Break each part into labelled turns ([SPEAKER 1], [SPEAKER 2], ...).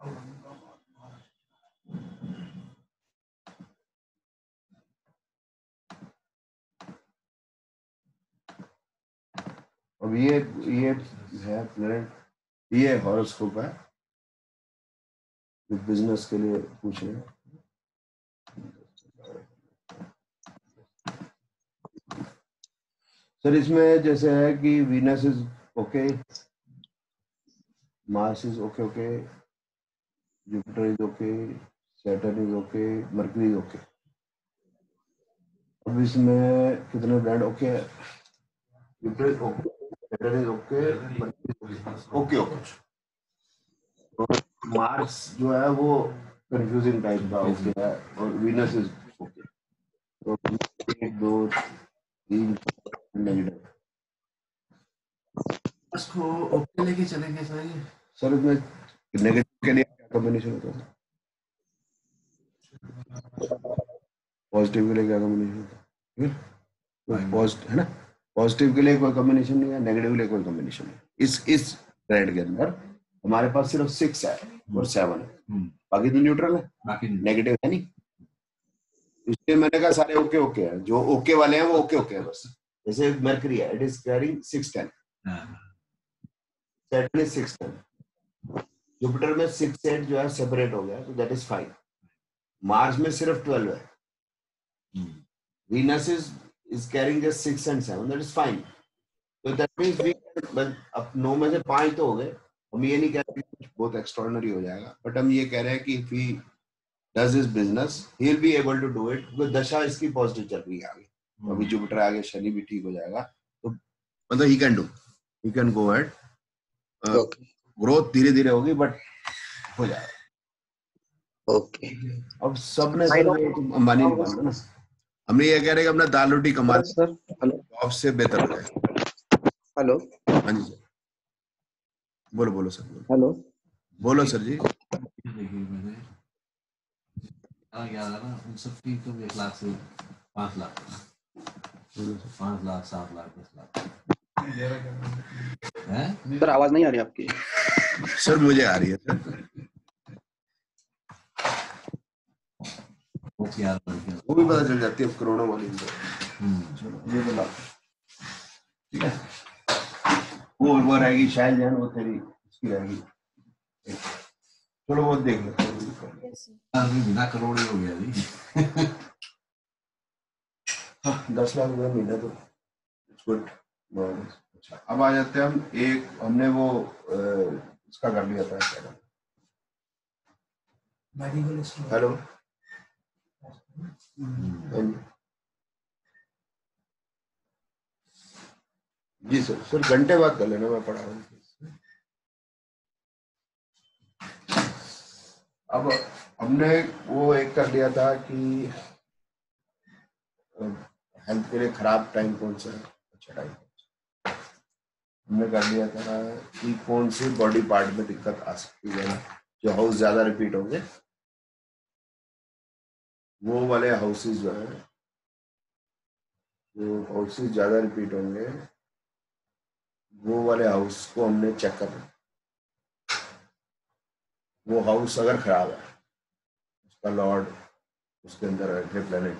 [SPEAKER 1] अब ये ये है प्लेनेट ये हॉरोस्कोप है। जो बिज़नेस के लिए पूछ रहे सर इसमें जैसे है कि Venus is okay Mars is okay okay Jupiter is okay Saturn is okay Mercury is okay अब इसमें कितने ब्रांड ओके है? Jupiter is okay Saturn is okay okay okay Mars जो है वो कंफ्यूजिंग टाइप का ओके है और वीनस इज़ ओके तो एक दो तीन नेगेटिव
[SPEAKER 2] इसको ओके लेके चलेंगे सर
[SPEAKER 1] सर इसमें नेगेटिव के लिए कॉम्बिनेशन होता है। पॉजिटिव के लिए क्या कॉम्बिनेशन होता है? पॉजिटिव है ना? पॉजिटिव के लिए कोई कॉम्बिनेशन नहीं है नेगेटिव के लिए कोई कॉम्बिनेशन नहीं इस इस ट्रेंड के अंदर हमारे पास सिर्फ़ सिक्स है और सेवन है।
[SPEAKER 2] हम्म,
[SPEAKER 1] बाकी तो न्यूट्रल है।
[SPEAKER 2] बाकी
[SPEAKER 1] नेगेटिव है नहीं। इसलिए मैंने कहा सारे ओके ओके हैं। जो ओके वाले हैं वो ओके ओके है बस। जैसे मरकरी है it is carrying six ten
[SPEAKER 2] हाँ,
[SPEAKER 1] Saturn is six ten Jupiter में सिक्स एट जो है सेपरेट हो गया तो दैट इज़ फाइव मार्स में सिर्फ़ ट्वेल्व है। Venus is is carrying just six and seven that is fine तो दैट मींस वी अब नौ में से पाँच तो हो गए। हम ये नहीं कह रहे कुछ बहुत एक्स्ट्रॉर्डनरी हो जाएगा बट हम ये कह रहे हैं कि if he does his business he will be able to do it क्योंकि दशा इसकी पॉजिटिव चल रही है आगे। अभी जुपिटर आगे शनि भी ठीक हो जाएगा। तो मतलब he can do he can go at
[SPEAKER 3] okay
[SPEAKER 1] growth धीरे धीरे होगी बट हो जाएगा।
[SPEAKER 3] ओके
[SPEAKER 1] अब वो तो अंबानी नहीं ना हमने ये कह रहे हैं अपना दाल रोटी कमा
[SPEAKER 3] सर
[SPEAKER 1] जॉब से बेहतर हो जाए
[SPEAKER 3] हेलो
[SPEAKER 1] हाँ जी सर बोलो बोलो सर बोलो।
[SPEAKER 3] हेलो
[SPEAKER 1] बोलो सर जी।
[SPEAKER 2] ना उन सब की तो एक लाख से पाँच लाख पाँच लाख सात लाख दस लाख। हैं
[SPEAKER 3] सर आवाज़ नहीं आ रही आपकी।
[SPEAKER 1] सर मुझे आ रही है सर।
[SPEAKER 2] वो क्या लड़कियाँ
[SPEAKER 1] वो भी पता चल जाती है करोड़ों वाली।
[SPEAKER 2] हम्म,
[SPEAKER 1] ये बोला ठीक है। वो वो रहेगी शायद जैन वो तेरी उसकी रहेगी चलो वो देख लेते हैं
[SPEAKER 2] बिना करोड़ हो गया जी
[SPEAKER 1] हाँ, दस लाख रुपया महीना तो। गुड अच्छा अब आ जाते हैं हम। एक हमने वो अ, कर लिया था क्या नाम? हेलो। हाँ जी। सर सर घंटे बाद कर लेना मैं पढ़ा रहा हूँ। अब हमने वो एक कर लिया था कि हेल्थ के लिए खराब टाइम कौन सा है? अच्छा टाइम हमने कर लिया था कि कौन सी बॉडी पार्ट में दिक्कत आ सकती है, जो हाउस ज़्यादा रिपीट होंगे। वो वाले हाउसेस जो है, जो हाउसेस ज़्यादा रिपीट होंगे, वो वाले हाउस को हमने चेक करना वो हाउस अगर खराब है, उसका लॉर्ड उसके अंदर बैठे प्लेनेट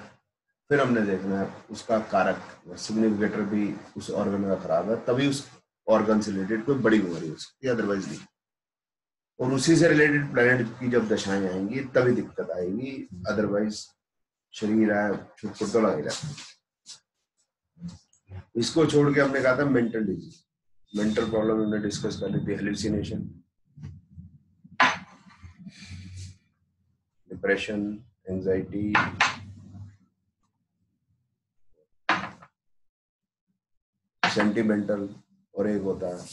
[SPEAKER 1] फिर हमने देखना है, उसका कारक सिग्निफिकेटर भी उस ऑर्गन का खराब है, तभी उस ऑर्गन से रिलेटेड कोई बड़ी बीमारी हो सकती है अदरवाइज़ नहीं। और उसी से रिलेटेड प्लेनेट की जब दशाएँ आएँगी, तभी दिक्कत आएगी अदरवाइज़ शरीर है छुटपुट तो रहता इसको छोड़ के हमने कहा था मेंटल डिज़ीज़ मेंटल प्रॉब्लम हमने डिस्कस कर ली थी हेलुसिनेशन डिप्रेशन एंजाइटी सेंटिमेंटल और एक होता है।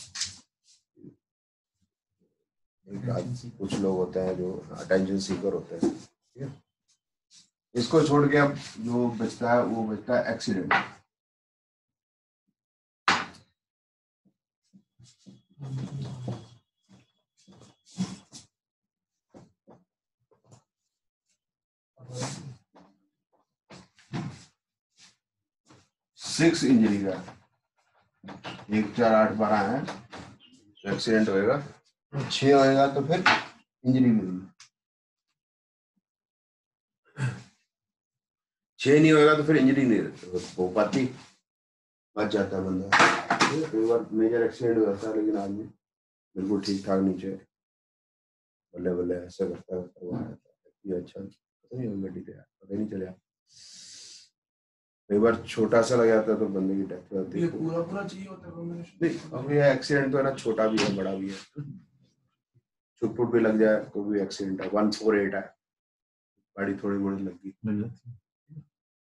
[SPEAKER 1] एक कुछ लोग होते हैं जो अटेंशन सीकर होते हैं इसको छोड़ के अब जो बचता है, वो बचता है एक्सीडेंट सिक्स इंजरी का एक, चार, आठ, बारह है। तो एक्सीडेंट होएगा। छह होएगा तो फिर इंजरी मिली छह नहीं होगा तो फिर इंजरी नहीं हो पाती बच जाता बंदा। कई बार मेजर एक्सीडेंट हो जाता है, लेकिन आदमी बिल्कुल ठीक ठाक नीचे। बल्ले बल्ले ऐसे करता हुआ है। ये अच्छा पता नहीं पे पता नहीं चला कई बार छोटा सा लग जाता है तो बंदे की डेथ हो जाती है।
[SPEAKER 4] पूरा पूरा चाहिए होता है?
[SPEAKER 1] नहीं अब ये एक्सीडेंट तो है ना छोटा भी है बड़ा भी है। छुटपुट भी लग जाए तो भी एक्सीडेंट है। वन फोर एट है। गाड़ी थोड़ी बड़ी लग गई।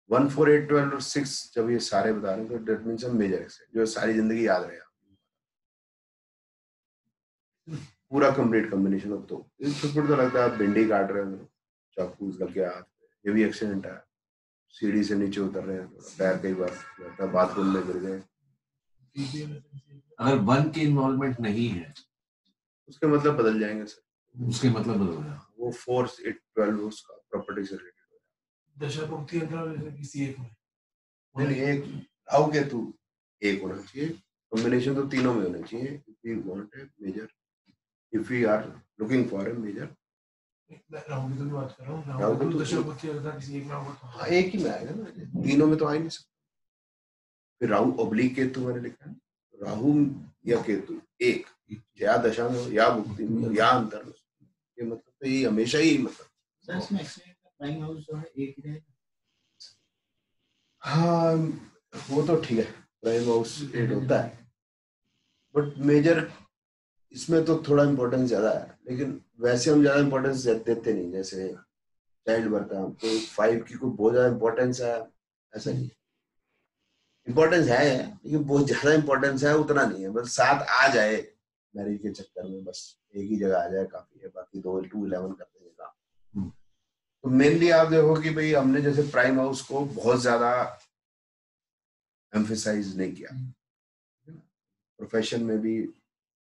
[SPEAKER 1] वन फोर एट ट्वेल्व और सिक्स जब ये सारे बता रहे हैं तो डेट मीन्स मेजर एक्सीडेंट जो सारी ज़िंदगी याद रहेगा पूरा कंप्लीट कॉम्बिनेशन अब तो। छुटपुट तो लगता है भिंडी काट रहे हो चाकू लग गया हाथ पे ये भी एक्सीडेंट है। सीढ़ी से नीचे उतर रहे हैं पैर कई बार बाथरूम में गिर गए।
[SPEAKER 2] अगर वन की इन्वॉल्वमेंट नहीं है
[SPEAKER 1] उसके मतलब बदल जाएँगे सर।
[SPEAKER 2] उसके मतलब बदल गया।
[SPEAKER 1] वो फोर्स एट ट्वेल्व उसका प्रॉपर्टी से रिलेटेड
[SPEAKER 4] दशा भुक्ति अंतराल किसी एक में?
[SPEAKER 1] नहीं एक राहु केतु एक होना चाहिए। कॉम्बिनेशन तो तीनों में होना चाहिए। If we want a major
[SPEAKER 4] if we are looking for a major हूँ।
[SPEAKER 1] तो
[SPEAKER 4] एक
[SPEAKER 1] हाँ एक ही में आएगा ना। तीनों में तो आ ही नहीं सकता। फिर राहु ओब्लिक केतु मैंने लिखा है। राहु या केतु एक। या दशा में या मुक्ति में या अंतर में ये मतलब तो ये हमेशा ही मतलब।
[SPEAKER 5] है एक ही रहेगा?
[SPEAKER 1] हाँ वो तो ठीक है। प्राइम हाउस एट होता है। बट मेजर इसमें तो थोड़ा इम्पोर्टेंस ज़्यादा है। लेकिन वैसे हम ज़्यादा इम्पोर्टेंस देते नहीं जैसे चाइल्ड बर्थ है तो फाइव की कोई बहुत ज़्यादा इम्पोर्टेंस है ऐसा नहीं। इम्पोर्टेंस है लेकिन बहुत ज़्यादा इम्पोर्टेंस है उतना नहीं है बस सात आ जाए मैरिज के चक्कर में बस एक ही जगह आ जाए काफ़ी है बाकी दो टू इलेवन कर देंगे काम।
[SPEAKER 2] हम्म।
[SPEAKER 1] तो मेनली आप देखो कि भाई हमने जैसे प्राइम हाउस को बहुत ज़्यादा एम्फेसाइज नहीं किया। प्रोफेशन में भी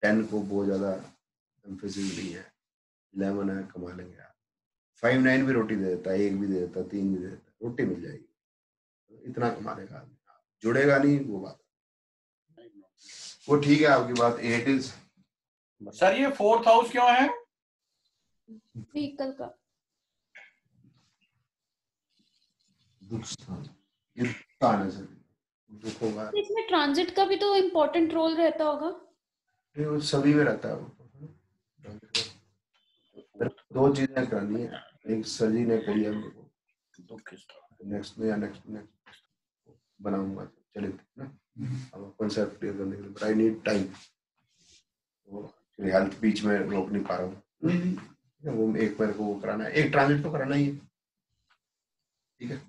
[SPEAKER 1] टेन को बहुत ज़्यादा एम्फेसिस नहीं है। इलेवन है कमा लेंगे आप। फाइव नाइन भी रोटी दे देता है एक भी दे देता है तीन भी दे देता है रोटी मिल जाएगी। इतना कमा लेगा आदमी जुड़ेगा नहीं वो बात वो ठीक है आपकी बात एट इज़
[SPEAKER 6] सर ये फोर्थ हाउस क्यों है?
[SPEAKER 7] व्हीकल का।
[SPEAKER 2] दुख स्थान।
[SPEAKER 1] कहाँ है सर। दुख होगा।
[SPEAKER 7] इसमें ट्रांजिट का भी तो इम्पोर्टेंट रोल रहता होगा।
[SPEAKER 1] ये सभी में रहता है वो। दो चीज़ें करनी है। एक सर जी ने कही है मेरे को नेक्स्ट में या नेक्स्ट नेक्स्ट बनाऊँगा चलित ना? अब कॉन्सेप्ट क्लियर करने के लिए बट आई नीड टाइम वो हेल्थ बीच में रोक नहीं पा रहा हूँ। वो एक मेरे को वो कराना है। एक ट्रांजिट तो कराना ही है। ठीक है?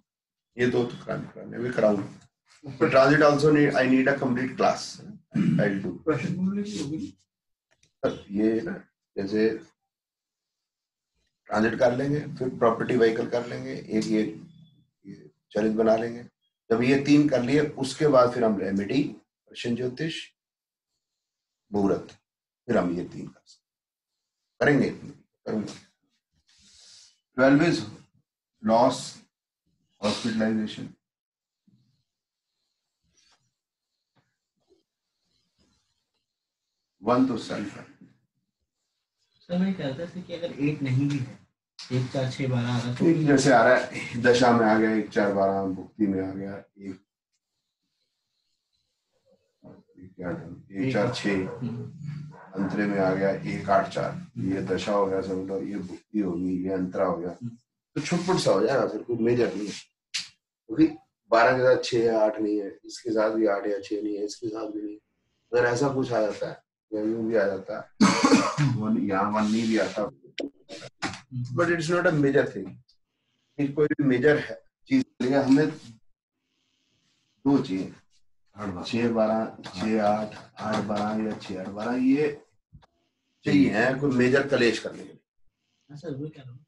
[SPEAKER 1] ये दो तो कराने कराने अभी कराऊँगा। But transit also need I need a complete class I'll do.
[SPEAKER 4] प्रश्न बोलने की होगी।
[SPEAKER 1] ये ना जैसे ट्रांजिट कर लेंगे फिर प्रॉपर्टी व्हीकल कर लेंगे एक ये, ये चरित बना लेंगे। जब ये तीन कर लिए उसके बाद फिर हम रेमेडी प्रश्न ज्योतिष मुहूर्त फिर हम ये तीन कर सकते करेंगे? करूँगा। Twelve is loss hospitalisation one तो सेल्फ है
[SPEAKER 5] सर मैं कहता था कि अगर एट नहीं भी है एक चार छह बारह आ रहा तो
[SPEAKER 1] एक जैसे आ रहा है दशा में आ गया एक चार बारह भुक्ति में आ गया एक एक चार छः अंतरे में आ गया एक आठ चार। ये दशा हो गया समझ लो ये भुक्ति होगी ये अंतरा हो गया। तो छुटपुट सा हो जाएगा फिर कोई मेजर नहीं है। क्योंकि बारह के साथ छः या आठ नहीं है इसके साथ भी आठ या छः नहीं है इसके साथ भी नहीं अगर ऐसा कुछ आ जाता है या यूँ भी आ जाता है। यहाँ वन नहीं भी आता। But it's not a major thing कोई भी मेजर है चीज़ हमें दो चाहिए। छह बारह छह आठ आठ बारह या छह आठ बारह ये चाहिए है कोई मेजर कलेश करने के लिए।
[SPEAKER 5] हाँ सर वही कह रहा हूँ।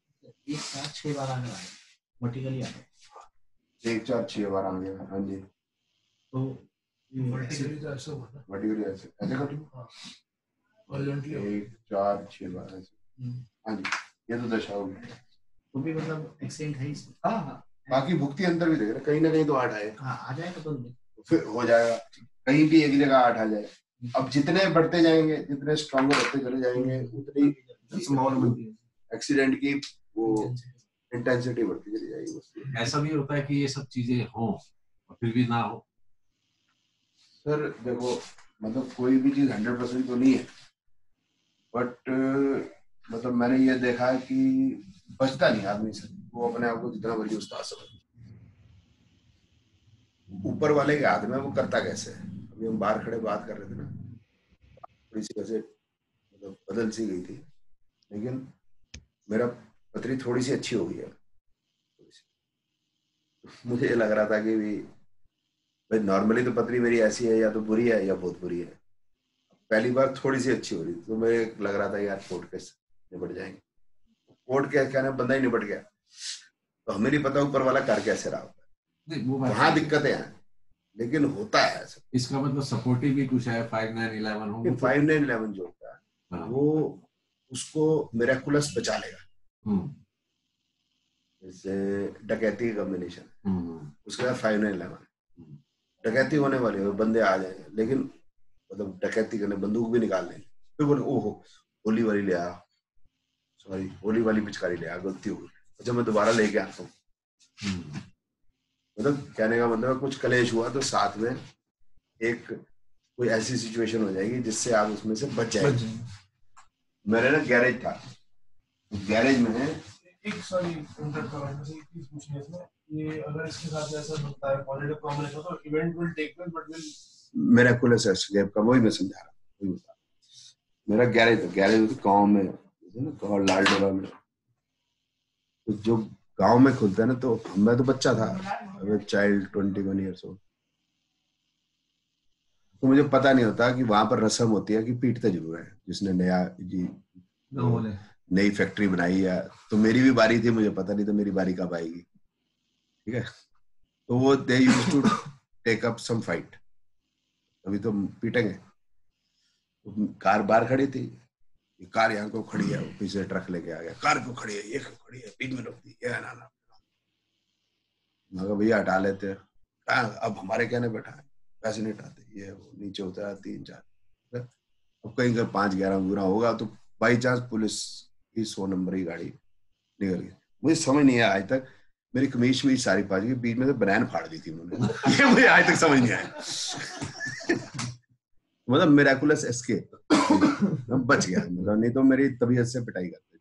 [SPEAKER 5] एक चार छह बारह अगर आए वर्टिकली आ गए
[SPEAKER 1] एक चार छह बारह आ गया हाँ जी।
[SPEAKER 5] तो
[SPEAKER 4] वर्टिकली तो ऐसा
[SPEAKER 1] वर्टिकली ऐसे। ऐसे कर लो एक चार छह बारह हाँ जी। ये तो दशा होगी।
[SPEAKER 5] तो भी मतलब एक्सीडेंट है इसमें।
[SPEAKER 1] हाँ हाँ। बाकी भुक्ति अंतर भी देख रहे कहीं ना कहीं तो आठ आए।
[SPEAKER 5] हाँ आ जाएगा तो
[SPEAKER 1] फिर हो जाएगा। कहीं भी एक जगह आठ आ जाए। अब जितने बढ़ते जाएँगे जितने स्ट्रॉन्गर होते चले जाएँगे उतनी संभावना बनती है। एक्सीडेंट की वो इंटेंसिटी बढ़ती चली जाएगी
[SPEAKER 2] ऐसा भी होता है कि ये सब चीज़ें हो और फिर भी ना हो।
[SPEAKER 1] सर देखो मतलब कोई भी चीज़ हंड्रेड परसेंट तो नहीं है। बट मतलब मैंने ये देखा है कि बचता नहीं आदमी से। वो अपने आप को जितना मर्ज़ी उस्ताद समझ ऊपर वाले के हाथ में वो करता कैसे है? अभी हम बाहर खड़े बात कर रहे थे ना, थोड़ी सी वैसे मतलब बदल सी गई थी। लेकिन मेरा पतरी थोड़ी सी अच्छी हो गई है। मुझे लग रहा था कि भी भाई नॉर्मली तो पतरी मेरी ऐसी है, या तो बुरी है, या बहुत बुरी है। पहली बार थोड़ी सी अच्छी हो रही तो मुझे लग रहा था यार केस निपट जाएँगे। कोर्ट केस कहने बंदा ही निपट गया। तो हमें नहीं पता ऊपर वाला कर कैसे रहा होता है वहाँ दिक्कतें हैं लेकिन होता है ऐसा।
[SPEAKER 2] इसका मतलब सपोर्टिव भी कुछ है फाइव नाइन इलेवन हो
[SPEAKER 1] फाइव नाइन इलेवन जो होता है
[SPEAKER 2] हाँ,
[SPEAKER 1] वो उसको मेराकुलस बचा लेगा।
[SPEAKER 2] हम्म,
[SPEAKER 1] जैसे डकैती का कॉम्बिनेशन
[SPEAKER 2] हम्म,
[SPEAKER 1] उसके बाद फाइव नाइन इलेवन डकैती होने वाली है बंदे आ जाएँगे लेकिन मतलब डकैती करने बंदूक भी निकाल लेंगे फिर बोले ओहो होली वाली ले आया। सॉरी होली वाली पिचकारी ले आया गलती हो गई अच्छा मैं दोबारा लेके आता हूँ। मतलब कहने का मतलब कुछ कलेश हुआ तो साथ में एक कोई ऐसी सिचुएशन हो जाएगी जिससे आप उसमें से बच जाएँगे। मेरे ना गैरेज था। गैरेज में
[SPEAKER 4] एक सॉरी हूँ एक पूछनी है ये अगर इसके साथ ऐसा होता है पॉजिटिव कॉम्बिनेशन तो event will take place but will
[SPEAKER 1] miraculous escape का वही मैं समझा रहा हूँ हूँ। मेरा गैरेज था गैरेज होती गाँव में जैसे ना गाँव लालडोरा में। तो जो गाँव में खुलता है ना तो मैं तो बच्चा था child twenty one years old तो मुझे पता नहीं होता कि वहाँ पर रस्म होती है कि पीटते ज़रूर है जिसने नया जी नई फैक्ट्री बनाई है तो मेरी भी बारी थी मुझे पता नहीं था मेरी बारी कब आएगी। ठीक है? तो वो they used to take up some fight अभी तो पीटेंगे। तो कार बाहर खड़ी थी। ये कार यहाँ को खड़ी है पीछे ट्रक लेके आ गया। कार क्यों खड़ी है, ये क्यों खड़ी है, बीच में रोक दी, ये ना ना। मैं कहा, भैया, हटा लेते हैं। अब हमारे कहने बैठा है पैसे नहीं हटाते, ये वो नीचे है तीन चार अब कहीं का पाँच ग्यारह गुना होगा तो बाई चांस पुलिस की सौ नंबर की गाड़ी निकल गई। मुझे समझ नहीं आया, आज तक मेरी कमीज भी सारी पाज बीच में से बनैन फाड़ दी थी उन्होंने। ये मुझे आज तक समझ नहीं आया। मतलब मेराकुलस एस्केप बच गया। मतलब नहीं तो मेरी तबीयत से पिटाई करते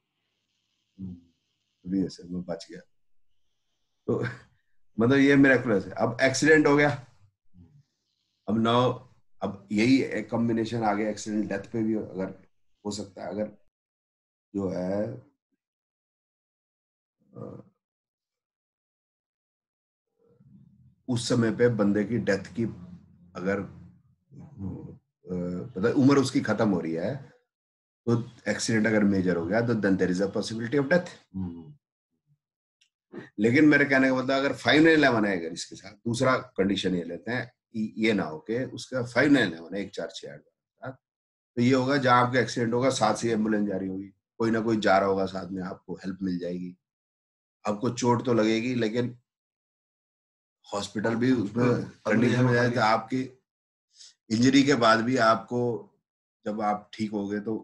[SPEAKER 1] तबीयत से मैं बच गया। तो मतलब ये मेराकुलस है। अब एक्सीडेंट हो गया। अब नौ अब यही एक कॉम्बिनेशन आ गया। एक्सीडेंट डेथ पे भी अगर हो सकता है। अगर जो है उस समय पे बंदे की डेथ की अगर मतलब उम्र उसकी खत्म हो रही है तो एक्सीडेंट अगर मेजर हो गया तो then there is a possibility of
[SPEAKER 2] death
[SPEAKER 1] लेकिन मेरे कहने का मतलब अगर फाइव नाइन इलेवन है अगर इसके साथ दूसरा कंडीशन ये लेते हैं ये ना हो के उसका फाइव नाइन इलेवन है एक चार छह आठ तो ये होगा जहाँ आपका एक्सीडेंट होगा साथ से एंबुलेंस जारी होगी। कोई ना कोई जा रहा होगा साथ में आपको हेल्प मिल जाएगी। आपको चोट तो लगेगी लेकिन हॉस्पिटल भी उसमें कंडीशन में जाए तो आपकी इंजरी के बाद भी आपको जब आप ठीक हो गए तो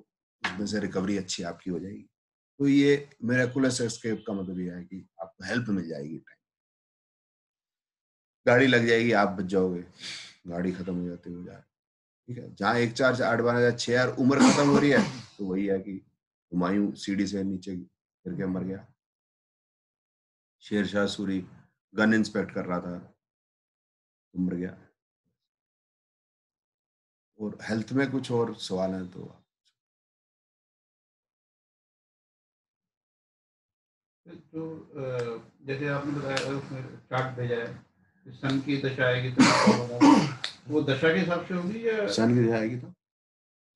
[SPEAKER 1] उसमें से रिकवरी अच्छी आपकी हो जाएगी। तो ये मेराकुलस एस्केप का मतलब ये है कि आपको हेल्प मिल जाएगी टाइम गाड़ी लग जाएगी, आप बच जाओगे। गाड़ी खत्म हो जाती हो जाए ठीक है? जहाँ एक चार आठ बारह हज़ार, छह यार उम्र खत्म हो रही है तो वही है कि हुमायूं सीढ़ी से नीचे गिर के मर गया। शेरशाह सूरी गन इंस्पेक्ट कर रहा था तो मर गया। और हेल्थ में कुछ और सवाल है तो
[SPEAKER 8] तो अ, जैसे आपने बताया उसमें चार्ट भेजा है सन की दशा आएगी तो वो दशा के हिसाब से होगी या
[SPEAKER 1] सन की जाएगी तो?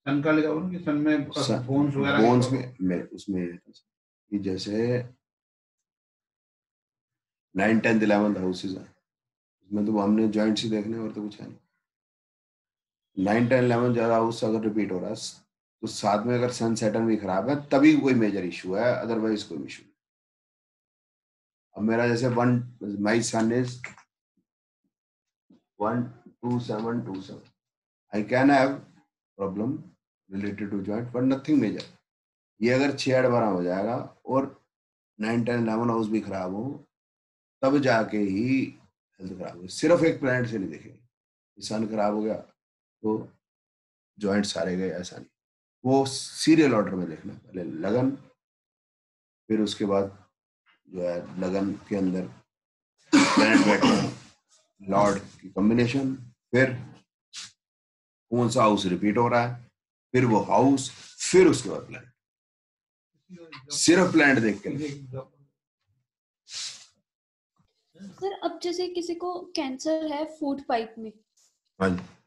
[SPEAKER 8] सन का लिखा होगा कि सन में बोन्स वगैरह
[SPEAKER 1] बोन्स में, में उसमें कि जैसे नाइन टेंथ इलेवंथ हाउसेज है उसमें तो हमने जॉइंट ही देखने और तो कुछ है नहीं। नाइन टेन इलेवन ज़्यादा हाउस अगर रिपीट हो रहा है तो साथ में अगर सन सैटर्न भी खराब है तभी कोई मेजर इशू है अदरवाइज़ कोई इशू अब मेरा जैसे one my son is one two seven two seven I can have problem related to joint, but nothing major. ये अगर छह आठ बारह हो जाएगा और नाइन टेन इलेवन हाउस भी खराब हो तब जाके ही हेल्थ खराब हो। सिर्फ़ एक प्लानट से नहीं देखेंगे। सन खराब हो गया तो जॉइंट सारे गए ऐसा नहीं। वो सीरियल ऑर्डर में देखना पहले लगन फिर उसके बाद जो है लगन के अंदर लॉर्ड की कॉम्बिनेशन फिर कौन सा हाउस रिपीट हो रहा है फिर वो हाउस फिर उसके बाद प्लान सिर्फ़ प्लैनेट देख के
[SPEAKER 7] सर अब जैसे किसी को कैंसर है फ़ूड पाइप में
[SPEAKER 1] हाँ जी।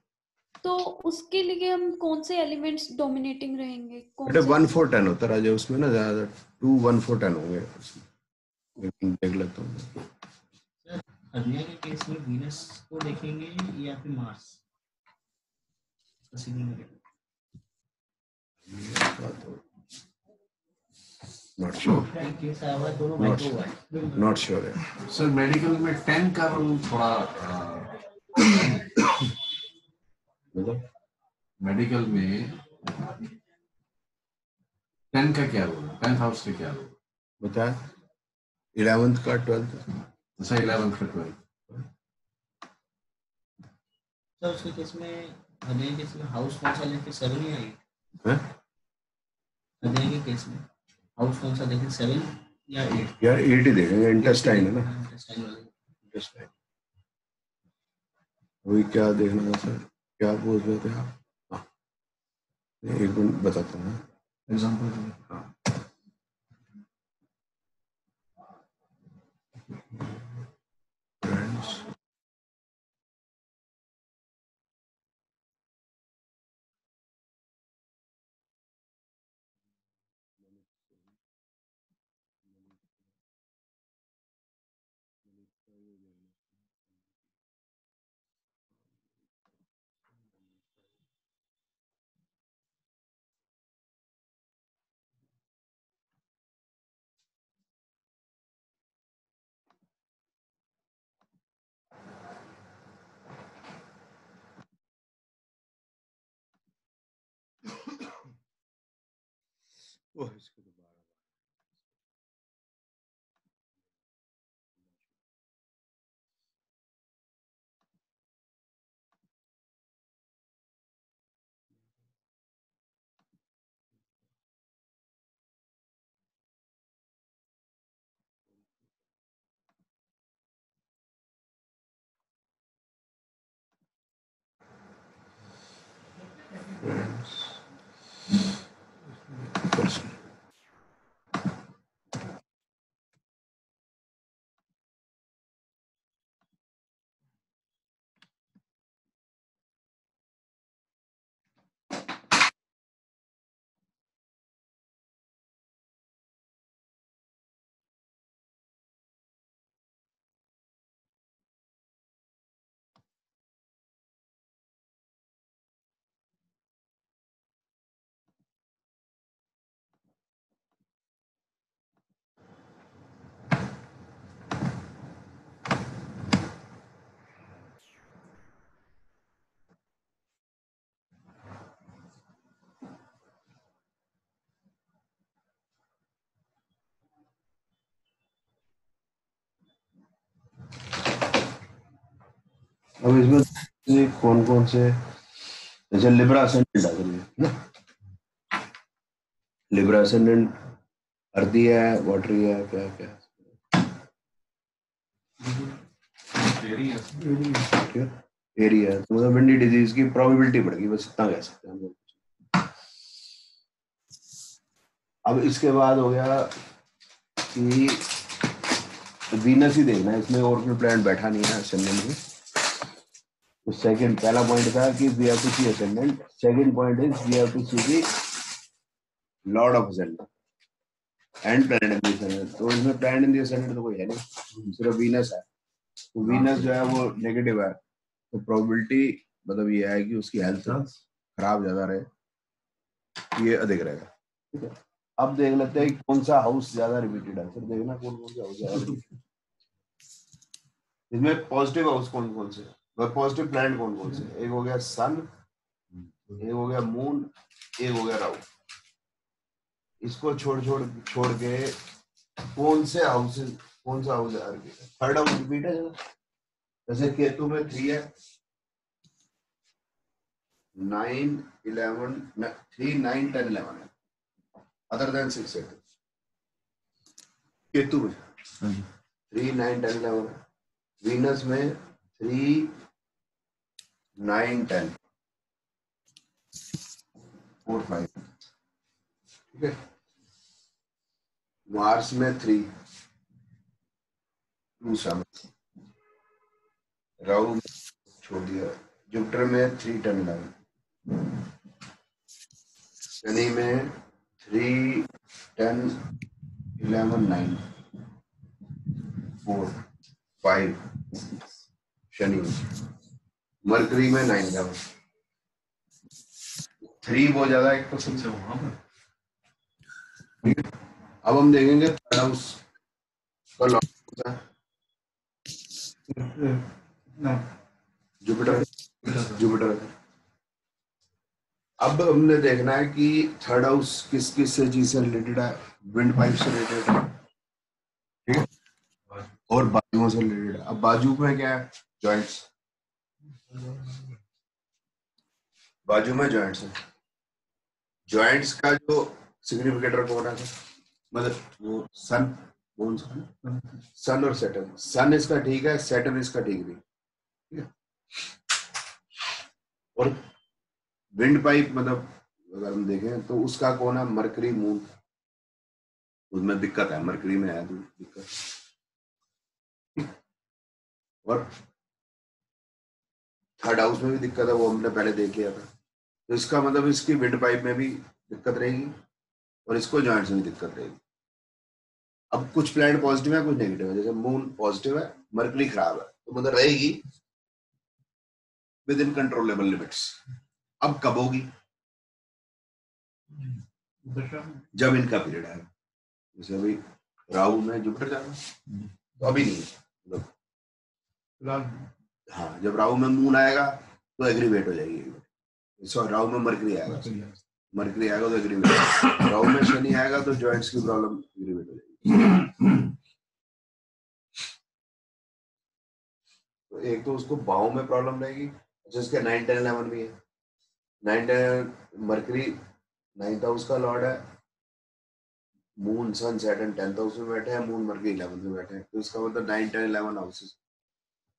[SPEAKER 7] तो उसके लिए हम कौन से एलिमेंट्स डोमिनेटिंग रहेंगे?
[SPEAKER 1] बेटा वन फोर टेन होता है उसमें ना ज़्यादा टू वन फोर टेन होंगे। उसमें देख लेता हूँ।
[SPEAKER 5] सर के केस में वीनस को देखेंगे या फिर Mars not sure
[SPEAKER 1] not
[SPEAKER 5] sure है
[SPEAKER 2] सर मेडिकल में टेन का रोल थोड़ा अ,
[SPEAKER 1] मतलब
[SPEAKER 2] मेडिकल में टेन का क्या रोल टेंथ हाउस का क्या रोल
[SPEAKER 1] बताया। इलेवेंथ का ट्वेल्थ
[SPEAKER 2] जैसा इलेवेंथ का ट्वेल्थ
[SPEAKER 5] सर उसके केस में के केस में हाउस कौन सा लेके सेवन या एट
[SPEAKER 1] है?
[SPEAKER 5] के केस में हाउस कौन सा देखें सेवन या एट
[SPEAKER 1] यार एट ही देखेंगे इंटेस्टाइन है ना?
[SPEAKER 5] इंटेस्टाइन वाले।
[SPEAKER 1] इंटेस्टाइन वही क्या देखना है सर? क्या बोल रहे थे आप? हाँ। एक मिनट बताता हूँ।
[SPEAKER 2] एग्ज़ाम्पल
[SPEAKER 1] हाँ। ओह, अब इसमें कौन कौन से जैसे लिब्रा असेंडेंट आ है लिब्रा असेंडेंट अर्दी है वाटरी है क्या क्या? एरिया तो मतलब विंडी डिज़ीज़ की प्रोबेबिलिटी बढ़ गई बस इतना कह सकते हैं हम लोग। अब इसके बाद हो गया कि वीनस ही देखना है इसमें और कोई प्लान बैठा नहीं है असेंडेंट में। तो सेकंड पहला पॉइंट था कि we have to see ascendant second point is we have to see the lord of ascendant and planet in the ascendant तो इसमें प्लैनेट इन दी असेंडेंट तो कोई है नहीं, सिर्फ़ वीनस है। तो वीनस जो है वो नेगेटिव है। तो प्रोबेबिलिटी मतलब ये है कि उसकी हेल्थ खराब ज़्यादा रहे। ये अधिक रहेगा। है। अब देख लेते हैं कौन सा हाउस ज़्यादा रिपीटेड है। फिर देखना कौन कौन सा हाउस ज़्यादा है। इसमें पॉजिटिव हाउस कौन कौन से वह पॉजिटिव प्लैनेट कौन कौन से एक हो गया सन एक हो गया मून एक हो गया राहु। इसको छोड़ छोड़ छोड़ के कौन से हाउस कौन सा हाउस है? थर्ड हाउस रिपीट है जैसे केतु में थ्री है। Nine eleven three nine ten eleven है। Other than six eight Ketu में। Three nine ten eleven Venus में three nine ten four five ठीक है मार्स में थ्री टू सेवन राहु छोड़ दिया. जुपिटर में थ्री टेन इलेवन शनि में three ten eleven nine four five Shani Mercury में नाइन इलेवन थ्री बहुत ज़्यादा एक तो सबसे वहाँ पर अब हम देखेंगे थर्ड हाउस का लॉ होता जुपिटर जुपिटर अब हमने देखना है कि थर्ड हाउस किस किस से चीज़ से रिलेटेड है। विंड पाइप से रिलेटेड है। ठीक है? और बाजुओं से रिलेटेड अब बाजू में क्या है? जॉइंट्स बाजू में जॉइंट्स है। जॉइंट्स का जो सिग्निफिकेटर कौन है मतलब वो सन है? सन और सेटन सन इसका ठीक है सेटन इसका ठीक नहीं। और विंड पाइप मतलब अगर हम देखें तो उसका कौन है? मरकरी मून उसमें दिक्कत है मरकरी में है तो दिक्कत। और थर्ड हाउस में भी दिक्कत है, वो हमने पहले देख लिया था तो इसका मतलब इसकी विंड पाइप में भी दिक्कत रहेगी और इसको जॉइंट्स में भी दिक्कत रहेगी। अब कुछ प्लैनेट पॉजिटिव है, कुछ नेगेटिव है। जैसे मून पॉजिटिव है मरकरी खराब है। तो मतलब रहेगी विद इन कंट्रोलेबल लिमिट्स अब कब होगी? जब इनका पीरियड आएगा। जैसे अभी राहु में जुपिटर जाना तो अभी नहीं। मतलब हाँ जब राहु में मून आएगा तो एग्रीवेट हो जाएगी। सॉरी राहु में मरकरी आएगा। मरकरी आएगा। तो एग्रीवेट राहु में शनि आएगा तो जॉइंट्स की प्रॉब्लम एग्रीवेट हो जाएगी। तो एक तो उसको बाहों में प्रॉब्लम रहेगी अच्छा उसके नाइन टेन इलेवन भी है। Nine ten Mercury ninth house का लॉर्ड है। Moon sun Saturn tenth house में बैठे हैं मून मरकरी इलेवंथ में बैठे हैं। तो इसका मतलब नाइन टेन इलेवन हाउसेस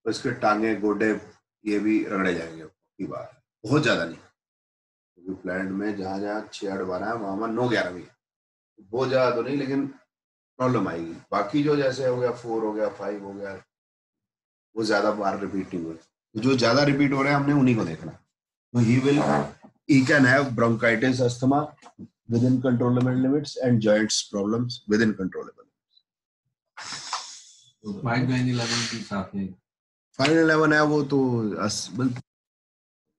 [SPEAKER 1] तो इसके टांगे, गोडे, ये भी रगड़े जाएँगे की है। बहुत ज़्यादा नहीं। क्योंकि प्लैनेट में जहाँ जहाँ छह आठ बारह है, वहाँ वहाँ नौ ग्यारह भी है। बहुत ज़्यादा तो नहीं, लेकिन प्रॉब्लम आएगी। बाकी जो जैसे हो गया, फोर हो गया, फाइव हो गया, वो ज़्यादा बार रिपीट नहीं हुए तो जो ज़्यादा रिपीट हो रहे हैं, हमने उन्हीं को देखना। तो he will he can have bronchitis, asthma within controllable limits and joints problems within controllable
[SPEAKER 2] five
[SPEAKER 1] final eleven है वो तो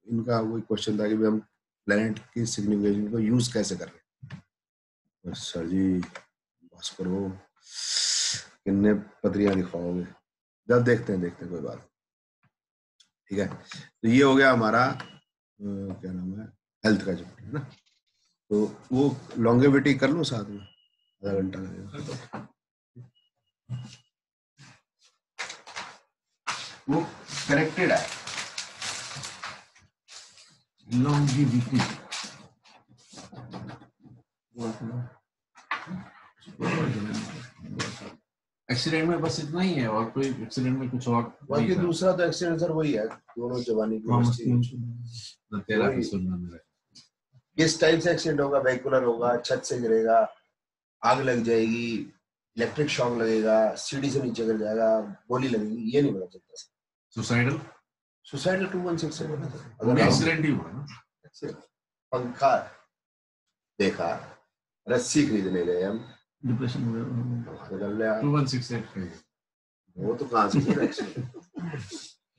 [SPEAKER 1] इनका वही क्वेश्चन था कि हम प्लेनेट की सिग्निफिकेशन को यूज़ कैसे कर रहे हैं। सर जी, बस करो। कितने पत्रियाँ दिखाओगे? जब देखते हैं देखते हैं, कोई बात ठीक है? तो ये हो गया हमारा क्या नाम है हेल्थ का चैप्टर है ना? तो वो लॉन्गेविटी कर लो साथ में? आधा घंटा लगेगा। वो करेक्टेड है।
[SPEAKER 2] लॉन्गिविटी एक्सीडेंट में बस इतना ही है और कोई एक्सीडेंट में कुछ और
[SPEAKER 1] बाकी दूसरा तो एक्सीडेंट सर वही है दोनों जवानी की
[SPEAKER 2] तेरा
[SPEAKER 1] किस टाइप से एक्सीडेंट होगा? वेहिकुलर होगा छत से गिरेगा आग लग जाएगी इलेक्ट्रिक शॉक लगेगा सीढ़ी से नीचे गिर जाएगा गोली लगेगी ये नहीं पता चलता
[SPEAKER 2] suicidal
[SPEAKER 1] suicidal two one six अगर आप
[SPEAKER 2] एक्सीडेंट ही हुआ ना।
[SPEAKER 1] पंखा देखा रस्सी खरीदने गए हम।
[SPEAKER 5] डिप्रेशन हो गया
[SPEAKER 1] निकल गया।
[SPEAKER 2] टू वन सिक्स एट का
[SPEAKER 1] वो तो कहाँ से एक्सीडेंट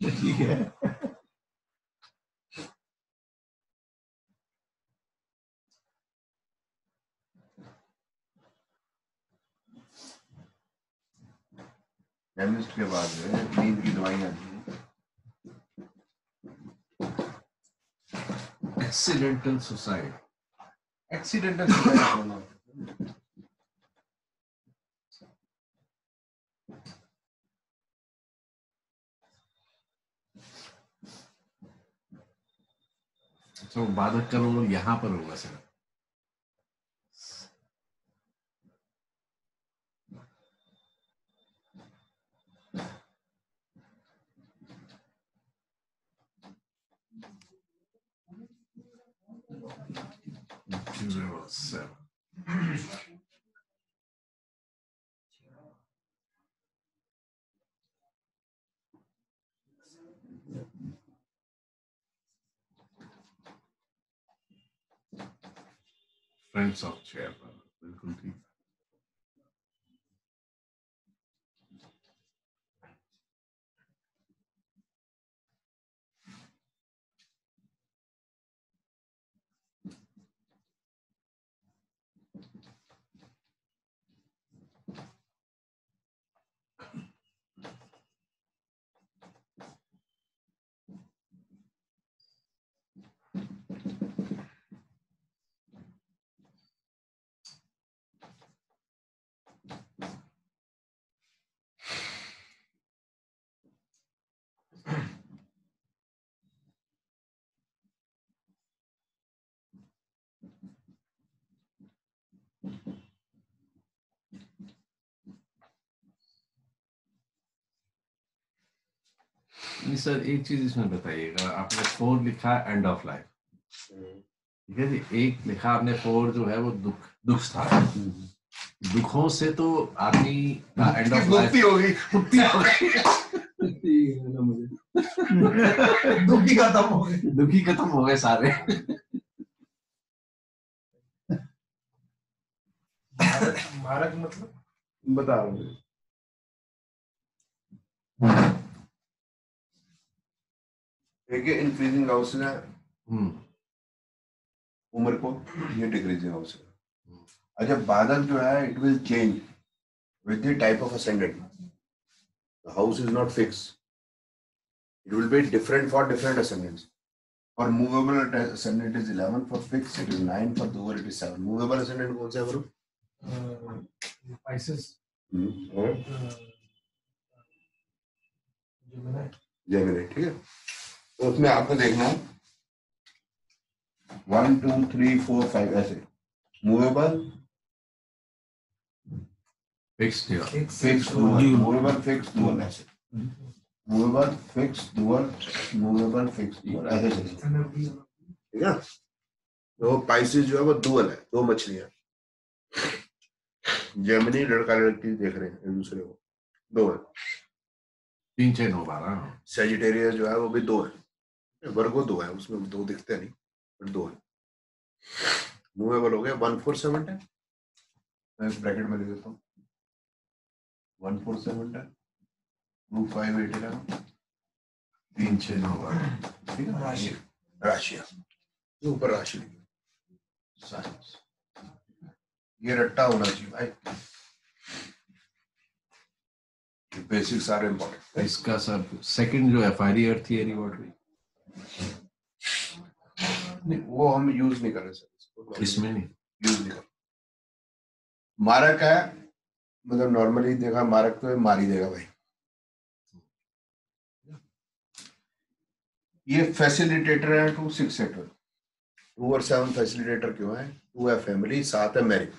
[SPEAKER 5] ठीक है।
[SPEAKER 1] के बाद नींद की दवाइयाँ
[SPEAKER 2] एक्सीडेंटल सुसाइड एक्सीडेंटल सुसाइड बाधक का यहाँ पर होगा sir. Zero seven. Friends of chair बिल्कुल ठीक नहीं सर एक चीज़ इसमें बताइएगा आपने फोर लिखा है एंड ऑफ़ लाइफ ठीक है जी? एक लिखा आपने फोर जो है वो दुख दुख था। दुखों से तो आदमी का एंड ऑफ़ लाइफ
[SPEAKER 1] होगी
[SPEAKER 2] मुक्ति हो गई
[SPEAKER 4] दुखी खत्म हो गए।
[SPEAKER 2] दुखी खत्म हो गए सारे।
[SPEAKER 4] मारक मतलब?
[SPEAKER 1] बता रहा हूँ। एक इंक्रीजिंग हाउस है
[SPEAKER 2] हम्म
[SPEAKER 1] उम्र को ये डिक्रीजिंग हाउस है अच्छा बादल जो है it will change with the type of ascendant. The house is not fixed. It will be different for different ascendants. For movable ascendant is 11, for fixed it is 9, for doer it is 7. Movable ascendant कौन सा है बरो?
[SPEAKER 4] जो मैंने
[SPEAKER 1] Gemini ठीक है तो उसमें आपको देखना है। One two three four five ऐसे। मूवेबल
[SPEAKER 2] फिक्स्ड या
[SPEAKER 1] फिक्स मूवेबल फिक्स डुअल ऐसे। Movable fix dual movable fix dual ऐसे चलेगा ठीक है? तो पाइसिस जो है वो डुअल है दो मछलियाँ। जर्मनी लड़का लड़की देख रहे हैं एक दूसरे को। दो है।
[SPEAKER 2] तीन छह नौ बारह।
[SPEAKER 1] सेजिटेरियस जो है वो भी दो है। वर्गो दो है उसमें दो दिखते नहीं बट दो है। मूवेबल हो गया वन फोर सेवन टेन? मैं ब्रैकेट में लिख देता हूँ। One four seven ten two five eight eleven
[SPEAKER 2] तीन छह नौ
[SPEAKER 1] ठीक है? राशि राशिया। ये ऊपर राशि लिखी साइंस। ये रट्टा होना चाहिए भाई। बेसिक्स आर इम्पोर्टेंट
[SPEAKER 2] इसका सर सेकंड जो F I R theory what हुई
[SPEAKER 1] नहीं वो हम यूज़ नहीं कर रहे सर
[SPEAKER 2] इसमें नहीं।
[SPEAKER 1] यूज़ नहीं कर मारक है मतलब नॉर्मली देखा मारक तो मार ही देगा भाई। ये फैसिलिटेटर है टू सिक्स सेटर टू और सेवन फैसिलिटेटर क्यों है? टू है फैमिली सात है मैरिज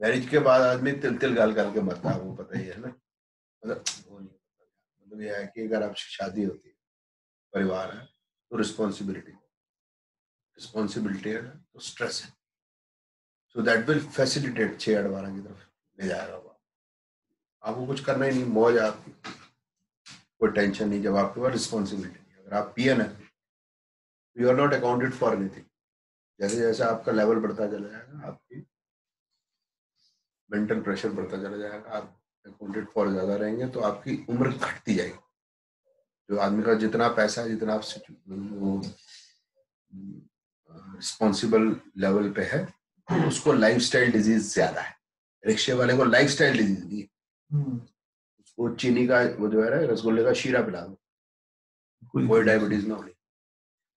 [SPEAKER 1] मैरिज के बाद आदमी तिल तिल गाल गाल के मरता है वो पता ही है ना। मतलब वो नहीं मतलब ये है कि अगर आपकी शादी होती है परिवार है तो रिस्पॉन्सिबिलिटी रिस्पॉन्सिबिलिटी है तो स्ट्रेस है। सो दैट विल फैसिलिटेट छह आठ बारह की तरफ़ ले जाएगा वो आपको कुछ करना ही नहीं, मौज आपकी। कोई टेंशन नहीं, जब आपके पास रिस्पॉन्सिबिलिटी नहीं अगर आप पी एन है you are not accounted for anything जैसे जैसे आपका लेवल बढ़ता चला जाएगा, आपकी मेंटल प्रेशर बढ़ता चला जाएगा, आप अकाउंटेड फॉर ज़्यादा रहेंगे तो आपकी उम्र घटती जाएगी। जो आदमी का जितना पैसा है जितना आप वो रिस्पॉन्सिबल लेवल पे है उसको लाइफस्टाइल डिज़ीज़ ज़्यादा है। रिक्शे वाले को लाइफस्टाइल डिज़ीज़ नहीं है। उसको चीनी का वो जो है ना रसगुल्ले का शीरा पिला दो। कोई डायबिटीज़ ना होगी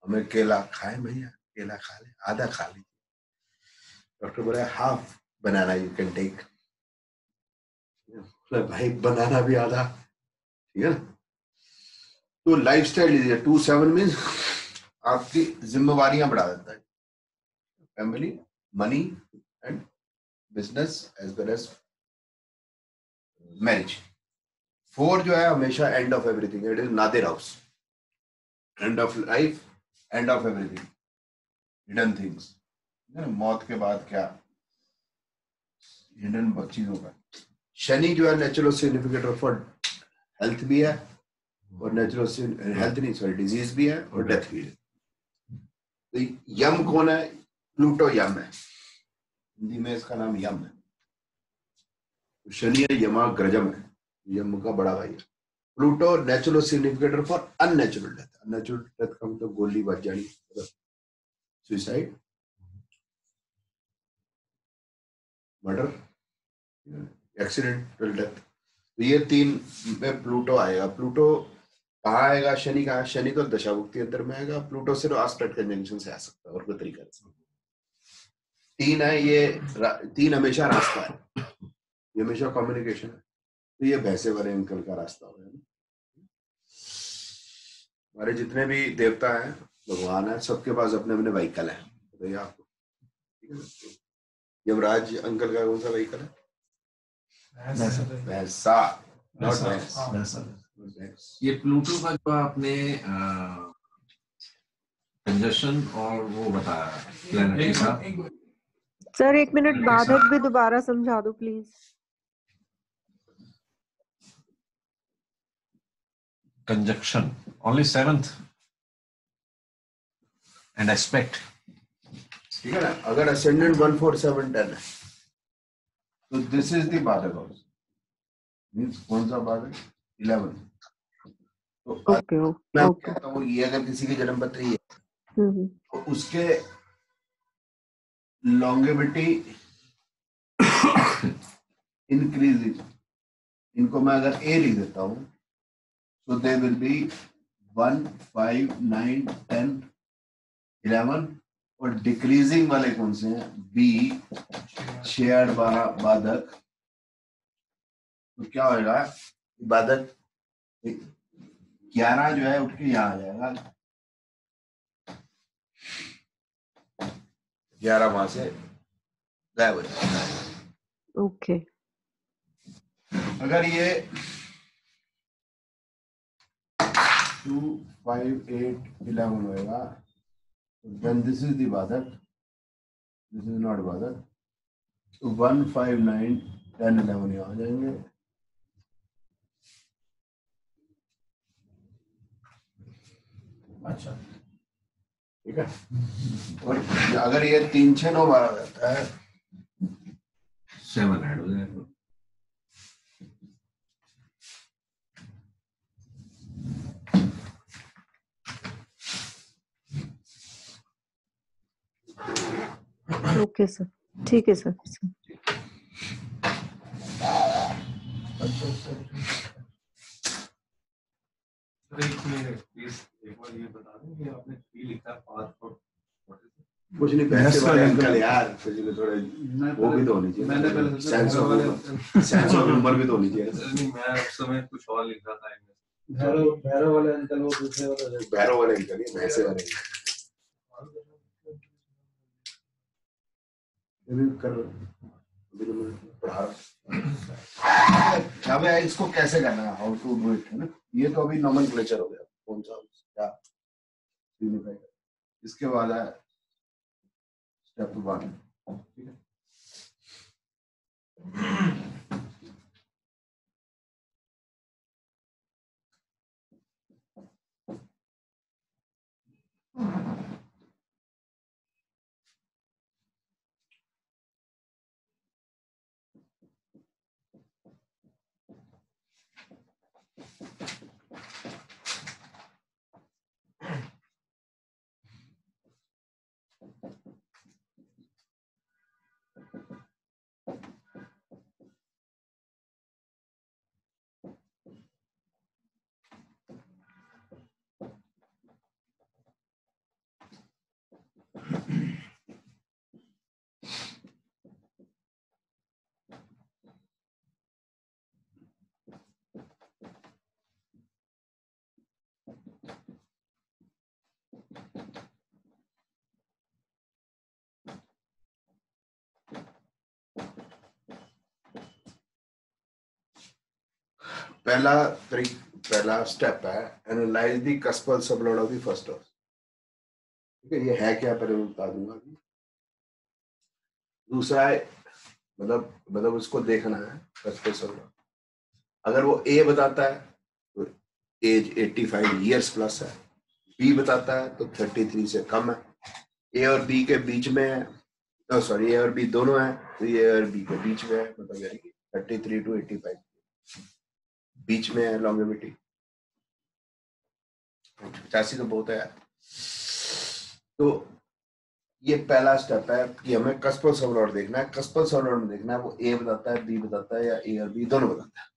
[SPEAKER 1] हमें केला खाए भैया केला खा ले आधा खा लीजिए। डॉक्टर बोला half banana you can take भाई बनाना भी आधा ठीक है ना? तो lifestyle is two seven mean आपकी जिम्मेवार बढ़ा देता है। Family money and business as well as marriage four जो है हमेशा end of everything it is nadir house end of life end of everything hidden things मौत के बाद क्या? हिडन चीज़ों का। शनि जो है नेचुरल सिग्निफिकेटर फॉर हेल्थ भी है। और नेचुरल हेल्थ नहीं सॉरी डिज़ीज़ भी है और डेथ भी है। तो यम कौन है? प्लूटो यम है। हिंदी में इसका नाम यम है। तो शनि यमा ग्रजम है। यम का बड़ा भाई है। Pluto natural significator for unnatural death unnatural death का मतलब गोली बच जानी सुसाइड मर्डर एक्सीडेंटल डेथ तो ये तीन में प्लूटो आएगा। प्लूटो कहाँ आएगा शनि कहा शनि तो दशाभुक्ति अंतर में आएगा प्लूटो सिर्फ़ आस्पेक्ट कंजंक्शन से आ सकता है और कोई तरीका नहीं। तीन है ये तीन हमेशा रास्ता है। ये हमेशा कम्युनिकेशन है। तो ये भैंसे वाले अंकल का रास्ता हो ना। हमारे जितने भी देवता हैं भगवान है सबके पास अपने अपने व्हीकल है। बताइए आपको। ठीक है यमराज अंकल का कौन सा व्हीकल है? भैंसा। नॉट भैंस।
[SPEAKER 2] ये प्लूटो का जो आपने कंजशन और वो बताया प्लेनेटरी का
[SPEAKER 9] सर एक मिनट। बाधक भी दोबारा समझा दो please
[SPEAKER 2] conjunction only seventh. And aspect
[SPEAKER 1] ठीक है ना? अगर ascendant one four seven ten है। तो दिस इज़ द बाधक हाउस मीन्स कौन सा बाधक इलेवन तो
[SPEAKER 9] ओके
[SPEAKER 1] मैं कहता हूँ ये अगर किसी की जन्म पत्री है तो उसके लॉन्गेविटी इंक्रीज इनको मैं अगर ए लिख देता हूँ so they will be 1 5 9 10 11 और डिक्रीजिंग वाले कौन से हैं? बी शेयर्ड बाधक। तो क्या होगा बाधक ग्यारह जो है उठ के यहाँ आ जाएगा ग्यारह वहाँ से गायब हो जाएगा
[SPEAKER 9] ओके।
[SPEAKER 1] अगर ये टू फाइव एट इलेवन होएगा देन दिस इज़ द बाधक दिस इज़ नॉट बाधक तो one five nine ten eleven यहाँ आ जाएँगे।
[SPEAKER 4] अच्छा।
[SPEAKER 1] ठीक है? और अगर ये तीन छः नौ बारह रहता है
[SPEAKER 2] सेवन ऐड हो जाएगा।
[SPEAKER 9] ओके सर ठीक है सर
[SPEAKER 4] एक मिनट प्लीज़ एक बार ये बता दें कि आपने थ्री लिखा पासपोर्ट
[SPEAKER 1] कुछ नहीं पैसे वाले अंकल यार। फ़िज़िकल थोड़े वो भी तो होनी चाहिए।
[SPEAKER 8] मैंने पहले sense
[SPEAKER 1] of sense of humour भी तो होनी चाहिए।
[SPEAKER 4] नहीं मैं उस समय कुछ और लिख रहा था
[SPEAKER 8] भैरव भैरव वाले अंकल वो दूसरे वाले
[SPEAKER 1] भैरव वाले अंकल ये भैंसे वाले। ये भी कर अभी तो मैं पढ़ा अब इसको कैसे करना है? हाउ टू डू इट है ना? ये तो अभी नॉमेनक्लेचर हो गया। कौन सा क्या? यूनिफाइड इसके बाद है स्टेप वन ठीक है? Mm-hmm. पहला तरीक पहला स्टेप है analyse the cuspal sublord of the first house ठीक है, ये है क्या? पहले मैं बता दूँगा दूसरा है मतलब मतलब उसको देखना है कस्पल सबलोड अगर वो ए बताता है तो एज 85 इयर्स प्लस है. बी बताता है तो 33 से कम है. ए और बी के बीच में है तो सॉरी ए और बी दोनों है तो ए और बी के बीच में है मतलब यानी कि 33 टू 85 बीच में है लॉन्गेविटी पचासी तो बहुत है यार। तो ये पहला स्टेप है कि हमें कस्पल सबलॉट देखना है। कस्पल सबलॉट में देखना है, वो ए बताता है बी बताता है या ए और बी दोनों बताता है।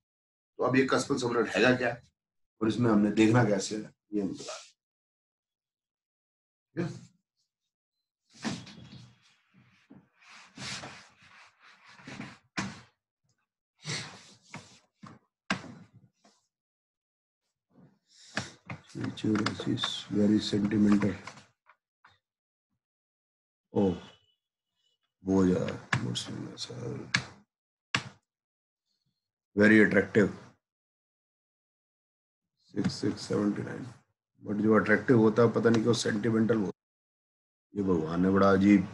[SPEAKER 1] तो अब ये कस्पल सबलॉट हैगा क्या? और इसमें हमने देखना कैसे है, ये हम बता Feature is very sentimental. Oh, sir. Very attractive. Six six seventy nine. But जो अट्रैक्टिव होता है पता नहीं क्यों सेंटिमेंटल होता ये भगवान ने बड़ा अजीब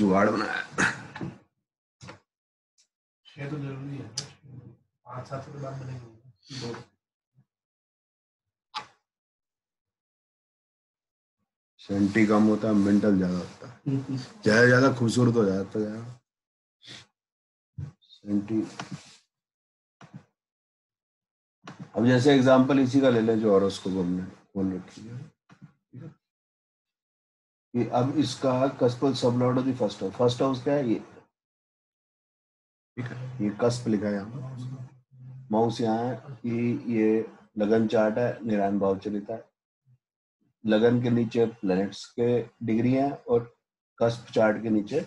[SPEAKER 1] जुगाड़ बनाया है।
[SPEAKER 4] छह तो ज़रूरी है पाँच सात के बाद बनेंगे
[SPEAKER 1] सेंटी कम होता है मेंटल ज़्यादा होता है। ज़्यादा ज़्यादा खूबसूरत हो जाता है सेंटी। अब जैसे एग्जांपल इसी का ले लें जो हॉरोस्कोप हमने खोल रखी है। कि अब इसका cuspal sublord of the first house first house क्या है ये? ठीक है। ये कस्प लिखा है यहाँ माउस यहाँ है कि ये लगन चार्ट है निरायन भाव चलित है। लगन के नीचे प्लैनेट्स के डिग्री है और कस्प चार्ट के नीचे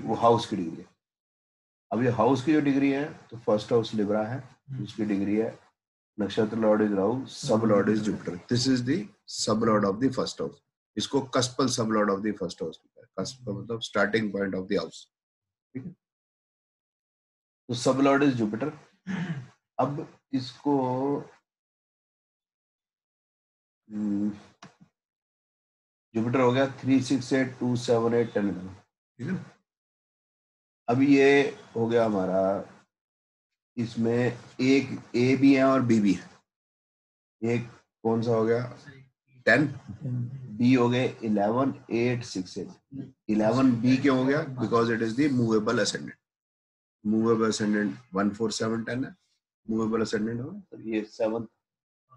[SPEAKER 1] वो हाउस की डिग्री है। अब ये हाउस की जो डिग्री है तो फ़र्स्ट हाउस लिब्रा है उसकी डिग्री है नक्षत्र lord is Rahu sub lord is Jupiter this is the sub lord of the first house इसको cuspal sub lord of the first house cusp मतलब starting point of the house ठीक है? तो सब लॉर्ड इज़ जुपिटर अब इसको Jupiter हो गया three six eight two seven eight ten ठीक है ना? अब ये हो गया हमारा, इसमें एक ए भी है और बी भी है। एक कौन सा हो गया? टेन बी हो गए eleven eight six eight eleven B क्यों हो गया? Because it is the movable ascendant movable ascendant one four seven ten है। मूवेबल असेंडेंट हो ये सेवन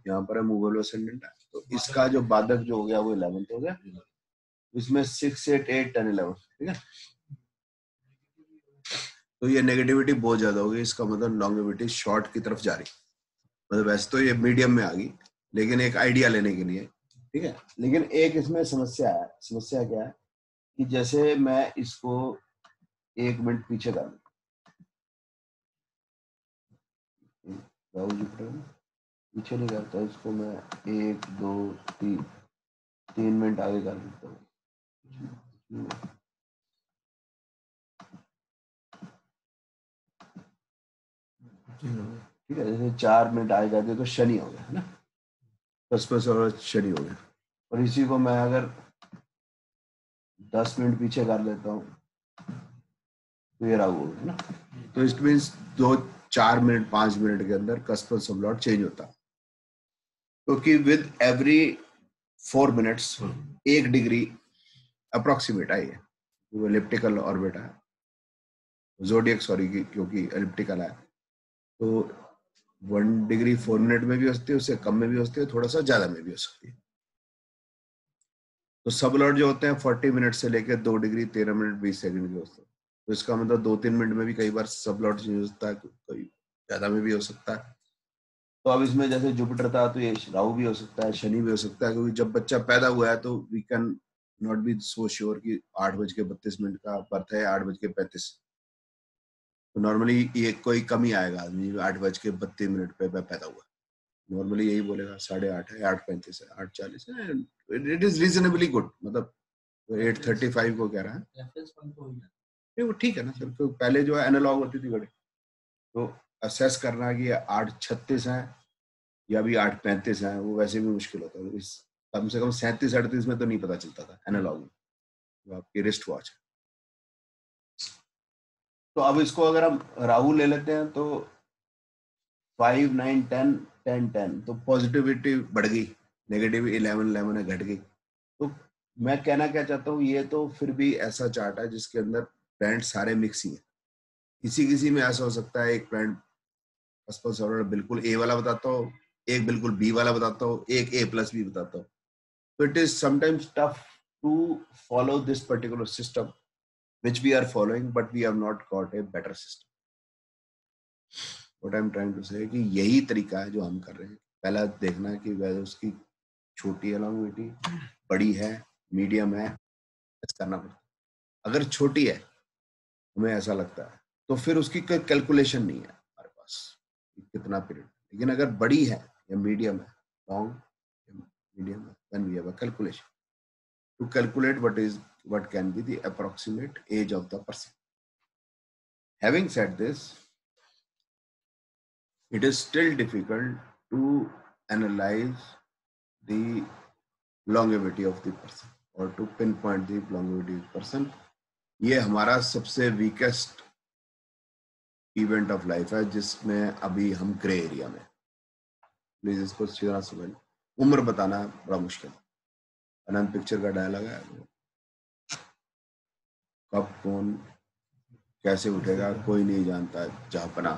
[SPEAKER 1] यहाँ पर है मूवेबल असेंडेंट तो इसका जो बाधक जो हो गया वो इलेवन हो गया। इसमें six eight eight ten eleven ठीक है? तो ये नेगेटिविटी बहुत ज़्यादा होगी इसका मतलब लॉन्गेविटी शॉर्ट की तरफ़ जा रही। मतलब वैसे तो ये मीडियम में आ गई लेकिन एक आइडिया लेने के लिए ठीक है? लेकिन एक इसमें समस्या है समस्या क्या है कि जैसे मैं इसको एक मिनट पीछे कर में पीछे नहीं करता इसको मैं एक दो तीन तीन मिनट आगे कर देता हूँ। ठीक है जैसे चार मिनट आगे कर दिया तो शनि हो गया है ना? पचपन और शनि हो गया। और इसी को मैं अगर दस मिनट पीछे कर लेता हूँ तो ये राहु हो गया ना? तो इट मीन्स दो चार मिनट पाँच मिनट के अंदर कस्पल सबलॉट चेंज होता। है क्योंकि विद एवरी फोर मिनट्स एक डिग्री अप्रोक्सीमेट आई है। वो एलिप्टिकल ऑर्बिट है। जोडियक सॉरी क्योंकि एलिप्टिकल है। तो वन डिग्री फोर मिनट में भी हो सकती है उससे कम में भी हो सकती है थोड़ा सा ज़्यादा में भी हो सकती है। तो सब लॉट जो होते हैं फोर्टी मिनट से लेकर दो डिग्री तेरह मिनट बीस सेकंड के होते हैं तो इसका मतलब दो तीन मिनट में भी कई बार सब लॉट चेंज हो सकता है कई ज़्यादा में भी हो सकता है। तो अब इसमें जैसे जुपिटर था तो ये राहु भी हो सकता है शनि भी हो सकता है क्योंकि जब बच्चा पैदा हुआ है तो we can not be so sure कि आठ बज के बत्तीस मिनट का बर्थ है आठ बज के पैंतीस। तो नॉर्मली ये कोई कमी आएगा आदमी आठ बज के बत्तीस मिनट पे पैदा हुआ। नॉर्मली यही बोलेगा साढ़े आठ है आठ पैंतीस है आठ चालीस है इट इज़ रीजनेबली गुड मतलब एट थर्टी फाइव को कह रहा है। वो ठीक है ना सर तो पहले जो है एनालॉग होती थी घड़ी। तो असेस करना कि आठ छत्तीस है या अभी आठ पैंतीस है, वो वैसे भी मुश्किल होता है। कम से कम सैंतीस, अड़तीस में तो नहीं पता चलता था एनालॉग में, जो आपकी रिस्ट वॉच है। तो अब इसको अगर हम राहु ले लेते हैं तो five nine ten ten ten तो पॉजिटिविटी बढ़ गई नेगेटिव इलेवन इलेवन है, घट गई। तो मैं कहना क्या चाहता हूँ, ये तो फिर भी ऐसा चार्ट है जिसके अंदर ब्रांड सारे मिक्स ही है। किसी किसी में ऐसा हो सकता है, एक ब्रांड पचपन बिल्कुल ए वाला बताता हो, एक बिल्कुल बी वाला बताता हो, एक ए प्लस बी बताता हो। तो it is sometimes tough to follow this particular system which we are following, but we have not got a better system. What i'm trying to say कि यही तरीका है जो हम कर रहे हैं। पहला देखना है कि वह उसकी छोटी अलॉन्गिटी बड़ी है मीडियम है करना पड़ता अगर छोटी है, हमें ऐसा लगता है तो फिर उसकी कोई कैलकुलेशन नहीं है हमारे पास। कितना पीरियड? लेकिन अगर बड़ी है या मीडियम है long medium calculation to calculate what is what can be approximate age of the person having set this it is still difficult to analyse the longevity of the person और to pinpoint the longevity person ये हमारा सबसे weakest event of life है, जिसमें अभी हम grey area में please इसको सीधा समझ उम्र बताना बड़ा मुश्किल अनंत पिक्चर का डायलॉग है। कब, कौन, कैसे उठेगा, कोई नहीं जानता, जापना।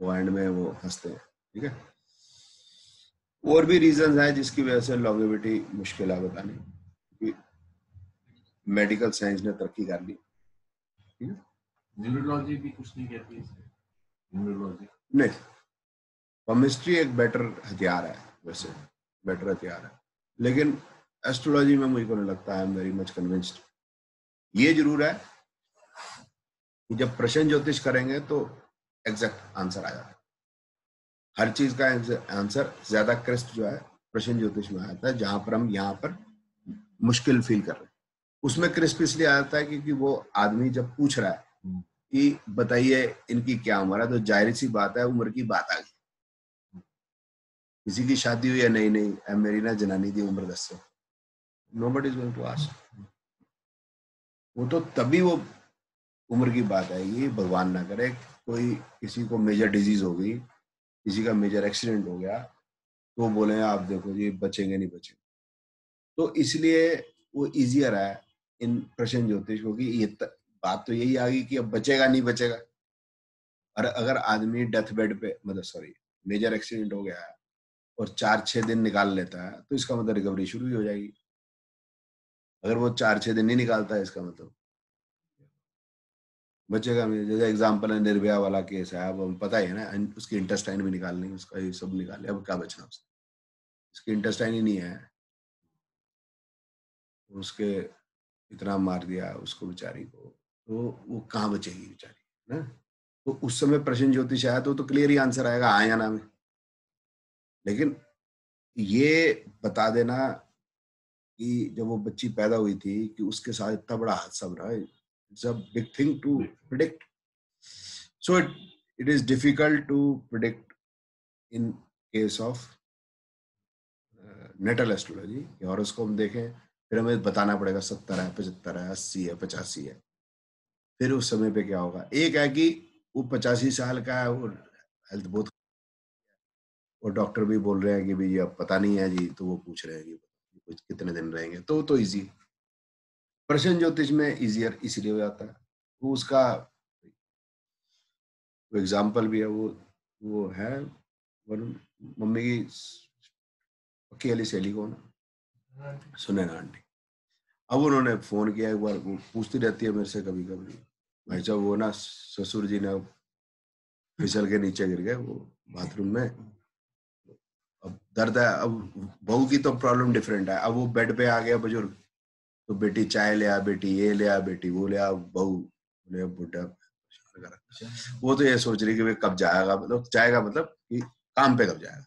[SPEAKER 1] वो एंड में वो हँसते हैं, ठीक है? और भी रीजन है जिसकी वजह से लॉन्गेविटी मुश्किल है, बताने। मेडिकल साइंस ने तरक्की कर ली, ठीक है?
[SPEAKER 2] न्यूरोलॉजी भी कुछ नहीं कहती न्यूरोलॉजी
[SPEAKER 1] नहीं। केमिस्ट्री एक बेटर हथियार है, वैसे। बेटर हथियार है। लेकिन एस्ट्रोलॉजी में मुझे नहीं लगता है वेरी मच कन्विंस्ड ये ज़रूर है कि जब प्रश्न ज्योतिष करेंगे तो एग्जैक्ट आंसर आ जाता है हर चीज़ का आंसर ज़्यादा क्रिस्प जो है, प्रश्न ज्योतिष में आता है, जहाँ पर हम यहाँ पर मुश्किल फील कर रहे हैं। उसमें क्रिस्प इसलिए आता है क्योंकि वो आदमी जब पूछ रहा है कि बताइए इनकी क्या उम्र है? तो ज़ाहिर सी बात है, उम्र की बात आ गई। किसी की शादी हुई या नहीं नहीं मेरी ना जनानी दी उम्र दस no but is to ask वो तो तभी वो उम्र की बात आएगी, भगवान ना करे, कोई किसी को मेजर डिज़ीज़ हो गई, किसी का मेजर एक्सीडेंट हो गया तो बोले, आप देखो जी, बचेंगे, नहीं बचेंगे। तो इसलिए वो इजियर है इन प्रश्न ज्योतिष को कि ये बात तो यही आ गई कि अब बचेगा, नहीं बचेगा। और अगर आदमी डेथ बेड पे मतलब सॉरी मेजर एक्सीडेंट हो गया है और चार छह दिन निकाल लेता है तो इसका मतलब रिकवरी शुरू ही हो जाएगी। अगर वो चार छह दिन नहीं निकालता है, इसका मतलब। बचेगा मेरे जैसे एग्ज़ाम्पल है, निर्भया वाला केस है। अब हम पता ही है ना उसकी इंटेस्टाइन भी निकालनी उसका ये सब निकाले अब क्या बचना उसका इसकी इंटेस्टाइन ही नहीं है। उसके इतना मार दिया, उसको बेचारी को। तो वो कहाँ बचेगी बेचारी ना? तो उस समय प्रश्न ज्योतिष आया तो, तो क्लियर ही आंसर आएगा हाँ या ना में लेकिन ये बता देना कि जब वो बच्ची पैदा हुई थी कि उसके साथ इतना बड़ा हादसा हो रहा it's a big thing to predict so it it is difficult to predict in case of natal astrology हम देखें फिर हमें बताना पड़ेगा सत्तर है पचहत्तर है अस्सी है पचासी है। फिर उस समय पे क्या होगा? एक है कि वो पचासी साल का है और हेल्थ बहुत और डॉक्टर भी बोल रहे हैं कि भाई अब पता नहीं है जी तो वो पूछ रहे हैं कि कितने दिन रहेंगे? तो तो इजी प्रश्न ज्योतिष में इजियर इसलिए हो जाता है। वो उसका वो एग्ज़ाम्पल भी है वो वो है मम्मी की पक्की वाली सहेली को ना सुने ना आंटी। अब उन्होंने फ़ोन किया एक बार वो पूछती रहती है मेरे से कभी कभी भाई साहब, वो ना ससुर जी ने फिसल के नीचे गिर गए, वो बाथरूम में। अब दर्द है, अब बहू की तो प्रॉब्लम डिफरेंट है। अब वो बेड पे आ गया बुज़ुर्ग तो बेटी चाय ले आ, बेटी ये ले आ, बेटी वो ले आ, बहू बोले बुढ़ा वो तो ये सोच रही कि वे कब जाएगा मतलब जाएगा मतलब कि काम पे कब जाएगा?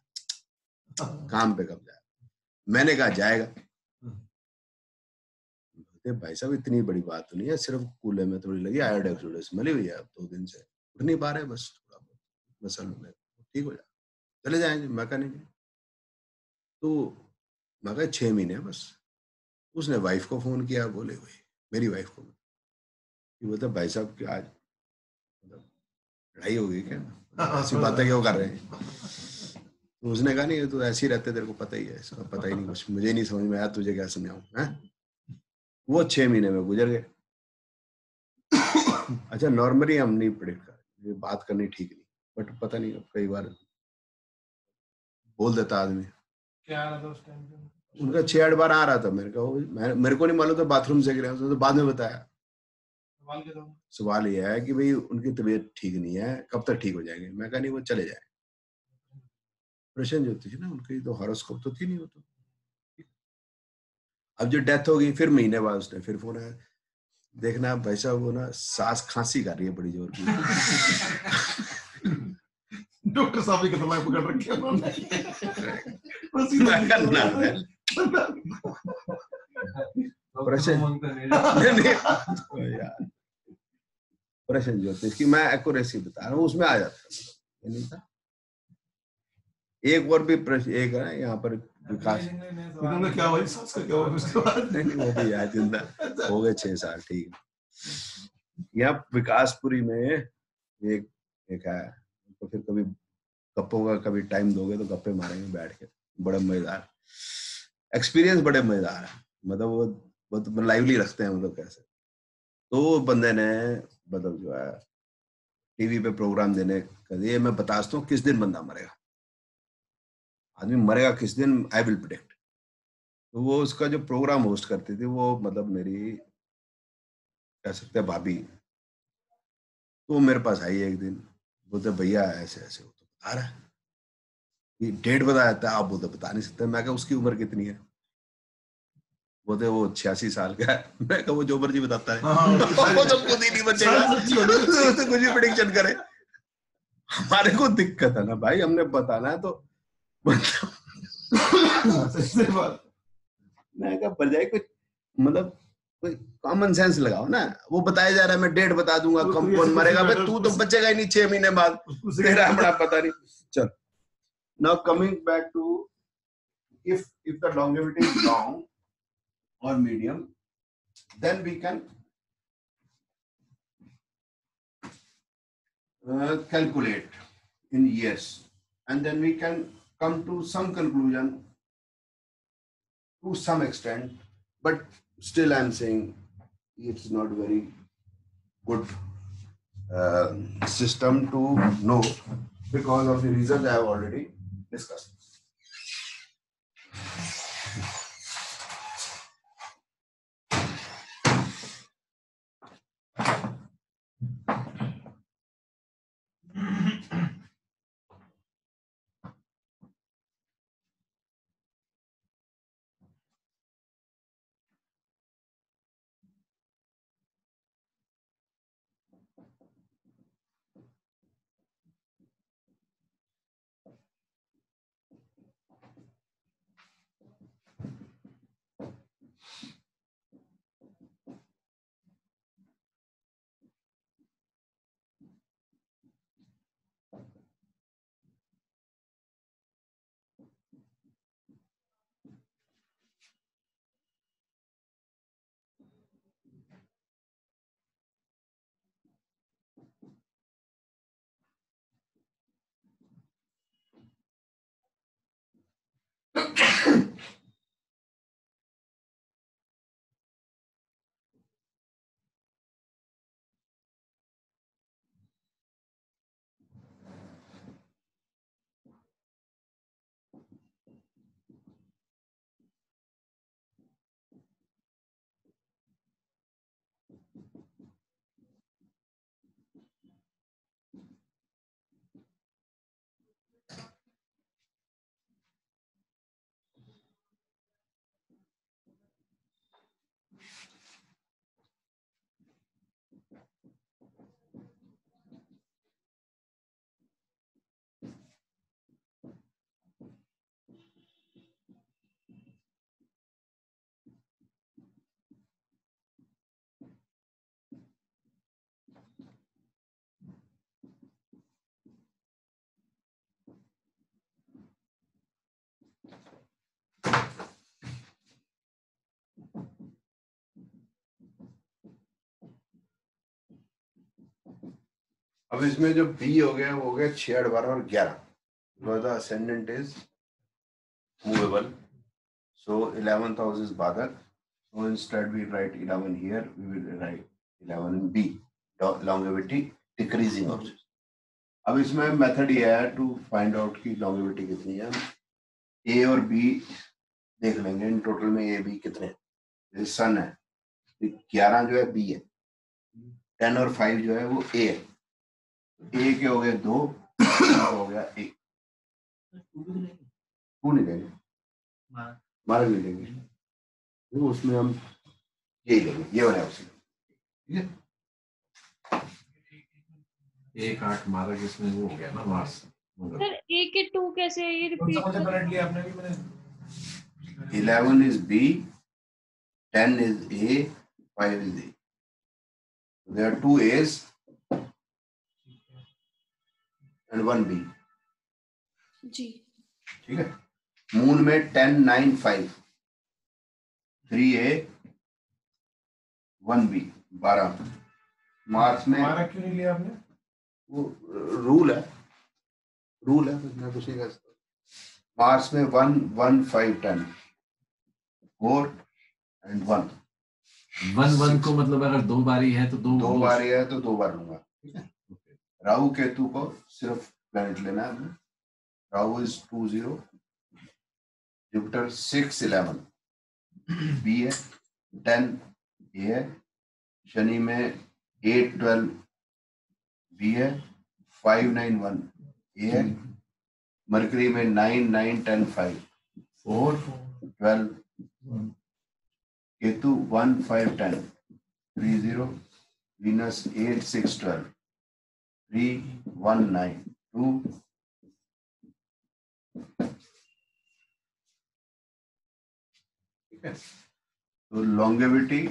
[SPEAKER 1] काम पे कब जाएगा? मैंने कहा, जाएगा। भाई साहब इतनी बड़ी बात तो नहीं है सिर्फ़ कूले में थोड़ी लगी आयोडेक्सोडस मली हुई है दो दिन से। उठ नहीं पा रहे बस थोड़ा बहुत मसल में ठीक हो जाए चले जाएँगे मैं कहा नहीं तो मैं कहा छः महीने बस। उसने वाइफ को फ़ोन किया बोले भाई मेरी वाइफ को कि बोलता भाई साहब कि आज मतलब लड़ाई हो गई क्या ऐसी बातें क्यों कर रहे हैं? तो उसने कहा नहीं तो ऐसे ही रहते तेरे को पता ही है इसका पता ही नहीं कुछ मुझे नहीं समझ में आया तुझे क्या समझाऊं हैं? वो छह महीने में गुजर गए। अच्छा नॉर्मली हम नहीं प्रिडिक्ट कर ये बात करनी ठीक नहीं बट पता नहीं कई बार बोल देता आदमी।
[SPEAKER 4] क्या आ रहा था उस टाइम पे?
[SPEAKER 1] उनका छह आठ बार आ रहा था मेरे को मेरे को नहीं मालूम था बाथरूम से गिरा तो बाद में बताया।
[SPEAKER 4] सवाल क्या था?
[SPEAKER 1] सवाल ये है कि भाई उनकी तबीयत ठीक नहीं है कब तक ठीक हो जाएँगे? मैं कहा नहीं वो चले जाए। प्रश्न जो थी ना उनकी तो हॉरोस्कोप तो थी नहीं वो तो। अब जो डेथ हो गई फिर महीने बाद उसने फिर फ़ोन आया देखना भाई साहब वो ना सांस खांसी कर रही है बड़ी ज़ोर की।
[SPEAKER 4] डॉक्टर साहब भी खतरनाक पकड़ रखे हैं उन्होंने।
[SPEAKER 1] ना, ऑपरेशन जो थी इसकी मैं एक्यूरेसी बता रहा हूँ उसमें आ जाता था? एक और भी प्रश्न एक है यहाँ पर विकास।
[SPEAKER 4] उन्होंने क्या हुआ सांस का क्या हुआ उसके बाद
[SPEAKER 1] नहीं नहीं, वो भी याद ज़िंदा हो गए छह साल ठीक। यहाँ विकासपुरी में एक एक है। तो फिर कभी गप्पों का कभी टाइम दोगे तो गप्पे मारेंगे बैठ के। बड़े मज़ेदार। एक्सपीरियंस बड़े मज़ेदार है। मतलब वो बहुत लाइवली रखते हैं मतलब कैसे। तो वो बंदे ने मतलब जो है टीवी पे प्रोग्राम देने का ये मैं बताता हूँ किस दिन बंदा मरेगा। आदमी मरेगा किस दिन आई विल प्रिडिक्ट तो वो उसका जो प्रोग्राम होस्ट करती थी वो मतलब मेरी कह सकते हैं भाभी। तो वो मेरे पास आई एक दिन बोलते भैया ऐसे ऐसे वो तो बता रहा है। ये डेट बताया था आप बोलते बता नहीं सकते। मैं कहा उसकी उम्र कितनी है? बोलते वो छियासी साल का है। मैं कहा वो जो मर्ज़ी बताता है। वो तो खुद ही नहीं बचेगा। तो कुछ भी प्रिडिक्शन करे। हमारे को दिक्कत है ना भाई हमने बताना है तो मतलब मैं कहा बजाय कुछ मतलब कोई कॉमन सेंस लगाओ ना। वो बताया जा रहा है मैं डेट बता दूँगा
[SPEAKER 4] तो
[SPEAKER 1] कब कौन मरेगा। भाई तू तो बचेगा ही नहीं छह महीने बाद। तेरा अपना पता नहीं। चल। Now coming back to if the longevity is long or medium then we can uh, calculate in years. And then we can come to some conclusion to some extent but still i'm saying it's not very good uh, system to know because of the reasons i have already discussed अब इसमें जो B हो गया, वो हो गया छह आठ बारह और ग्यारह। Ascendant is movable so eleven house is बादल so instead we write eleven here we will write eleven in B longevity decreasing of अब इसमें मेथड ये है टू फाइंड आउट की लॉन्गेविटी कितनी है। ए और बी देख लेंगे। इन टोटल में ए बी कितने सन है। ग्यारह जो है बी है। टेन और फाइव जो है वो ए है। ए के हो गए दो हो गया एक।
[SPEAKER 5] टू
[SPEAKER 1] नहीं लेंगे
[SPEAKER 5] हमारा
[SPEAKER 1] बारह नहीं लेंगे तो उसमें हम यही लेंगे ये वाला
[SPEAKER 2] एक आठ इसमें वो हो गया ना मार्स
[SPEAKER 7] सर ए के टू कैसे है? ये रिपीट
[SPEAKER 4] कौन सा पलट लिया आपने भी मैंने?
[SPEAKER 1] Eleven is B ten is A five is A. There two A's and one B
[SPEAKER 7] जी।
[SPEAKER 1] ठीक है? मून में ten nine five three A one B बारह. मार्च में
[SPEAKER 4] हमारा क्यों नहीं लिया आपने?
[SPEAKER 1] वो रूल है। रूल है मैं कुछ नहीं कर सकता मार्च में one one five ten four and one
[SPEAKER 2] one one को मतलब अगर दो बारी है तो दो
[SPEAKER 1] दो बार है तो दो बार लूँगा। ठीक है? राहु केतु को सिर्फ़ प्लेनेट लेना है Rahu is two zero Jupiter six eleven B है टेन ए है, शनि में एट ट्वेल्व बी है फाइव नाइन वन ए है मरकरी में nine nine ten five four twelve Ketu one five ten three zero Venus eight six twelve three one nine to ठीक है तो longevity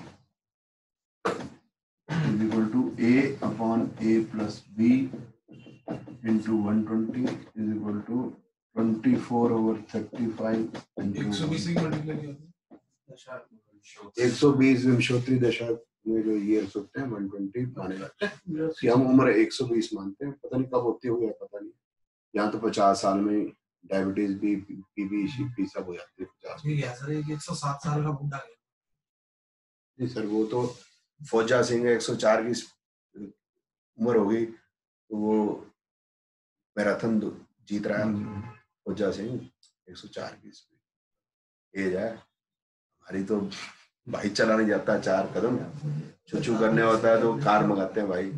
[SPEAKER 1] is equal to a upon a plus b into 120 is equal to 24 over 35 into
[SPEAKER 4] 120 की multiply किया आपने?
[SPEAKER 1] 120 विंशोत्तरी दशा में जो years होते हैं 120 माने जाते हैं। कि हम उम्र 120 मानते हैं पता नहीं कब होती होगी पता नहीं। यहाँ तो 50 साल में डायबिटीज़ भी पीबी शिपी सब हो जाती है 50
[SPEAKER 4] ठीक है सर एक 107 साल का बुढ़ा है।
[SPEAKER 1] नहीं सर वो तो फौजा सिंह 104 की उम्र हो गई तो वो मैराथन जीत रहा है। फौजा सिंह 104 की एज है। हमारी तो भाई चला नहीं जाता चार कदम। छुछू करने होता है तो कार मंगाते हैं भाई।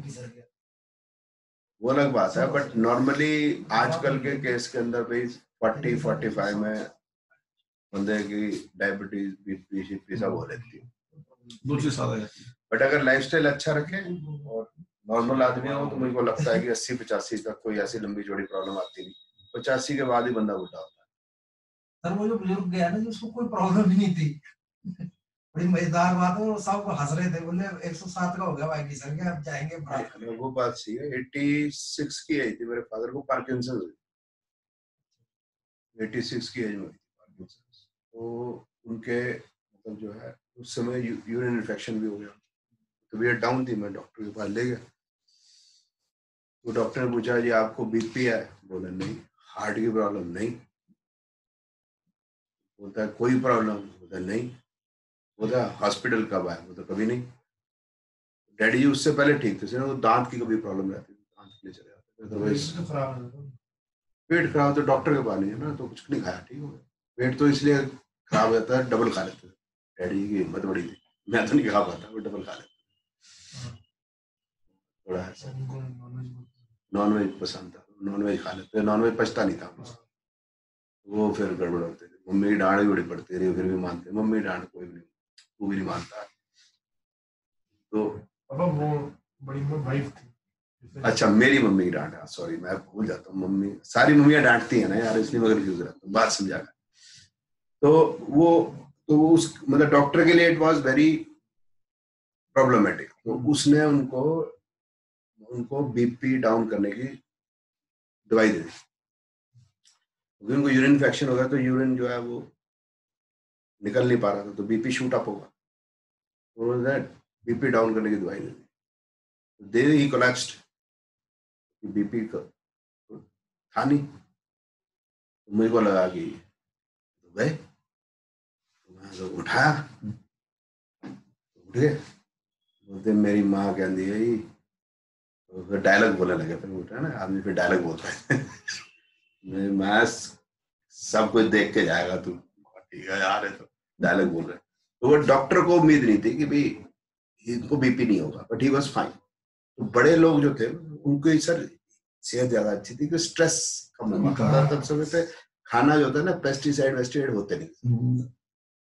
[SPEAKER 1] वो अलग बात है बट नॉर्मली आजकल के केस के अंदर भाई फोर्टी फोर्टी फाइव में बंदे की डायबिटीज़ बीपी शिपी सब हो रहती है।
[SPEAKER 2] है
[SPEAKER 1] बट अगर लाइफस्टाइल अच्छा रखे और नॉर्मल आदमी हो तो मुझे को लगता है कि अस्सी पचासी तक कोई ऐसी लंबी चौड़ी प्रॉब्लम आती नहीं। पचासी के बाद ही बंदा बुढ़ा होता है।
[SPEAKER 10] सर वो जो बुज़ुर्ग गया ना जी उसको कोई प्रॉब्लम ही नहीं थी। बड़ी मज़ेदार बात है वो सब हंस रहे थे बोले 107 का हो गया भाई की के अब जाएँगे
[SPEAKER 1] हाँ, वो बात सही है एट्टी सिक्स की एज थी मेरे फादर को पार्किंसन हुई एट्टी सिक्स की एज में पार्किंसन तो उनके मतलब जो है उस समय यूरिन इन्फेक्शन भी हो गया। तबीयत डाउन थी मैं डॉक्टर के पास ले गया। तो डॉक्टर ने पूछा जी आपको बीपी है? बोला नहीं हार्ट की प्रॉब्लम नहीं। बोलता है कोई प्रॉब्लम? बोलता नहीं। बोलता है हॉस्पिटल कब आया? बोलता कभी नहीं। डैडी जी उससे पहले ठीक थे सिर्फ़ दांत की कभी प्रॉब्लम रहती थी दांत के लिए चले जाते अदरवाइज़
[SPEAKER 4] तो खराब है तो।
[SPEAKER 1] पेट खराब तो डॉक्टर के पास नहीं है ना तो कुछ नहीं खाया ठीक हो गया। पेट तो इसलिए खराब हो जाता है डबल खा लेते डैडी जी की हिम्मत बड़ी थी मैं तो नहीं खा पाता वो डबल खा लेते थोड़ा ऐसा।
[SPEAKER 4] नॉनवेज
[SPEAKER 1] नॉन वेज पसंद था नॉन वेज खा लेते नॉन वेज पछता नहीं था वो फिर गड़बड़ होते थे मम्मी की डांट भी बड़ी पड़ती रही फिर भी मानते मम्मी डांट कोई भी नहीं वो भी नहीं मानता तो
[SPEAKER 4] पापा वो बड़ी वाइफ थी।
[SPEAKER 1] अच्छा मेरी मम्मी की डांट सॉरी मैं भूल जाता हूँ मम्मी सारी मम्मियाँ डांटती है ना यार इसलिए मैं कंफ्यूज रहता हूँ बात समझा कर तो वो तो वो उस मतलब डॉक्टर के लिए इट वाज वेरी प्रॉब्लमेटिक तो उसने उनको उनको बीपी डाउन करने की दवाई दे दी। क्योंकि उनको यूरिन इन्फेक्शन हो गया तो यूरिन जो है वो निकल नहीं पा रहा था तो बीपी शूट अप होगा। उन्होंने बीपी डाउन करने की दवाई दे दी। ही कोलैप्स्ड कि बीपी था नहीं। तो मुझे को लगा कि तो गए। तो तो उठाया उठ। गए। बोलते, मेरी माँ कहती है तो फिर डायलॉग बोलने लगे फिर उठा ना। आदमी फिर डायलॉग बोलता है। मैं, सब कुछ देख के जाएगा तू। ठीक है यार तो डायलॉग बोल रहे तो वो डॉक्टर को उम्मीद नहीं थी कि भाई इनको बीपी नहीं होगा बट ही वॉज़ फाइन तो बड़े लोग जो थे उनको सर सेहत ज़्यादा अच्छी थी कि स्ट्रेस कम हुआ तब समय पे खाना जो होता है ना पेस्टिसाइड वेस्टिसाइड होते नहीं।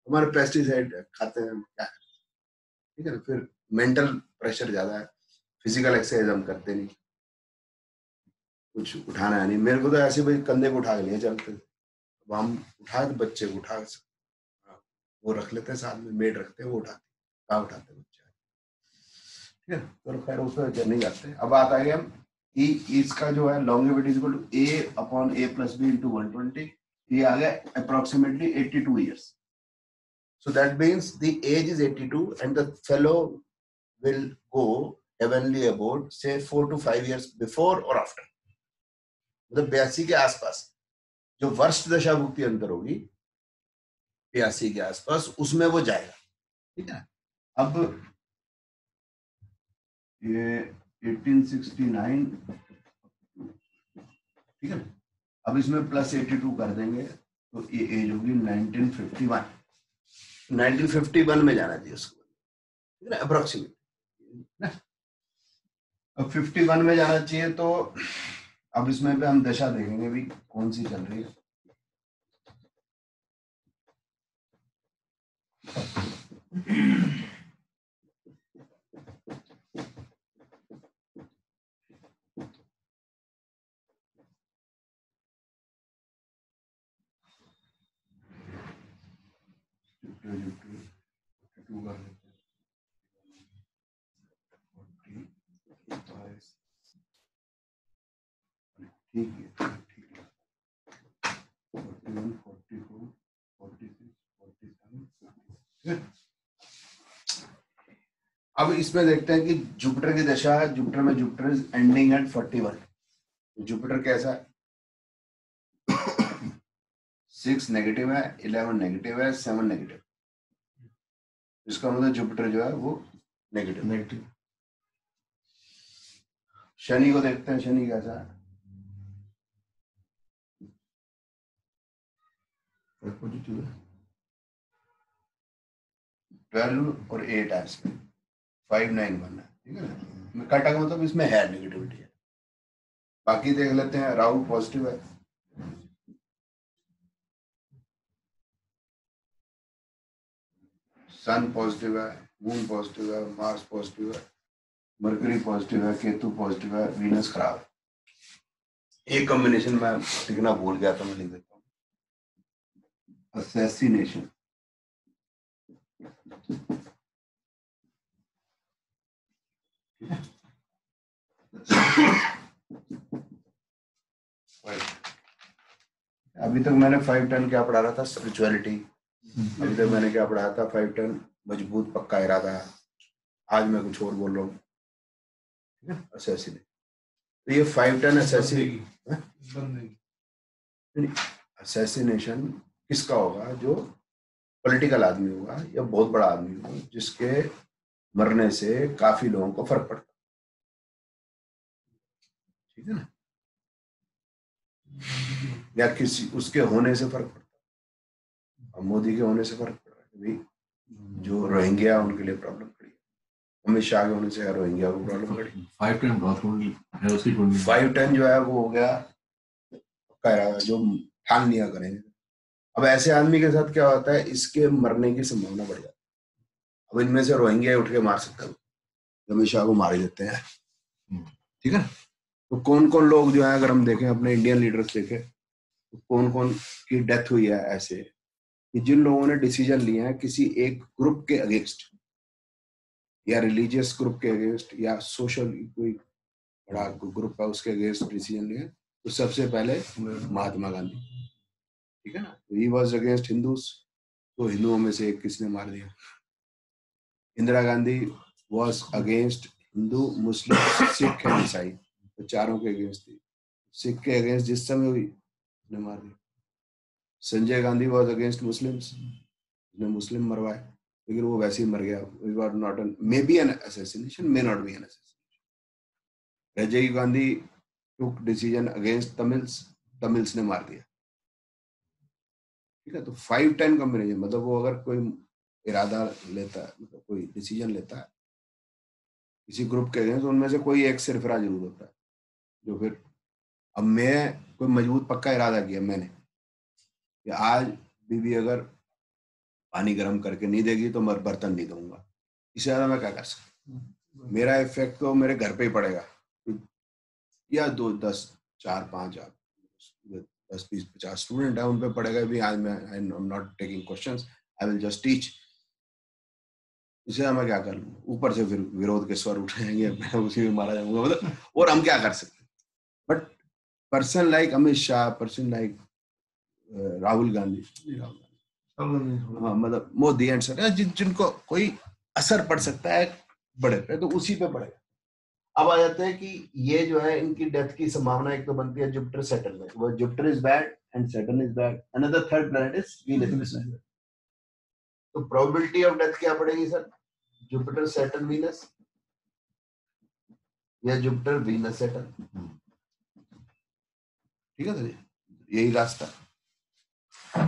[SPEAKER 1] हमारे पेस्टिसाइड खाते हैं क्या ठीक है ना फिर मेंटल प्रेशर ज़्यादा है फ़िज़िकल एक्सरसाइज हम करते नहीं। कुछ उठाना है नहीं। मेरे को तो ऐसे भाई कंधे को उठा के लिए चलते हम उठा के बच्चे उठा वो रख लेते हैं, साथ में मेड रखते हैं, वो उठाते कहा उठाते बच्चे ठीक है? तो खैर उसमें नहीं जाते। अब बात आ हम ई इसका जो है longevity equal to A upon A plus B into one twenty ये आ गया approximately eighty two years So that means the age is 82 and the fellow will go heavenly abode, say four to five years before or after. मतलब बयासी के आसपास। जो वर्ष दशा भुक्ति अंतर होगी बयासी के आसपास, उसमें वो जाएगा। ठीक है? अब ये 1869 ठीक है ना? अब इसमें प्लस 82 कर देंगे तो ये एज होगी 1951 1951 में जाना चाहिए उसको। ठीक है ना? अब 51 में जाना चाहिए तो अब इसमें पे हम दशा देखेंगे भी कौन सी चल रही है। ठीक है ठीक है 41, 44, 46, 47, 50, अब इसमें देखते हैं कि जुपिटर की दशा है जुपिटर में Jupiter is ending at 41 Jupiter कैसा है? सिक्स नेगेटिव है इलेवन नेगेटिव है सेवन नेगेटिव इसका मतलब जुपिटर जो है वो नेगेटिव
[SPEAKER 2] नेगेटिव
[SPEAKER 1] शनि को देखते हैं शनि कैसा है?
[SPEAKER 2] है
[SPEAKER 1] ट्वेल्व और फाइव, नाइन, वन है। ठीक है ना? का मतलब इसमें है नेगेटिविटी है। बाकी देख लेते हैं राहु पॉजिटिव है। सन पॉजिटिव है, मून पॉजिटिव है, मार्स पॉजिटिव है, मरकरी पॉजिटिव है, केतु पॉजिटिव है, वीनस खराब है। एक कॉम्बिनेशन में लिखना भूल गया था मैं लिख देता असैसिनेशन अभी तक मैंने फाइव टन क्या पढ़ा रहा था? स्पिरिचुअलिटी अभी तक मैंने क्या पढ़ाया था? फाइव टन मज़बूत पक्का इरादा आज मैं कुछ और बोल रहा हूँ। ठीक है? असैसिनेट तो ये फाइव टन असैसिन असैसिनेशन किसका होगा जो पॉलिटिकल आदमी होगा या बहुत बड़ा आदमी होगा जिसके मरने से काफ़ी लोगों को फ़र्क पड़ता ठीक है ना? या किसी उसके होने से फ़र्क पड़ता अब मोदी के होने से फ़र्क पड़ रहा है भाई जो रोहिंग्या उनके लिए प्रॉब्लम खड़ी है। अमित शाह के होने से रोहिंग्या को प्रॉब्लम खड़ी
[SPEAKER 2] फाइव टेन बहुत
[SPEAKER 1] फाइव टेन जो है वो हो गया जो ठान लिया करेंगे। अब ऐसे आदमी के साथ क्या होता है इसके मरने की संभावना बढ़ जाती है। अब इनमें से रोहिंग्या उठ के मार सकता है। अमित शाह को मार देते हैं। ठीक है तो कौन कौन लोग जो है अगर हम देखें अपने इंडियन लीडर्स देखें तो कौन कौन की डेथ हुई है ऐसे? कि जिन लोगों ने डिसीज़न लिए हैं किसी एक ग्रुप के अगेंस्ट या रिलीजियस ग्रुप के अगेंस्ट या सोशल कोई बड़ा ग्रुप है उसके अगेंस्ट डिसीज़न लिए तो सबसे पहले महात्मा गांधी। ठीक है ना? तो ही वॉज़ अगेंस्ट हिंदूज तो हिंदुओं में से एक किसने मार दिया? Indira Gandhi was against Hindu Muslim Sikh and ईसाई वो चारों के अगेंस्ट थी। सिख के अगेंस्ट जिस समय हुई उसने मार दिया। Sanjay Gandhi was against Muslims उसने मुस्लिम मरवाए, लेकिन वो वैसे ही मर गया। Not an may be an assassination may not be an assassination Rajiv Gandhi took decision against Tamils Tamils ने मार दिया। ठीक है तो फाइव टेन कॉम्बिनेशन मतलब वो अगर कोई इरादा लेता है मतलब कोई डिसीज़न लेता है किसी ग्रुप के अगेंस्ट उनमें से कोई एक सिरफरा ज़रूर होता है जो फिर अब मैं कोई मज़बूत पक्का इरादा किया मैंने कि आज बीवी अगर पानी गर्म करके नहीं देगी तो मैं बर्तन नहीं दूँगा इससे ज़्यादा मैं क्या कर सकता मेरा इफ़ेक्ट तो मेरे घर पे ही पड़ेगा या दो दस चार पाँच आप दस बीस पचास स्टूडेंट है उन पे पड़ेगा भी आज मैं I am not taking questions I will just teach इसे मैं क्या कर लूँ? ऊपर से फिर विरोध के स्वर उठाएँगे मैं उसी में मारा जाऊँगा मतलब और हम क्या कर सकते but person like Amit Shah person like Rahul Gandhi हाँ मतलब मोदी एंड सर जिन जिनको कोई असर पड़ सकता है बड़े पे तो उसी पे पड़ेगा अब आ जाते हैं कि ये जो है इनकी डेथ की संभावना एक तो बनती है जुपिटर सेटन में। वो Jupiter is bad and Saturn is bad another third planet is Venus तो प्रोबेबिलिटी ऑफ़ डेथ क्या पड़ेगी सर? जुपिटर सेटन वीनस या जुपिटर वीनस सेटन ठीक है सर? यही रास्ता।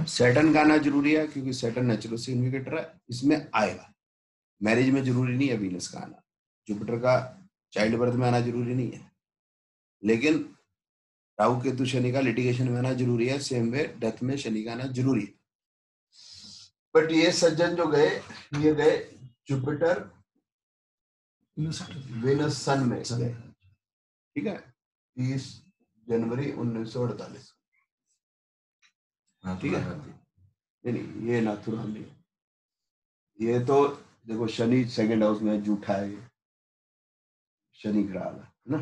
[SPEAKER 1] सेटन का आना ज़रूरी है क्योंकि सेटन नेचुरल सिग्निफिकेटर है। इसमें आएगा। मैरिज में ज़रूरी नहीं है वीनस का आना। जुपिटर का चाइल्ड बर्थ में आना ज़रूरी नहीं है। लेकिन राहु केतु शनि का लिटिगेशन में आना ज़रूरी है सेम वे डेथ में शनि का आना ज़रूरी है। बट ये सज्जन जो गए ये गए जुपिटर वेनस सन में गए। ठीक है? तीस जनवरी उन्नीस सौ अड़तालीस। ठीक है? नहीं नहीं ये नाथुराम नहीं। ये तो देखो शनि सेकंड हाउस में जूठा है। शनि खराब है ना?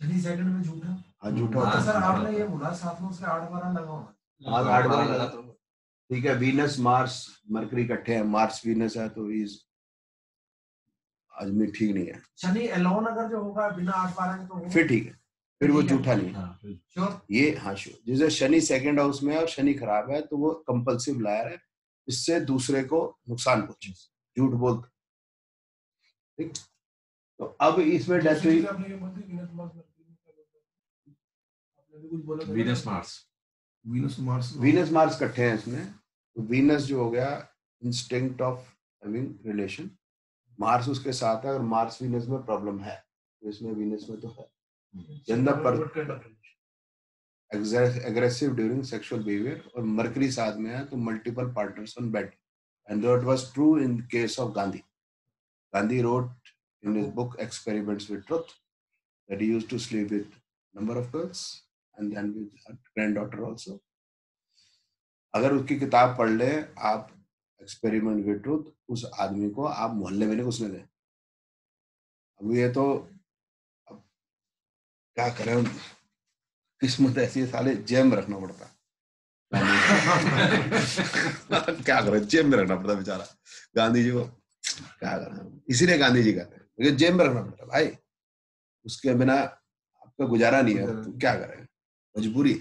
[SPEAKER 10] शनि सेकंड में झूठा?
[SPEAKER 1] हाँ जूठा
[SPEAKER 10] तो
[SPEAKER 1] होता
[SPEAKER 10] सर आपने ये बोला साथ में उसके आठ बारह लगा हुआ
[SPEAKER 1] हाँ, आठ बार लगा तो। ठीक है वीनस मार्स मरकरी इकट्ठे हैं। मार्स वीनस है तो इज़ आदमी ठीक नहीं है।
[SPEAKER 10] शनि एलोन अगर जो होगा बिना आठ बारह के तो
[SPEAKER 1] फिर ठीक है। फिर वो झूठा नहीं है।
[SPEAKER 2] हाँ,
[SPEAKER 10] श्योर
[SPEAKER 1] ये हाँ श्योर जैसे शनि सेकंड हाउस में है और शनि खराब है तो वो कंपल्सिव लायर है। इससे दूसरे को नुकसान पहुँचे। झूठ बोलते। ठीक? तो अब इसमें डेथ हुई
[SPEAKER 2] Venus Mars?
[SPEAKER 4] Venus Mars
[SPEAKER 1] Venus Mars इकट्ठे हैं इसमें। तो वीनस जो हो गया instinct of having relation Mars उसके साथ है और मार्स वीनस में प्रॉब्लम है। तो इसमें वीनस में तो है। Aggressive during sexual behavior और मरकरी साथ में है तो multiple partners on bed and that was true in case of Gandhi. Gandhi wrote in his book Experiments with Truth that he used to sleep with number of girls and then with her granddaughter also. अगर उसकी किताब पढ़ ले आप experiment with truth उस आदमी को आप मोहल्ले में नहीं घुसने दें। अब ये तो अब क्या करें? किस्मत ऐसी है साले जेब में रखना पड़ता। क्या करें जेब में रखना पड़ता बेचारा। गांधी जी को क्या करें इसीलिए गांधी जी कहते हैं। क्योंकि जेब में रखना पड़ता भाई। उसके बिना आपका गुजारा नहीं है तो क्या करें मजबूरी।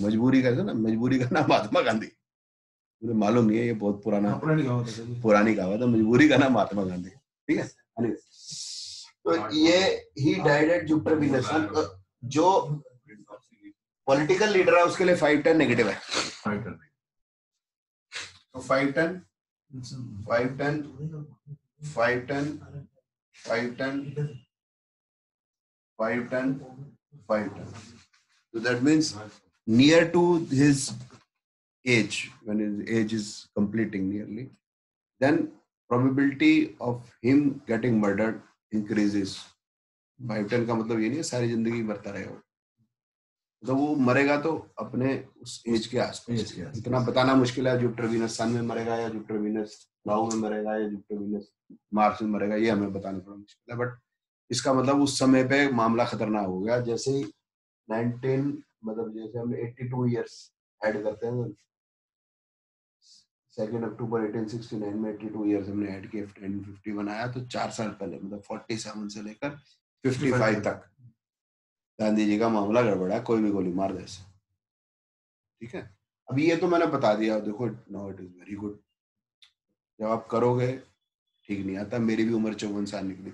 [SPEAKER 1] मजबूरी हैं ना मजबूरी का नाम महात्मा गांधी। मुझे मालूम नहीं है ये बहुत पुराना
[SPEAKER 4] पुरानी कहावत है।
[SPEAKER 1] पुरानी कहावत है मजबूरी का नाम महात्मा गांधी। ठीक है? तो ये ही डाइड एट जुपिटर वीनस जो पॉलिटिकल लीडर है उसके लिए फाइव टेन नेगेटिव है।
[SPEAKER 2] फाइव करने
[SPEAKER 1] तो five ten five ten five ten five ten five ten five ten so that means near to his age when his age is completing nearly then probability of him getting murdered increases. Five ten का मतलब ये नहीं है सारी ज़िंदगी मरता रहेगा वो तो वो मरेगा तो अपने उस एज के आसपास। इतना बताना मुश्किल है जुपिटर वीनस सन में मरेगा या जुपिटर वीनस राहु में मरेगा या जुपिटर मार्स में मरेगा ये हमें बताना थोड़ा मुश्किल है। बट इसका मतलब उस समय पे मामला खतरनाक हो गया। जैसे ही 19 मतलब जैसे हम 82 इयर्स ऐड करते हैं सेकेंड अक्टूबर 1869 में 82 इयर्स हमने ऐड किए 1050 बनाया तो चार साल पहले मतलब 47 से लेकर 55 तक। गांधी जी का मामला गड़बड़ा कोई भी गोली मार दे ठीक है? अब ये तो मैंने बता दिया देखो no it is very good जब आप करोगे ठीक नहीं आता मेरी भी उम्र चौवन साल निकली।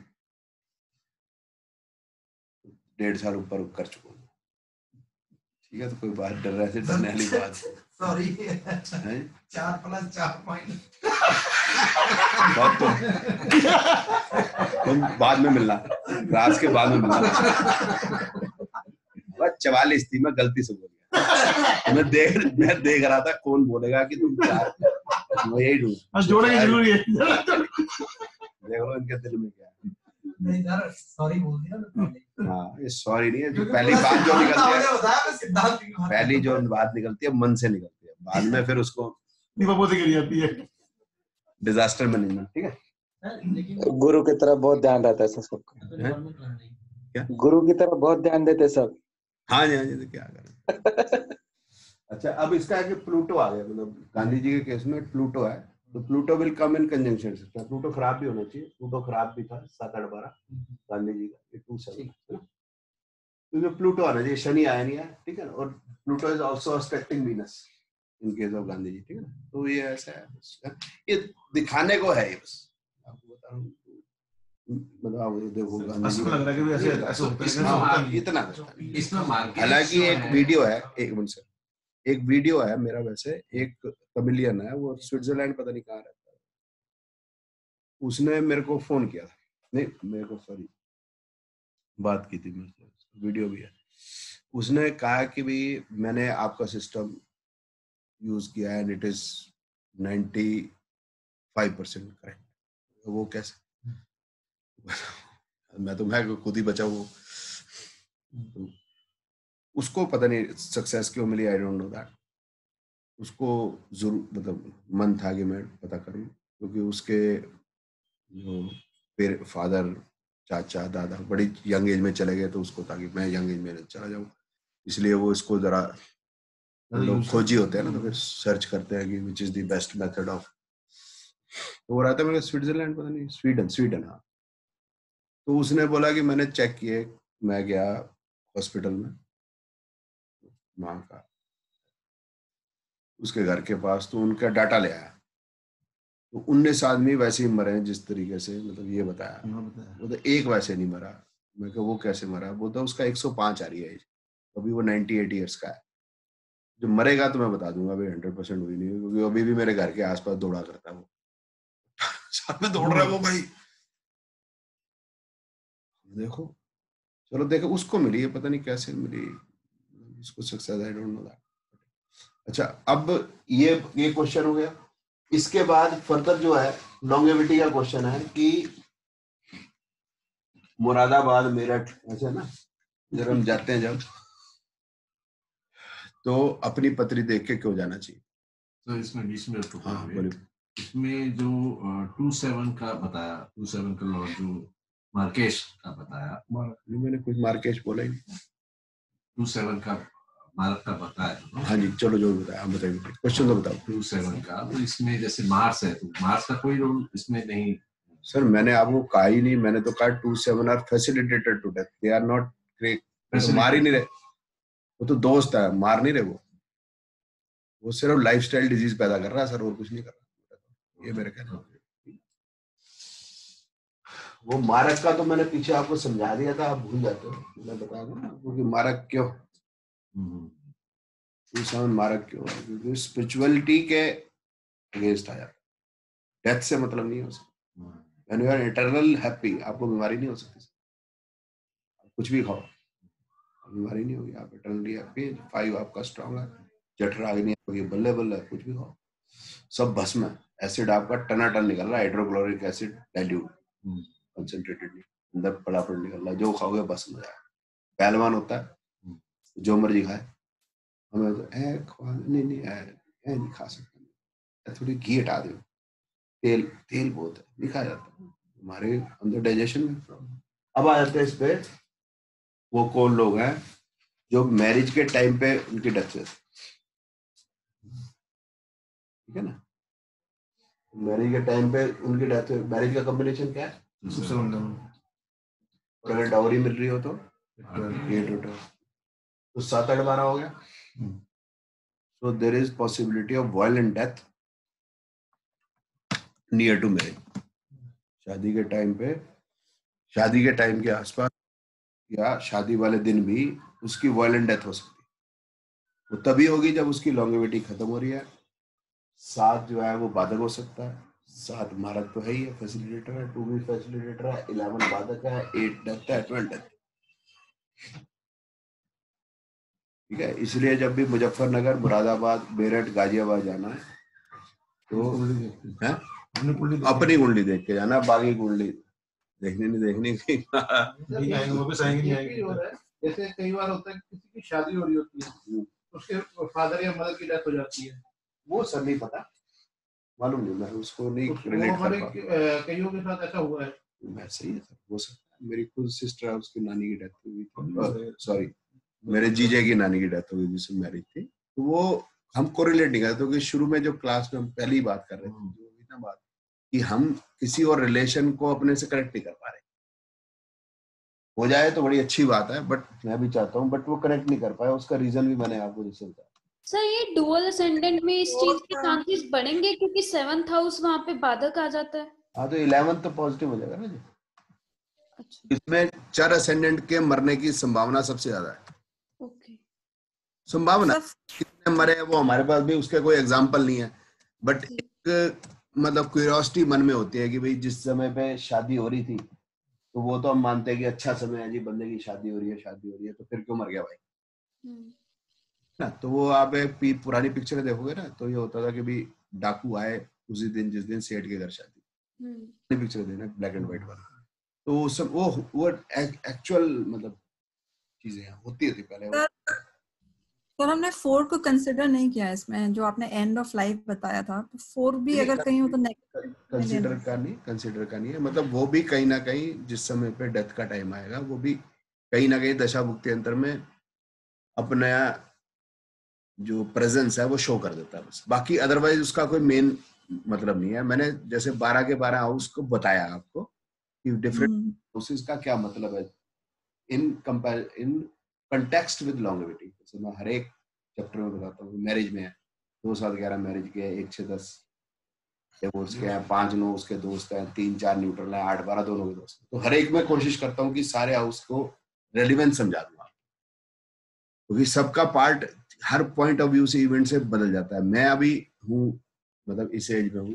[SPEAKER 1] डेढ़ साल ऊपर कर चुका हूँ। ठीक है तो कोई बात डर रहा है डरने वाली बात।
[SPEAKER 10] सॉरी चार प्लस चार पॉइंट
[SPEAKER 1] तो तुम बाद में मिलना रात के बाद में मिलना। चवालीस थी मैं गलती से बोल गया। मैं देख मैं देख रहा था कौन बोलेगा कि तुम चार मैं यही ढूंढ
[SPEAKER 4] हाँ, जोड़ेंगे ज़रूर
[SPEAKER 1] देख लो इनके दिल में क्या
[SPEAKER 10] नहीं सॉरी बोल दिया
[SPEAKER 1] हाँ ये सॉरी नहीं है जो पहली बात जो निकलती है पहली जो बात निकलती है मन से निकलती है। बाद में फिर उसको
[SPEAKER 4] है
[SPEAKER 1] डिजास्टर मैनेजमेंट ठीक है?
[SPEAKER 3] गुरु की तरफ़ बहुत ध्यान रहता है सर सबका।
[SPEAKER 5] तो
[SPEAKER 3] गुरु की तरफ़ बहुत ध्यान देते सब।
[SPEAKER 1] हाँ जी हाँ जी तो क्या करें अच्छा अब इसका है कि प्लूटो आ गया मतलब गांधी जी के केस में प्लूटो है तो Pluto will come in conjunction से प्लूटो खराब भी होना चाहिए प्लूटो खराब भी था सात आठ बारह गांधी जी का ये टू सेवन है ना? तो जो प्लूटो आना चाहिए शनि आया नहीं है ठीक है ना? और Pluto is also aspecting Venus in case of Gandhi ji ठीक है ना? तो ये ऐसा है बस। ये दिखाने को है ये बस। आपको बता रहा हूँ देखो गांधी जी
[SPEAKER 4] असम लग रहा कि ऐसे ऐसे होता
[SPEAKER 2] इसमें
[SPEAKER 1] इतना
[SPEAKER 2] इसमें
[SPEAKER 1] हालाँकि एक वीडियो है एक मिनट सर। एक वीडियो है मेरा वैसे एक तमिलियन है वो स्विट्जरलैंड पता नहीं कहाँ रहता है। उसने मेरे को फ़ोन किया था। नहीं मेरे को सॉरी बात की थी मेरे वीडियो भी है। उसने कहा कि भी मैंने आपका सिस्टम यूज़ किया है and it is 95 percent correct वो कैसे? मैं तो मैं खुद ही बचा वो तो उसको पता नहीं सक्सेस क्यों मिली आई डोंट नो दैट उसको ज़रूर मतलब मन था कि मैं पता करूँ क्योंकि उसके जो पेर फादर चाचा दादा बड़ी यंग एज में चले गए तो उसको था कि मैं यंग एज में चला जाऊँ। इसलिए वो इसको जरा लोग खोजी होते हैं ना तो फिर सर्च करते हैं कि which is the best method of तो वो रहता है मेरे स्विट्जरलैंड पता नहीं स्वीडन स्वीडन हाँ। तो उसने बोला कि मैंने चेक किए मैं गया हॉस्पिटल में। माँ का। उसके घर के पास तो उनका डाटा ले आया। तो उन्नीस आदमी वैसे ही मरे हैं जिस तरीके से मतलब ये बताया। वो तो एक वैसे नहीं मरा। मैं कहा वो कैसे मरा? वो तो उसका 105 आ रही है। एज अभी वो 98 इयर्स का है। जो मरेगा तो मैं बता दूँगा अभी हंड्रेड परसेंट हुई नहीं क्योंकि अभी भी मेरे घर के आसपास दौड़ा करता है वो। साथ में दौड़ रहा है वो भाई। देखो चलो देखो उसको मिली है पता नहीं कैसे मिली। उसको success I don't know that अच्छा अब ये ये क्वेश्चन हो गया। इसके बाद फर्दर जो है लॉन्गेविटी का क्वेश्चन है कि मुरादाबाद मेरठ ऐसे ना? जब हम जाते हैं जब तो अपनी पत्री देख के क्यों जाना चाहिए?
[SPEAKER 2] तो इसमें बीच में तो
[SPEAKER 1] हाँ
[SPEAKER 2] इसमें जो टू सेवन का बताया टू सेवन का लॉ जो मार्केश का बताया।
[SPEAKER 1] मार- मैंने कुछ मार्केश बोला ही नहीं।
[SPEAKER 2] टू सेवन का मार्क का बताया
[SPEAKER 1] हाँ जी चलो जो बताया आप बताइए क्वेश्चन तो बताओ।
[SPEAKER 2] टू सेवन का। तो इसमें जैसे मार्स है तो मार्स का कोई रोल इसमें नहीं।
[SPEAKER 1] सर मैंने आपको कहा ही नहीं मैंने तो कहा two seven are facilitated to death they are not great मार ही नहीं रहे। वो तो दोस्त है मार नहीं रहे वो। वो सिर्फ़ लाइफस्टाइल डिज़ीज़ पैदा कर रहा है सर और कुछ नहीं कर रहा। ये मेरे कहना वो मारक का तो मैंने पीछे आपको समझा दिया था आप भूल जाते हो मैं बता दूँ आपको कि मारक क्यों? टू सेवन मारक क्यों है? क्योंकि स्पिरिचुअलिटी के अगेंस्ट आया डेथ से मतलब नहीं हो सकता। when you are eternal happy आपको बीमारी नहीं हो सकती कुछ भी खाओ। बीमारी नहीं होगी आप इटर्नली हैप्पी फाइव आपका स्ट्रांग है। जठराग्नि नहीं होगी बल्ले बल्ले कुछ भी खाओ। सब भस्म है। एसिड आपका टना टन निकल रहा है हाइड्रोक्लोरिक एसिड डाइल्यूट कंसंट्रेटेड नहीं अंदर फटाफट निकल रहा है जो खाओगे भस्म हो जाएगा पहलवान होता है जो मर्ज़ी खाए। हमें तो ए खा नहीं नहीं ए, ए नहीं खा सकते। थोड़ी घी हटा दो तेल तेल बहुत है नहीं खाया जाता। हमारे अंदर डाइजेशन में प्रॉब्लम अब आ जाते हैं इस पे वो कौन लोग हैं जो मैरिज के टाइम पे उनकी डेथ हुई ठीक है ना? मैरिज के टाइम पे उनकी डेथ मैरिज का कॉम्बिनेशन क्या है? और अगर डाउरी मिल रही हो तो? तो सात आठ बारह हो गया। So there is possibility of violent death near to marriage शादी के टाइम पे शादी के टाइम के आसपास या शादी वाले दिन भी उसकी वायलेंट डेथ हो सकती है। वो तभी होगी जब उसकी लॉन्गेविटी खत्म हो रही है। साथ जो है वो बाधक हो सकता है। सात मारक तो है ही है फैसिलिटेटर है टू भी फैसिलिटेटर है इलेवन बाधक है एट डेथ है ट्वेल्व डेथ ठीक है इसलिए जब भी मुजफ्फरनगर मुरादाबाद मेरठ गाजियाबाद जाना है तो है? अपनी कुंडली देख के जाना बाकी कुंडली देखनी नहीं देखने। की
[SPEAKER 8] हो जैसे कई बार होता है किसी की शादी हो रही होती है उसके फादर या मदर की डेथ हो जाती है
[SPEAKER 1] वो सर नहीं पता। मालूम नहीं मैं उसको नहीं
[SPEAKER 8] अ, कईयों के साथ ऐसा हुआ है।
[SPEAKER 1] मैं सही है सर हो सकता है। मेरी खुद सिस्टर है उसकी नानी की डेथ हुई थी। सॉरी मेरे जीजे की नानी की डेथ हुई जिससे मैरिज थी। तो वो हम कोरिलेट नहीं करते क्योंकि शुरू में जो क्लास में हम पहली बात कर रहे थे जो हुई ना बात कि हम किसी और रिलेशन को अपने से कनेक्ट नहीं कर पा रहे। हो जाए तो बड़ी अच्छी बात है बट मैं भी चाहता हूँ बट वो कनेक्ट नहीं कर पाया उसका रीजन भी मैंने आपको जैसे बताया।
[SPEAKER 7] सर ये डुअल असेंडेंट में इस चीज़ के चांसेस बढ़ेंगे क्योंकि सेवंथ हाउस वहाँ पे बाधक आ जाता है।
[SPEAKER 1] हाँ तो इलेवन तो पॉजिटिव हो जाएगा ना जी।
[SPEAKER 7] अच्छा।
[SPEAKER 1] इसमें चर असेंडेंट के मरने की संभावना सबसे ज़्यादा है।
[SPEAKER 7] ओके।
[SPEAKER 1] संभावना? कितने मरे वो हमारे पास भी उसके कोई एग्ज़ाम्पल नहीं है। बट एक मतलब क्यूरियोसिटी मन में होती है कि भाई जिस समय पे शादी हो रही थी तो वो तो हम मानते हैं कि अच्छा समय है जी बंदे की शादी हो रही है शादी हो रही है तो फिर क्यों मर गया भाई?
[SPEAKER 7] हम्म,
[SPEAKER 1] ना तो वो आप एक पुरानी पिक्चर देखोगे ना तो ये होता था कि भाई डाकू आए उसी दिन जिस दिन सेठ के घर शादी पिक्चर देना ब्लैक एंड व्हाइट वाला। तो वो सब वो वो एक्चुअल मतलब चीज़ें होती थी पहले
[SPEAKER 11] सर हमने फोर को कंसिडर नहीं किया इसमें जो आपने एंड ऑफ़ लाइफ बताया था तो फोर भी अगर कहीं हो तो
[SPEAKER 1] कंसिडर का नहीं कंसिडर का नहीं है। मतलब वो भी कहीं ना कहीं जिस समय पे डेथ का टाइम आएगा वो भी कहीं ना कहीं दशा भुक्ति अंतर में अपना जो प्रेजेंस है वो शो कर देता है बस। बाकी अदरवाइज़ उसका कोई मेन मतलब नहीं है। मैंने जैसे बारह के बारह हाउस को बताया आपको कि डिफरेंट हाउसेस का क्या मतलब है। In compare in context with longevity जैसे मैं हर एक चैप्टर में बताता हूँ मैरिज में है। दो सात ग्यारह मैरिज के हैं, एक छह दस डिवोर्स के हैं पाँच नौ उसके दोस्त हैं तीन चार न्यूट्रल हैं आठ बारह दोनों के दोस्त। तो हर एक में कोशिश करता हूँ कि सारे हाउस को रेलिवेंट समझा दूँगा क्योंकि सबका पार्ट हर पॉइंट ऑफ़ व्यू से इवेंट से बदल जाता है। मैं अभी हूँ मतलब इस एज में हूँ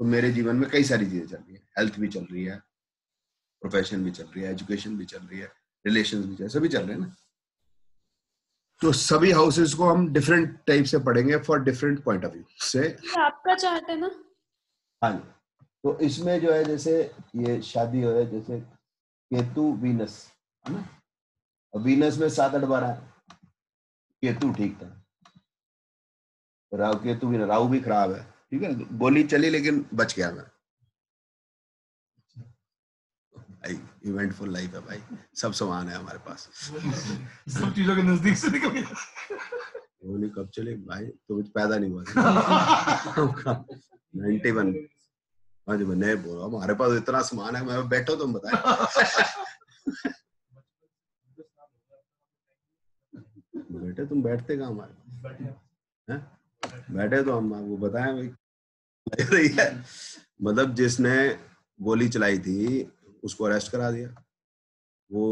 [SPEAKER 1] तो मेरे जीवन में कई सारी चीज़ें चल रही है। हेल्थ भी चल रही है प्रोफेशन भी चल रही है एजुकेशन भी चल रही है रिलेशन भी चल रहे हैं सभी चल रहे हैं ना। तो सभी हाउसेस को हम डिफरेंट टाइप से पढ़ेंगे for different point of view से।
[SPEAKER 7] आपका चार्ट है ना?
[SPEAKER 1] हाँ जी। तो इसमें जो है जैसे ये शादी हो है जैसे केतु वीनस है ना? वीनस में सात आठ बारह है। केतु ठीक था। राहु केतु भी राहु भी खराब है। ठीक है गोली चली लेकिन बच गया मैं। भाई इवेंटफुल लाइफ है भाई। सब सामान है हमारे पास।
[SPEAKER 4] सब चीज़ों के नज़दीक से निकल गया।
[SPEAKER 1] गोली कब चली भाई? तो कुछ पैदा नहीं हुआ नाइन्टी वन हाँ जी मैं नहीं बोल रहा हमारे पास इतना सामान है मैं बैठो तुम बताए बेटे तुम बैठते कहाँ हमारे हैं? बैठे तो हम आपको बताए भाई। मतलब जिसने गोली चलाई थी उसको अरेस्ट करा दिया। वो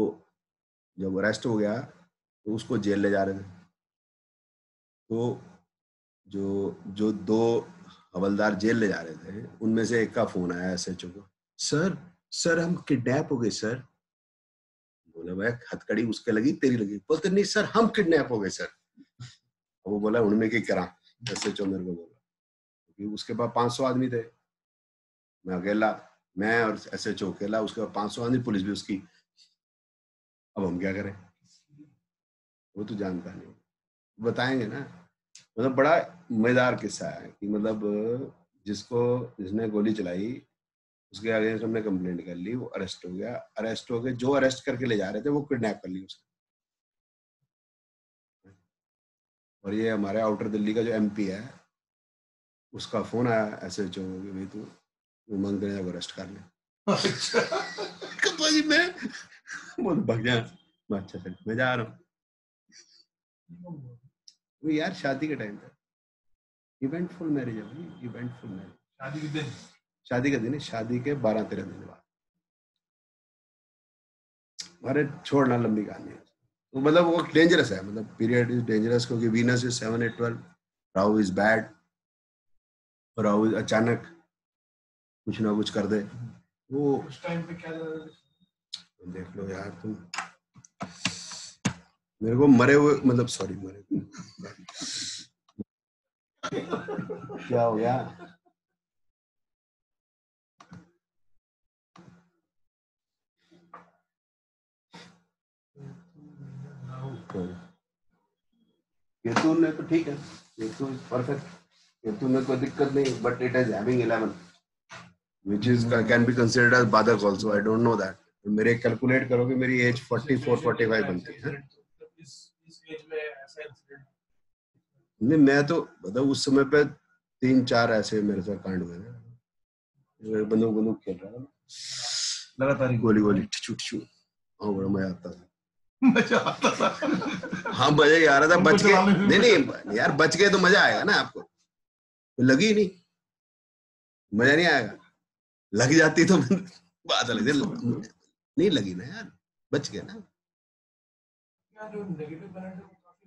[SPEAKER 1] जब अरेस्ट हो गया तो उसको जेल ले जा रहे थे। तो जो जो दो हवलदार जेल ले जा रहे थे उनमें से एक का फ़ोन आया एस एच ओ को। सर सर हम किडनैप हो गए सर। बोले भाई हथकड़ी उसके लगी, तेरी लगी। बोलते, नहीं सर, हम किडनैप हो गए, सर। वो बोला उनमें की करा। एस एच मेरे को बोला। क्योंकि उसके पास 500 आदमी थे। मैं अकेला, मैं और एस एच अकेला, उसके बाद 500 आदमी, पुलिस भी उसकी। अब हम क्या करें? वो तो जानता नहीं। बताएँगे ना। मतलब बड़ा मज़ेदार किस्सा है कि मतलब जिसको, जिसने गोली चलाई उसके अगेंस्ट हमने कंप्लेंट कर ली वो अरेस्ट हो गया। अरेस्ट हो गए जो अरेस्ट करके ले जा रहे थे वो किडनैप कर लिया उसने। और ये हमारे आउटर दिल्ली का जो एमपी है उसका फ़ोन आया एस एच ओ भाई तू वो मांगते हैं अरेस्ट कर ले। कब भाई मैं बोल भाग जा अच्छा चल मैं जा रहा हूँ। वो यार शादी के टाइम पे इवेंटफुल मैरिज है भाई इवेंटफुल मैरिज
[SPEAKER 4] शादी के दिन?
[SPEAKER 1] शादी का दिन शादी के बारह तेरह दिन बाद। अरे छोड़ना लंबी कहानी है। तो मतलब वो डेंजरस है मतलब पीरियड इज़ डेंजरस क्योंकि Venus is seven eight twelve Rahu is bad Rahu अचानक कुछ ना कुछ कर दे। वो
[SPEAKER 4] उस टाइम पे क्या
[SPEAKER 1] देख लो यार तुम। मेरे को मरे हुए मतलब सॉरी मरे। क्या हो गया? केतु ने तो ठीक है. केतु इज़ परफेक्ट केतु में कोई दिक्कत नहीं but it is having 11 which is can be considered as badak also. I don't know that. मेरे कैलकुलेट करोगे मेरी एज 44 45 बनती है. नहीं, मैं तो मतलब उस समय पे तीन, चार ऐसे मेरे साथ कांड हुए थे। बंदूक बंदूक खेल रहा था। लगातार गोली गोली ठिचू ठिचू हाँ बड़ा मज़ा आता था।
[SPEAKER 4] मज़ा आता था।
[SPEAKER 1] हाँ मज़ा ही आ रहा था बच गए। नहीं नहीं यार बच गए तो मज़ा आएगा ना आपको। तो लगी नहीं। मज़ा नहीं आएगा। लग जाती तो बात अलग नहीं लगी ना यार। बच गए ना।
[SPEAKER 4] नेगेटिव है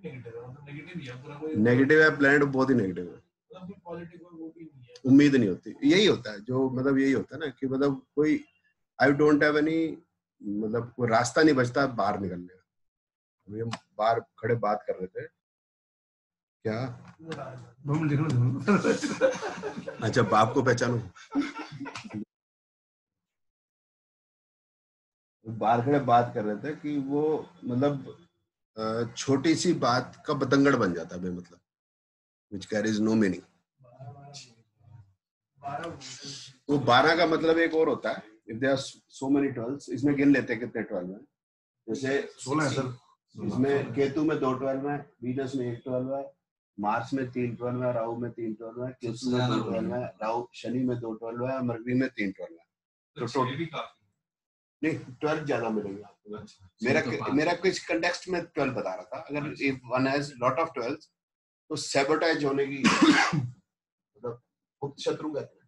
[SPEAKER 4] नेगेटिव है। मतलब नेगेटिव ही है
[SPEAKER 1] नेगेटिव है प्लेनेट बहुत ही नेगेटिव है।
[SPEAKER 4] मतलब कोई पॉजिटिव कोई वो भी नहीं है।
[SPEAKER 1] उम्मीद नहीं होती। यही होता है जो मतलब यही होता है ना कि मतलब कोई आई डोंट हैव एनी मतलब कोई रास्ता नहीं बचता बाहर निकलने हम बाहर खड़े बात कर रहे थे। क्या? अच्छा बाप को पहचानो। बाहर खड़े बात कर रहे थे कि वो मतलब छोटी सी बात का बतंगड़ बन जाता है मतलब विच कैरीज नो मीनिंग वो बारह का मतलब एक और होता है। If they are so many twelve इसमें गिन लेते हैं कितने ट्वेल्व है। जैसे
[SPEAKER 2] सोलह है सर।
[SPEAKER 1] इसमें केतु में दो ट्वेल्व है वीनस में एक ट्वेल्व है मार्स में तीन ट्वेल्व है राहु में तीन ट्वेल्व है केतु में दो ट्वेल्व है राहु शनि में दो ट्वेल्व है मरकरी में तीन ट्वेल्व है। तो टोटल नहीं ट्वेल्व ज़्यादा मिलेंगे आपको।
[SPEAKER 2] अच्छा,
[SPEAKER 1] मेरा
[SPEAKER 2] तो
[SPEAKER 1] मेरा कुछ कंटेक्स्ट में ट्वेल्व बता रहा था। अगर if one has lot of twelve तो सेबोटाइज होने की मतलब गुप्त शत्रु कहते हैं।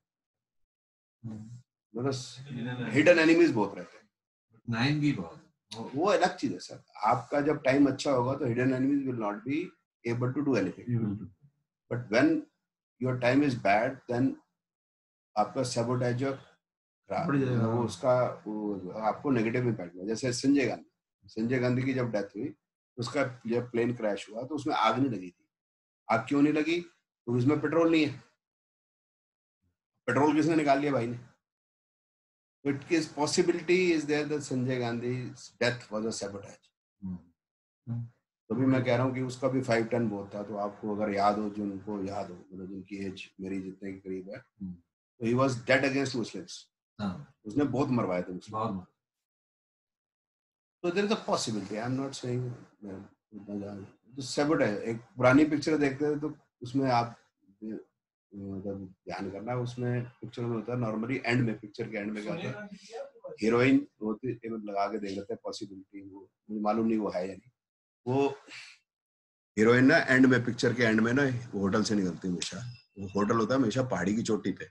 [SPEAKER 1] मतलब हिडन एनिमीज बहुत रहते हैं।
[SPEAKER 2] नाइन भी बहुत
[SPEAKER 1] वो- अलग चीज़ है सर। आपका जब टाइम अच्छा होगा तो hidden enemies will not be able to do anything but when your time is bad then आपका सेबोटाइजर
[SPEAKER 8] जाएगा।
[SPEAKER 1] वो उसका वो आपको नेगेटिव इम्पैक्ट हुआ जैसे संजय गांधी। संजय गांधी की जब डेथ हुई उसका जब प्लेन क्रैश हुआ तो उसमें आग नहीं लगी थी। आग क्यों नहीं लगी? तो उसमें पेट्रोल नहीं है। पेट्रोल किसने निकाल लिया भाई ने? It is possibility is there that Sanjay Gandhi death was a sabotage तो भी मैं कह रहा हूँ कि उसका भी फाइव टन बहुत था तो आपको अगर याद हो जिनको याद हो मतलब जिनकी एज मेरी जितने के करीब है तो ही वाज डेड अगेंस्ट मुस्लिम्स
[SPEAKER 2] हाँ।
[SPEAKER 1] उसने बहुत मरवाए थे मुस्लिम तो there is a possibility I am not saying तो सैबोटेज एक पुरानी पिक्चर देखते थे तो उसमें आप मतलब ध्यान करना है उसमें पिक्चर में होता है नॉर्मली एंड में पिक्चर के एंड में क्या होता है? हीरोइन होती है लगा के देख लेते हैं पॉसिबिलिटी वो मुझे मालूम नहीं वो है या नहीं। वो हीरोइन ना एंड में पिक्चर के एंड में ना होटल से निकलती है हमेशा। वो होटल होता है हमेशा पहाड़ी की चोटी पे।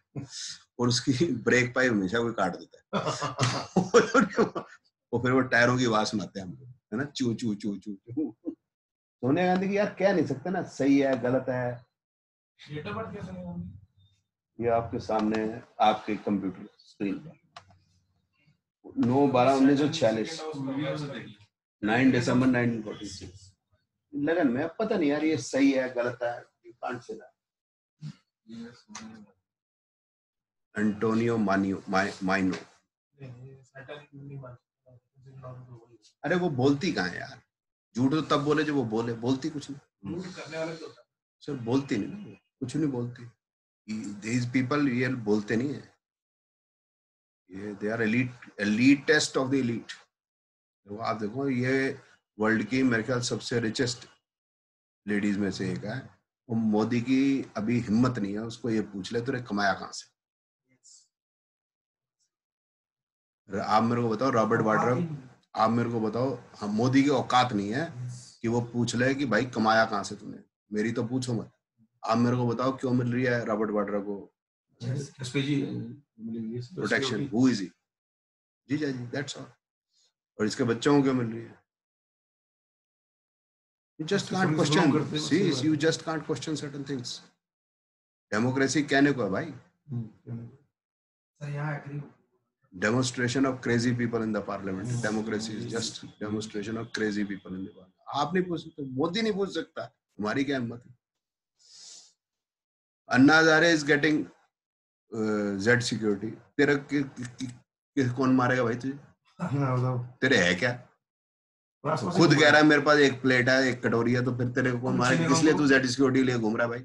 [SPEAKER 1] और उसकी ब्रेक पाइप हमेशा कोई काट देता है। वो फिर वो टायरों की आवाज़ सुनाते हैं हम लोग है ना? चू चू चू चू चू। सोनिया गांधी की यार कह नहीं सकते ना सही है गलत है
[SPEAKER 4] डेट ऑफ़ बर्थ कैसे
[SPEAKER 1] ये आपके सामने है आपके कंप्यूटर स्क्रीन पर। नौ बारह उन्नीस सौ छियालीस। Nine December nineteen forty six. लगन में पता नहीं यार ये सही है गलत है कांट से एंटोनियो मानियो माइनो अरे वो बोलती कहाँ है यार? झूठ तो तब बोले जब वो बोले बोलती कुछ नहीं।
[SPEAKER 4] करने वाले तो
[SPEAKER 1] सर बोलती नहीं कुछ नहीं बोलती। दीज पीपल ये बोलते नहीं है। ये they are elite elitest of the elite वो आप देखो ये वर्ल्ड की मेरे ख्याल सबसे रिचेस्ट लेडीज़ में से एक है। वो मोदी की अभी हिम्मत नहीं है उसको ये पूछ ले तुरे कमाया कहाँ से? आप मेरे को बताओ रॉबर्ट वाड्रा आप मेरे को बताओ हम मोदी की औकात नहीं है कि वो पूछ ले कि भाई कमाया कहाँ से तूने? मेरी तो पूछो मत। आप मेरे को बताओ क्यों मिल रही है रॉबर्ट वाड्रा को? Protection hmm. जी जी दैट्स ऑल और इसके बच्चों को क्यों मिल रही है? You just can't question see you just can't question certain things democracy कहने को है भाई। Demonstration of crazy people in the parliament democracy is just demonstration of crazy people in the parliament आप नहीं पूछ सकते मोदी नहीं पूछ सकता। तुम्हारी क्या हिम्मत है? Anna Hazare is getting Z security तेरा कि, कि, कि, कि, कौन मारेगा भाई तुझे?
[SPEAKER 4] हाँ
[SPEAKER 1] तेरे है क्या? खुद कह रहा है? मेरे पास एक प्लेट है एक कटोरी है तो फिर तेरे को कौन मारेगा?
[SPEAKER 4] नहीं
[SPEAKER 1] किस लिए तू जेड सिक्योरिटी लिए घूम रहा है भाई?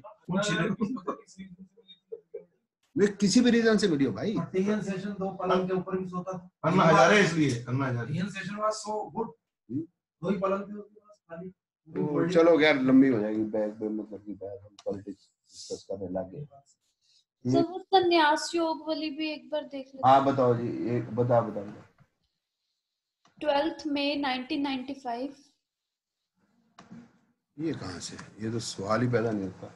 [SPEAKER 1] मैं किसी भी रीजन से मिली हो भाई।
[SPEAKER 10] टीएन सेशन दो पलंग के ऊपर भी सोता।
[SPEAKER 4] अन्ना हजारे इसलिए Anna Hazare.
[SPEAKER 10] T N Seshan was so good दो ही पलंग थे उसके पास खाली।
[SPEAKER 1] चलो यार लंबी हो जाएगी बैग मतलब की बैग हम पॉलिटिक्स डिस्कस करने लगे
[SPEAKER 7] सर संन्यास योग वाली भी एक बार देख लेते
[SPEAKER 1] हाँ। बताओ जी एक बता बताओ
[SPEAKER 7] ट्वेल्थ मई 1995
[SPEAKER 1] ये कहाँ से? ये तो सवाल ही पैदा नहीं होता।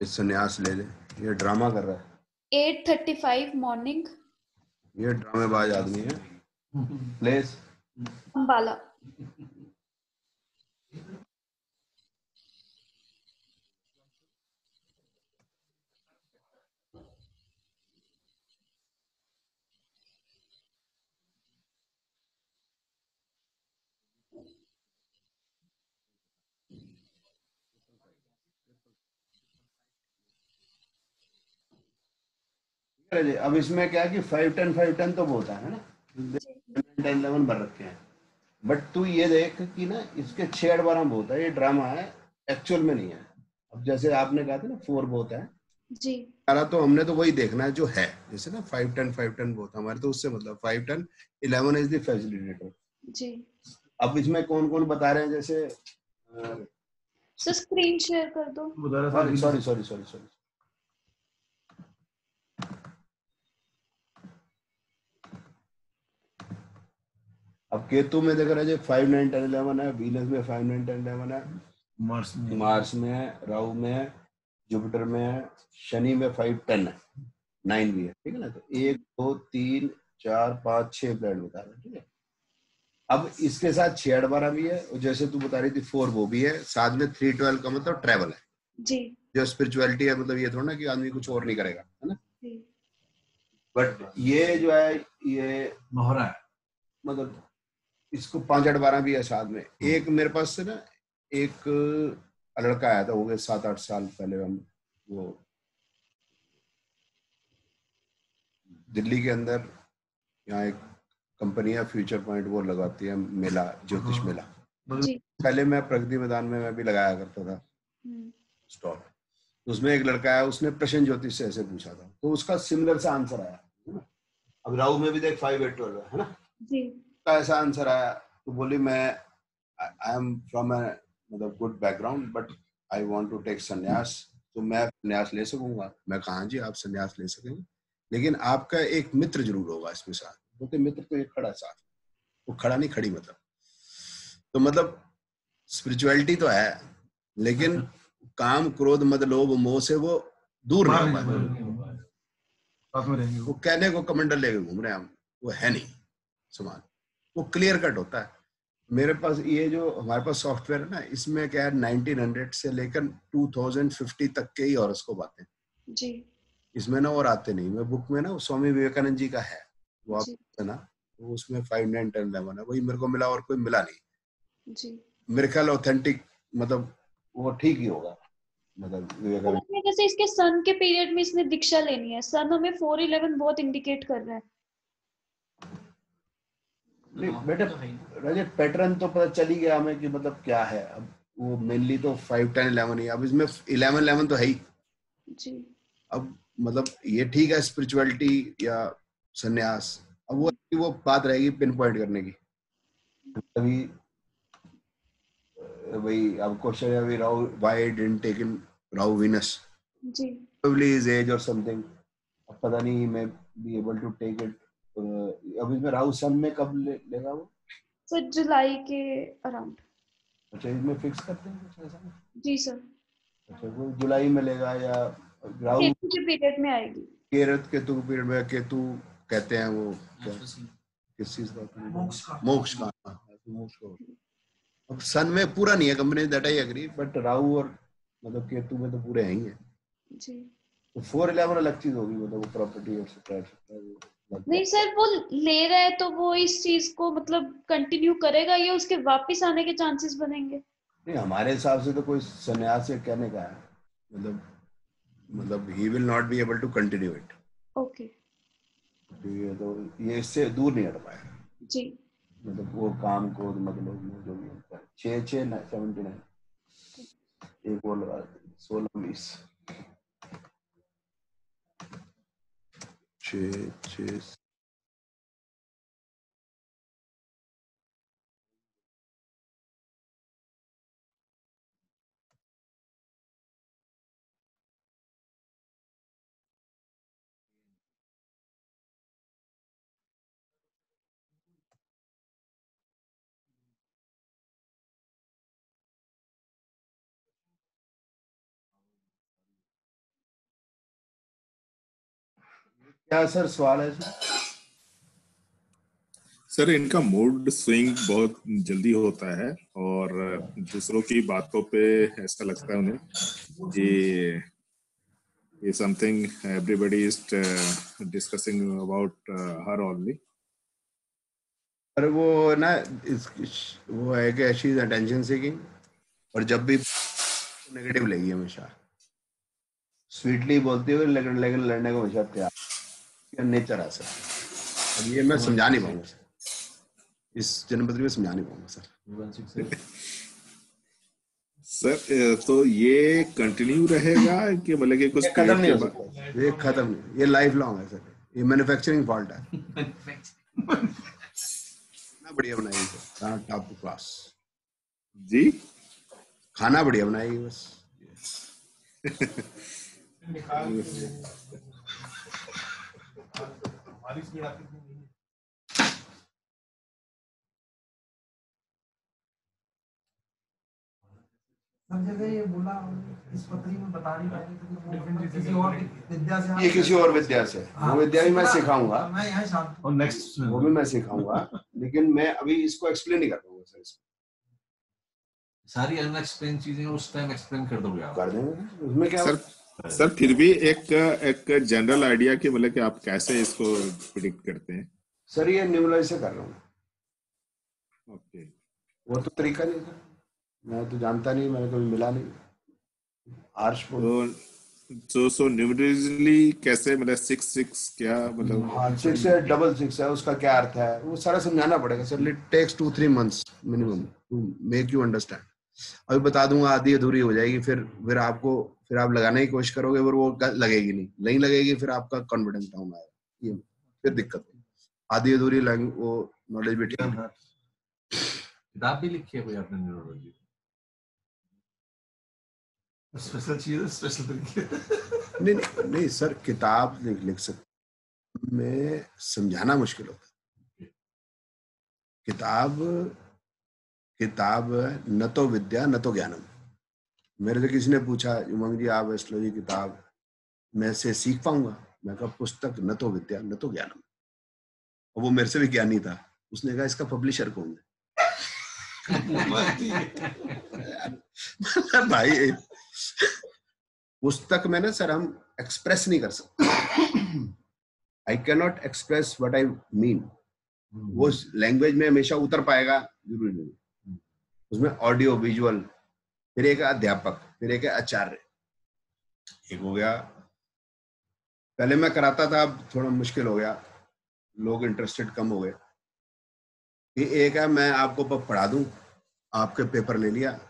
[SPEAKER 1] इस संन्यास ले ले। ये ड्रामा कर रहा है।
[SPEAKER 7] 8:35 मॉर्निंग।
[SPEAKER 1] ये ड्रामेबाज आदमी है। प्लेस
[SPEAKER 7] अंबाला।
[SPEAKER 1] अरे अब इसमें क्या है कि फाइव टेन फाइव टेन तो बहुत है ना? टेन इलेवन भर रखे हैं। बट तू ये देख कि ना इसके छह अठ बारह बहुत है ये ड्रामा है एक्चुअल में नहीं है। अब जैसे आपने कहा था ना फोर बहुत है।
[SPEAKER 7] जी।
[SPEAKER 1] हमारा तो हमने तो वही देखना है जो है। जैसे ना फाइव टेन फाइव टेन बहुत हमारे तो उससे मतलब five ten eleven is the facilitator
[SPEAKER 7] जी।
[SPEAKER 1] अब इसमें कौन कौन बता रहे हैं? जैसे
[SPEAKER 7] सर स्क्रीन शेयर कर दो।
[SPEAKER 1] सॉरी सॉरी सॉरी सॉरी अब केतु में देख रहे हैं फाइव नाइन टेन इलेवन है वीनस में फाइव नाइन टेन इलेवन है
[SPEAKER 4] मार्स में।
[SPEAKER 1] मार्स में राहु में है जुपिटर में है शनि में फाइव टेन है नाइन भी है ठीक है ना? तो एक दो तीन चार पाँच छह प्लेनेट बता रहे हैं ठीक है? अब इसके साथ छह आठ बारह भी है और जैसे तू बता रही थी फोर वो भी है साथ में थ्री ट्वेल्व का मतलब ट्रेवल है।
[SPEAKER 7] जी।
[SPEAKER 1] जो स्पिरिचुअलिटी है मतलब ये थोड़ा ना कि आदमी कुछ और नहीं करेगा है ना? बट ये जो है ये
[SPEAKER 2] मोहरा है
[SPEAKER 1] मतलब इसको पाँच आठ बारह भी है साथ में। एक मेरे पास से ना एक लड़का आया था हो गए सात आठ साल पहले हम वो दिल्ली के अंदर यहाँ एक कंपनी है फ्यूचर पॉइंट वो लगाती है मेला ज्योतिष मेला। पहले मैं प्रगति मैदान में मैं भी लगाया करता था।
[SPEAKER 7] हम्म,
[SPEAKER 1] स्टॉल। तो उसमें एक लड़का आया उसने प्रश्न ज्योतिष से ऐसे पूछा था। तो उसका सिमिलर सा आंसर आया है ना? अब राहु में भी देख फाइव एट ट्वेल्व है ना?
[SPEAKER 7] जी।
[SPEAKER 1] का ऐसा आंसर आया तो बोली मैं आई एम फ्रॉम अ मतलब good background but I want to take sannyas तो मैं संन्यास ले सकूँगा? मैं कहा जी? आप संन्यास ले सकेंगे? लेकिन आपका एक मित्र ज़रूर होगा इसमें साथ। बोलते मित्र तो एक खड़ा साथ वो खड़ा नहीं खड़ी मतलब तो मतलब स्पिरिचुअलिटी तो है लेकिन काम क्रोध मद लोभ मोह से वो दूर नहीं हो पाए वो। कहने को कमंडल लेके घूम रहे हैं हम। वो है नहीं समान वो क्लियर कट होता है। मेरे पास ये जो हमारे पास सॉफ्टवेयर है ना इसमें क्या है 1900 से लेकर 2050 तक के ही हॉरोस्कोप आते हैं।
[SPEAKER 7] जी।
[SPEAKER 1] इसमें ना और आते नहीं। मैं बुक में ना स्वामी विवेकानंद जी का है। वो आप है ना तो उसमें फाइव नाइन टेन इलेवन है। वही मेरे को मिला और कोई मिला नहीं।
[SPEAKER 7] जी।
[SPEAKER 1] मेरे ख्याल ऑथेंटिक मतलब वो ठीक ही होगा। मतलब
[SPEAKER 7] तो जैसे इसके सन के पीरियड में इसने दीक्षा लेनी है। सन हमें फोर इलेवन बहुत इंडिकेट कर रहा है।
[SPEAKER 1] नहीं बेटे रजत पैटर्न तो पता चल ही गया हमें कि मतलब क्या है। अब वो मेनली तो फाइव टेन इलेवन ही अब इसमें इलेवन इलेवन तो है ही।
[SPEAKER 7] जी।
[SPEAKER 1] अब मतलब ये ठीक है स्पिरिचुअलिटी या संन्यास अब वो वो बात रहेगी पिन पॉइंट करने की। तभी अ, वही अब क्वेश्चन है अभी Rahu why didn't take in Rahu Venus
[SPEAKER 7] ji.
[SPEAKER 1] His age or something अब पता नहीं मैं be able to take it अब इसमें राहु सन में कब ले, लेगा वो?
[SPEAKER 7] सर जुलाई के अराउंड।
[SPEAKER 1] अच्छा इसमें फिक्स करते हैं
[SPEAKER 7] जी सर।
[SPEAKER 1] अच्छा वो जुलाई में लेगा या राहु
[SPEAKER 7] केतु के पीरियड में आएगी।
[SPEAKER 1] केरत केतु पीरियड में केतु कहते हैं वो क्या? किस चीज़ का?
[SPEAKER 10] मोक्ष का।
[SPEAKER 1] मोक्ष का। मोक्ष का। होता। अब सन में पूरा नहीं है company that I agree but Rahu और मतलब केतु में तो पूरे हैं ही है।
[SPEAKER 7] जी।
[SPEAKER 1] तो फोर इलेवन अलग चीज़ होगी मतलब वो प्रॉपर्टी और एक्सेट्रा
[SPEAKER 7] नहीं सर वो ले रहा है तो वो इस चीज़ को मतलब कंटिन्यू करेगा या उसके वापस आने के चांसेस बनेंगे?
[SPEAKER 1] नहीं हमारे हिसाब से तो कोई संन्यास या कहने का है। मतलब मतलब ही will not be able to continue it
[SPEAKER 7] okay
[SPEAKER 1] ये तो ये इससे दूर नहीं हट पाएगा
[SPEAKER 7] जी।
[SPEAKER 1] मतलब वो काम को मतलब जो भी है छः छः सेवेंटी नाइन एक और लगा सोलह बीस छः छः क्या सर सवाल है सर?
[SPEAKER 12] सर इनका मूड स्विंग बहुत जल्दी होता है और दूसरों की बातों पे ऐसा लगता है उन्हें कि ये something everybody is discussing about her only
[SPEAKER 1] पर वो ना इस वो है कि शी इज़ अटेंशन सीकिंग और जब भी नेगेटिव लगी हमेशा। स्वीटली बोलती हुई लेकिन लेकिन लड़ने को हमेशा तैयार। नेचर है सर अब ये मैं समझा नहीं पाऊँगा सर इस जन्मपत्री में समझा नहीं पाऊँगा सर
[SPEAKER 12] सर तो ये कंटिन्यू रहेगा कि मतलब कि कुछ
[SPEAKER 1] खत्म नहीं हो सकता। ये खत्म नहीं ये लाइफ लॉन्ग है सर ये मैन्युफैक्चरिंग फॉल्ट है। खाना बढ़िया बनाएगी सर टॉप क्लास
[SPEAKER 12] जी?
[SPEAKER 1] खाना बढ़िया बनाएगी बस।
[SPEAKER 4] हमारी स्पीड इतनी है?
[SPEAKER 10] सब जगह ये बोला इस पत्री में बता नहीं पाएँगे तो किसी और विद्या से
[SPEAKER 1] ये किसी और विद्या से वो विद्या भी मैं सिखाऊँगा।
[SPEAKER 10] मैं यहाँ शांत
[SPEAKER 2] और नेक्स्ट
[SPEAKER 1] वो भी मैं सिखाऊँगा लेकिन मैं अभी इसको एक्सप्लेन नहीं कर पाऊँगा सर इसको
[SPEAKER 2] सारी अनएक्सप्लेन चीज़ें उस टाइम एक्सप्लेन कर दोगे आप।
[SPEAKER 1] कर देंगे। उसमें क्या
[SPEAKER 12] सर सर फिर भी एक एक जनरल आइडिया कि मतलब कि आप कैसे इसको प्रिडिक्ट करते हैं?
[SPEAKER 1] सर ये न्यूमरोलॉजी से कर रहा हूँ।
[SPEAKER 12] ओके
[SPEAKER 1] वो तो तरीका नहीं सर मैं तो जानता नहीं मैंने कभी मिला नहीं। आर्श
[SPEAKER 12] तो सो सो न्यूमरली कैसे मतलब सिक्स सिक्स क्या मतलब?
[SPEAKER 1] हाँ सिक्स है डबल सिक्स है उसका क्या अर्थ है? वो सारा समझाना पड़ेगा। Sir it takes two three months minimum to make you understand अभी बता दूँगा आधी अधूरी हो जाएगी फिर फिर आपको फिर आप लगाने की कोशिश करोगे पर वो लगेगी नहीं। नहीं लगेगी फिर आपका कॉन्फिडेंस डाउन आएगा। ये फिर दिक्कत है। आधी अधूरी वो नॉलेज भी ठीक है।
[SPEAKER 2] किताब भी लिखी है कोई आपने न्यूरोलॉजी स्पेशल चीज़ है स्पेशल तरीके।
[SPEAKER 1] नहीं नहीं नहीं सर किताब लिख लिख सकते। में समझाना मुश्किल होता है। किताब किताब न तो विद्या न तो ज्ञानम। मेरे से किसी ने पूछा उमंग जी आप एस्ट्रोलॉजी किताब मैं से सीख पाऊँगा? मैं कहा पुस्तक न तो विद्या न तो ज्ञानम और वो मेरे से भी ज्ञानी था। उसने कहा इसका पब्लिशर कौन है? भाई पुस्तक में ना सर हम एक्सप्रेस नहीं कर सकते। I can not express what I mean वो लैंग्वेज में हमेशा उतर पाएगा ज़रूरी नहीं। उसमें ऑडियो विजुअल फिर एक अध्यापक, फिर एक आचार्य। एक हो गया। पहले मैं कराता था, अब थोड़ा मुश्किल हो गया। लोग इंटरेस्टेड कम हो गए। कि एक है, मैं आपको पढ़ा दूँ। आपके पेपर ले लिया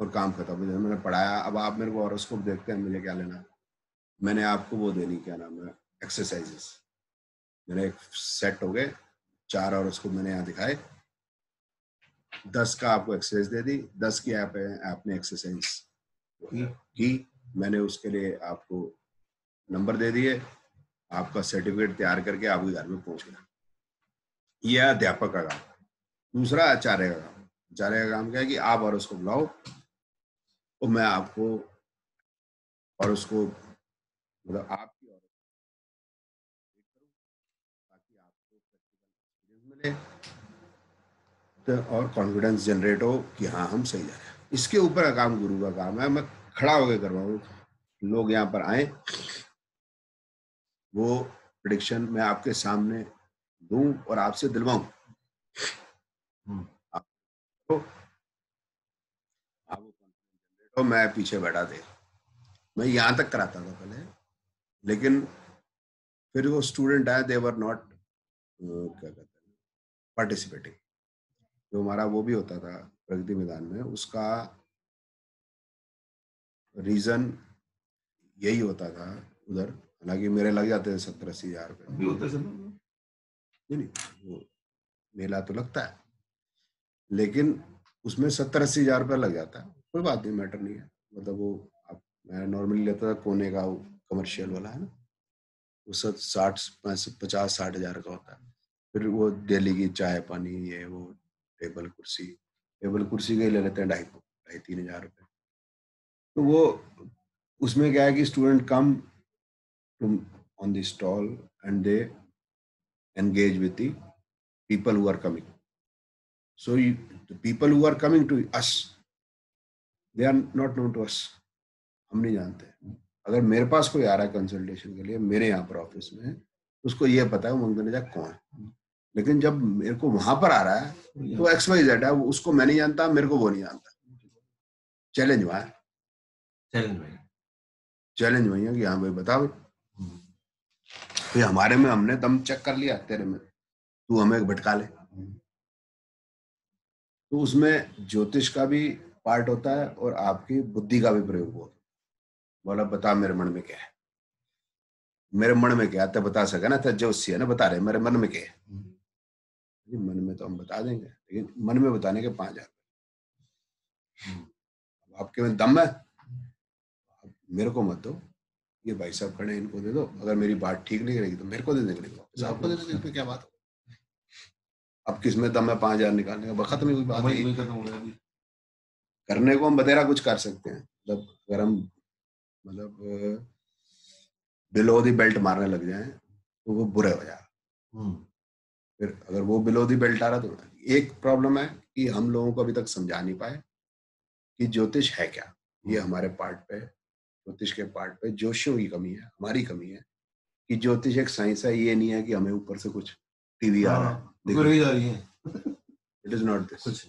[SPEAKER 1] और काम खत्म हो मैंने पढ़ाया। अब आप मेरे को हॉरोस्कोप देखते हैं, मुझे क्या लेना मैंने आपको वो देनी, क्या नाम है? एक्सरसाइजेस मेरे एक सेट हो गए। चार हॉरोस्कोप मैंने यहाँ दिखाए। दस का आपको एक्सरसाइज दे दी, दस की आप आपने एक्सरसाइज की मैंने उसके लिए आपको नंबर दे दिए, आपका सर्टिफिकेट तैयार करके आपके घर में पहुँच गया ये है अध्यापक का काम। दूसरा आचार्य का काम। आचार्य का काम क्या है कि आप और उसको बुलाओ और मैं आपको और उसको मतलब आपकी और ताकि आपको मिले। और कॉन्फिडेंस जनरेट हो कि हाँ हम सही जा रहे हैं। इसके ऊपर का काम गुरु का काम है मैं खड़ा होकर करवाऊँ लोग यहाँ पर आए वो प्रिडिक्शन मैं आपके सामने दूँ और आपसे दिलवाऊं। आप तो मैं पीछे बैठा थे मैं यहाँ तक कराता था पहले लेकिन फिर वो स्टूडेंट आए दे वर नॉट क्या कहते हैं पार्टिसिपेटिंग जो हमारा वो भी होता था प्रगति मैदान में उसका रीजन यही होता था उधर। हालाँकि मेरे लग जाते थे सत्तर अस्सी हज़ार रुपये नहीं नहीं वो मेला तो लगता है लेकिन उसमें सत्तर अस्सी हज़ार रुपया लग जाता है। कोई बात नहीं मैटर नहीं है। मतलब वो आप मैं नॉर्मली लेता था कोने का वो कमर्शियल वाला है ना? वो सब साठ पैंसठ पचास साठ हज़ार का होता है। फिर वो डेली की चाय पानी ये वो टेबल कुर्सी टेबल कुर्सी के ही ले लेते हैं ढाई ढाई तीन हज़ार रुपये तो वो उसमें क्या है कि student come to on the stall and they engage with the people who are coming. So you, people who are coming to us, they are not known to us. हम नहीं जानते अगर मेरे पास कोई आ रहा है कंसल्टेशन के लिए मेरे यहाँ पर ऑफ़िस में उसको ये पता है मंगनेजा कौन है लेकिन जब मेरे को वहाँ पर आ रहा है तो एक्स वाई जेड है उसको मैं नहीं जानता मेरे को वो नहीं जानता। चैलेंज वहाँ
[SPEAKER 2] चैलेंज भाई।
[SPEAKER 1] चैलेंज वही है कि हाँ भाई बता भाई भाई हमारे में हमने दम चेक कर लिया तेरे में। तू हमें भटका ले। तो उसमें ज्योतिष का भी पार्ट होता है और आपकी बुद्धि का भी प्रयोग होता है। बोला बता मेरे मन में क्या है। मेरे मन में क्या है? तो बता सके ना ज्योतिषी है ना बता रहे मेरे मन में क्या है? जी, मन में तो हम बता देंगे लेकिन मन में बताने के पाँच हज़ार अब आपके में दम है मेरे को मत दो ये भाई साहब खड़े इनको दे दो अगर मेरी बात ठीक नहीं रहेगी तो मेरे को दे देंगे नहीं आपको दे देंगे क्या बात हो? अब किसमें दम है पाँच हज़ार निकालने का? बस खत्म ही हुई बात है
[SPEAKER 2] हो अभी।
[SPEAKER 1] करने को हम बतेरा कुछ कर सकते हैं मतलब अगर हम मतलब बिलो दी बेल्ट मारने लग जाए तो वो बुरे हो जाए
[SPEAKER 2] हम्म,
[SPEAKER 1] फिर अगर वो बिलो दी बेल्ट आ रहा तो एक प्रॉब्लम है कि हम लोगों को अभी तक समझा नहीं पाए कि ज्योतिष है क्या। ये हमारे पार्ट पे ज्योतिष के पार्ट पे जोशियों की कमी है हमारी कमी है कि ज्योतिष एक साइंस है ये नहीं है कि हमें ऊपर से कुछ टीवी आ रहा है।
[SPEAKER 2] जा रही
[SPEAKER 1] इट इज़ नॉट दिस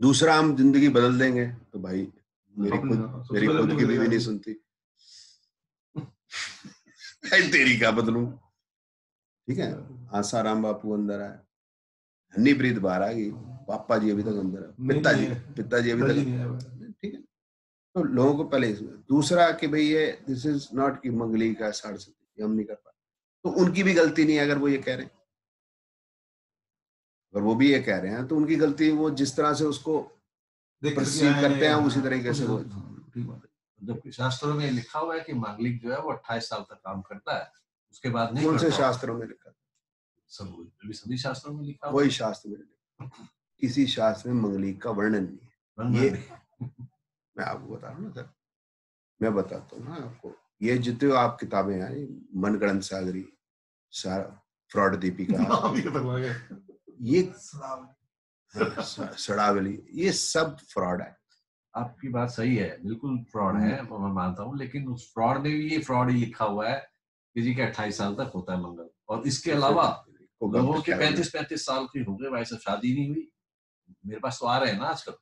[SPEAKER 1] दूसरा हम ज़िंदगी बदल देंगे तो भाई मेरी खुद मेरी खुद की बीवी नहीं सुनती। तेरी क्या बदलूं? ठीक है? आसाराम बापू अंदर है हन्नी प्रीत बाहर आ गई। पापा जी अभी तक अंदर है। पिताजी पिताजी अभी तक ठीक है? तो लोगों को पहले इसमें दूसरा कि भाई ये दिस इज़ नॉट कि मंगली का साढ़ सती हम नहीं कर पाए। तो उनकी भी गलती नहीं है अगर वो ये कह रहे हैं। अगर वो भी ये कह रहे हैं तो उनकी गलती वो जिस तरह से उसको
[SPEAKER 2] करके
[SPEAKER 1] परसीव करते हैं
[SPEAKER 2] हैं,
[SPEAKER 1] उसी तरीके से वो
[SPEAKER 2] हाँ, बात है। जबकि शास्त्रों में लिखा हुआ है कि मांगलिक जो है वो 28 साल तक काम करता है। उसके बाद नहीं
[SPEAKER 1] कौन से
[SPEAKER 2] करता।
[SPEAKER 1] शास्त्रों में लिखा?
[SPEAKER 2] सब अभी सभी शास्त्रों में लिखा
[SPEAKER 1] कोई शास्त्र में लिखा। किसी शास्त्र में मंगलिक का वर्णन नहीं है। ये मैं आपको बता रहा हूँ ना सर। मैं बताता हूँ ना आपको। ये जितने आप किताबें हैं ये मनगढ़ंत सागरी सारा फ्रॉड दीपिका।
[SPEAKER 2] ही खत्म हो
[SPEAKER 1] ये सड़ावली। ये सब फ्रॉड है।
[SPEAKER 2] आपकी बात सही है। बिल्कुल फ्रॉड है मैं मानता हूँ। लेकिन उस फ्रॉड में भी ये फ्रॉड लिखा हुआ है। जी के अट्ठाईस साल तक होता है मंगल। और इसके अलावा
[SPEAKER 1] को
[SPEAKER 2] लोगों के पैंतीस पैंतीस साल की हो गए भाई साहब शादी नहीं हुई। मेरे पास तो आ रहे हैं ना आजकल।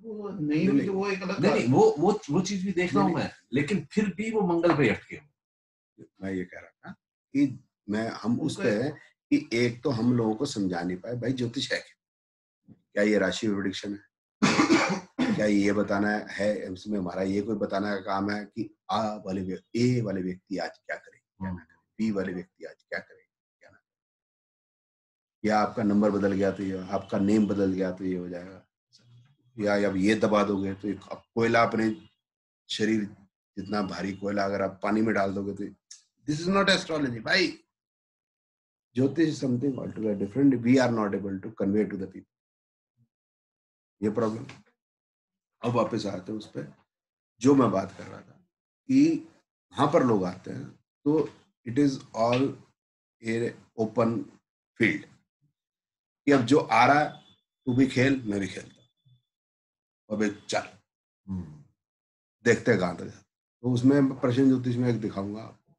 [SPEAKER 8] वो नहीं हुई तो वो एक अलग
[SPEAKER 2] नहीं नहीं वो वो वो चीज़ भी देख रहा हूँ
[SPEAKER 1] नहीं,
[SPEAKER 2] मैं लेकिन फिर भी वो मंगल पे अटके हुए
[SPEAKER 1] मैं ये कह रहा था कि मैं हम उस पे कि एक तो हम लोगों को समझा नहीं पाए भाई ज्योतिष है क्या? ये राशि प्रिडिक्शन है? क्या ये बताना है, है इसमें हमारा ये कोई बताना का काम है कि आ वाले ए वाले व्यक्ति आज क्या करे क्या ना करे बी वाले व्यक्ति आज क्या करे क्या ना करे। या आपका नंबर बदल गया तो ये आपका नेम बदल गया तो ये हो जाएगा। या अब ये दबा दोगे तो अब कोयला अपने शरीर जितना भारी कोयला अगर आप पानी में डाल दोगे तो दिस इज़ नॉट एस्ट्रोलॉजी भाई। Jyotish is something altogether different we are not able to convey to the people ये प्रॉब्लम अब वापस आते हैं उस पर जो मैं बात कर रहा था कि वहाँ पर लोग आते हैं। तो it is all a open field कि अब जो आ रहा है तू भी खेल मैं भी खेलता अब चल। देखते हैं कहाँ तक। तो उसमें प्रश्न ज्योतिष में एक दिखाऊँगा आपको।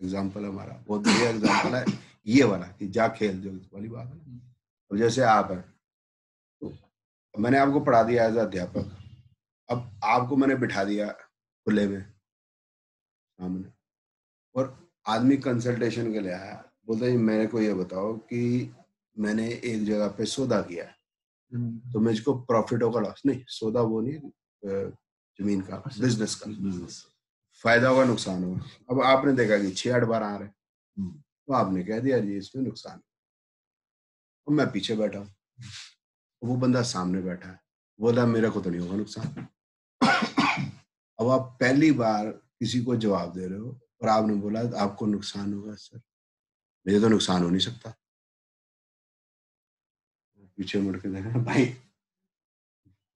[SPEAKER 1] एग्ज़ाम्पल हमारा बहुत बढ़िया एग्ज़ाम्पल है ये वाला कि जा खेल जो वाली बात है। अब जैसे आप हैं तो मैंने आपको पढ़ा दिया एज अध्यापक। अब आपको मैंने बिठा दिया खुले में सामने। और आदमी कंसल्टेशन के लिए आया। बोलता है मेरे को ये बताओ कि मैंने एक जगह पे सौदा किया है। तो मुझको प्रॉफिट होगा लॉस नहीं सौदा वो नहीं ज़मीन का बिज़नेस का।
[SPEAKER 2] बिज़नेस
[SPEAKER 1] फ़ायदा होगा नुकसान होगा। अब आपने देखा कि छह आठ बार आ रहे हैं। तो आपने कह दिया जी इसमें नुकसान है। और मैं पीछे बैठा हूँ। वो बंदा सामने बैठा है। बोला मेरे को तो नहीं होगा नुकसान। अब आप पहली बार किसी को जवाब दे रहे हो और आपने बोला आपको नुकसान होगा सर। मुझे तो नुकसान हो नहीं सकता। पीछे मुड़ के देखा भाई।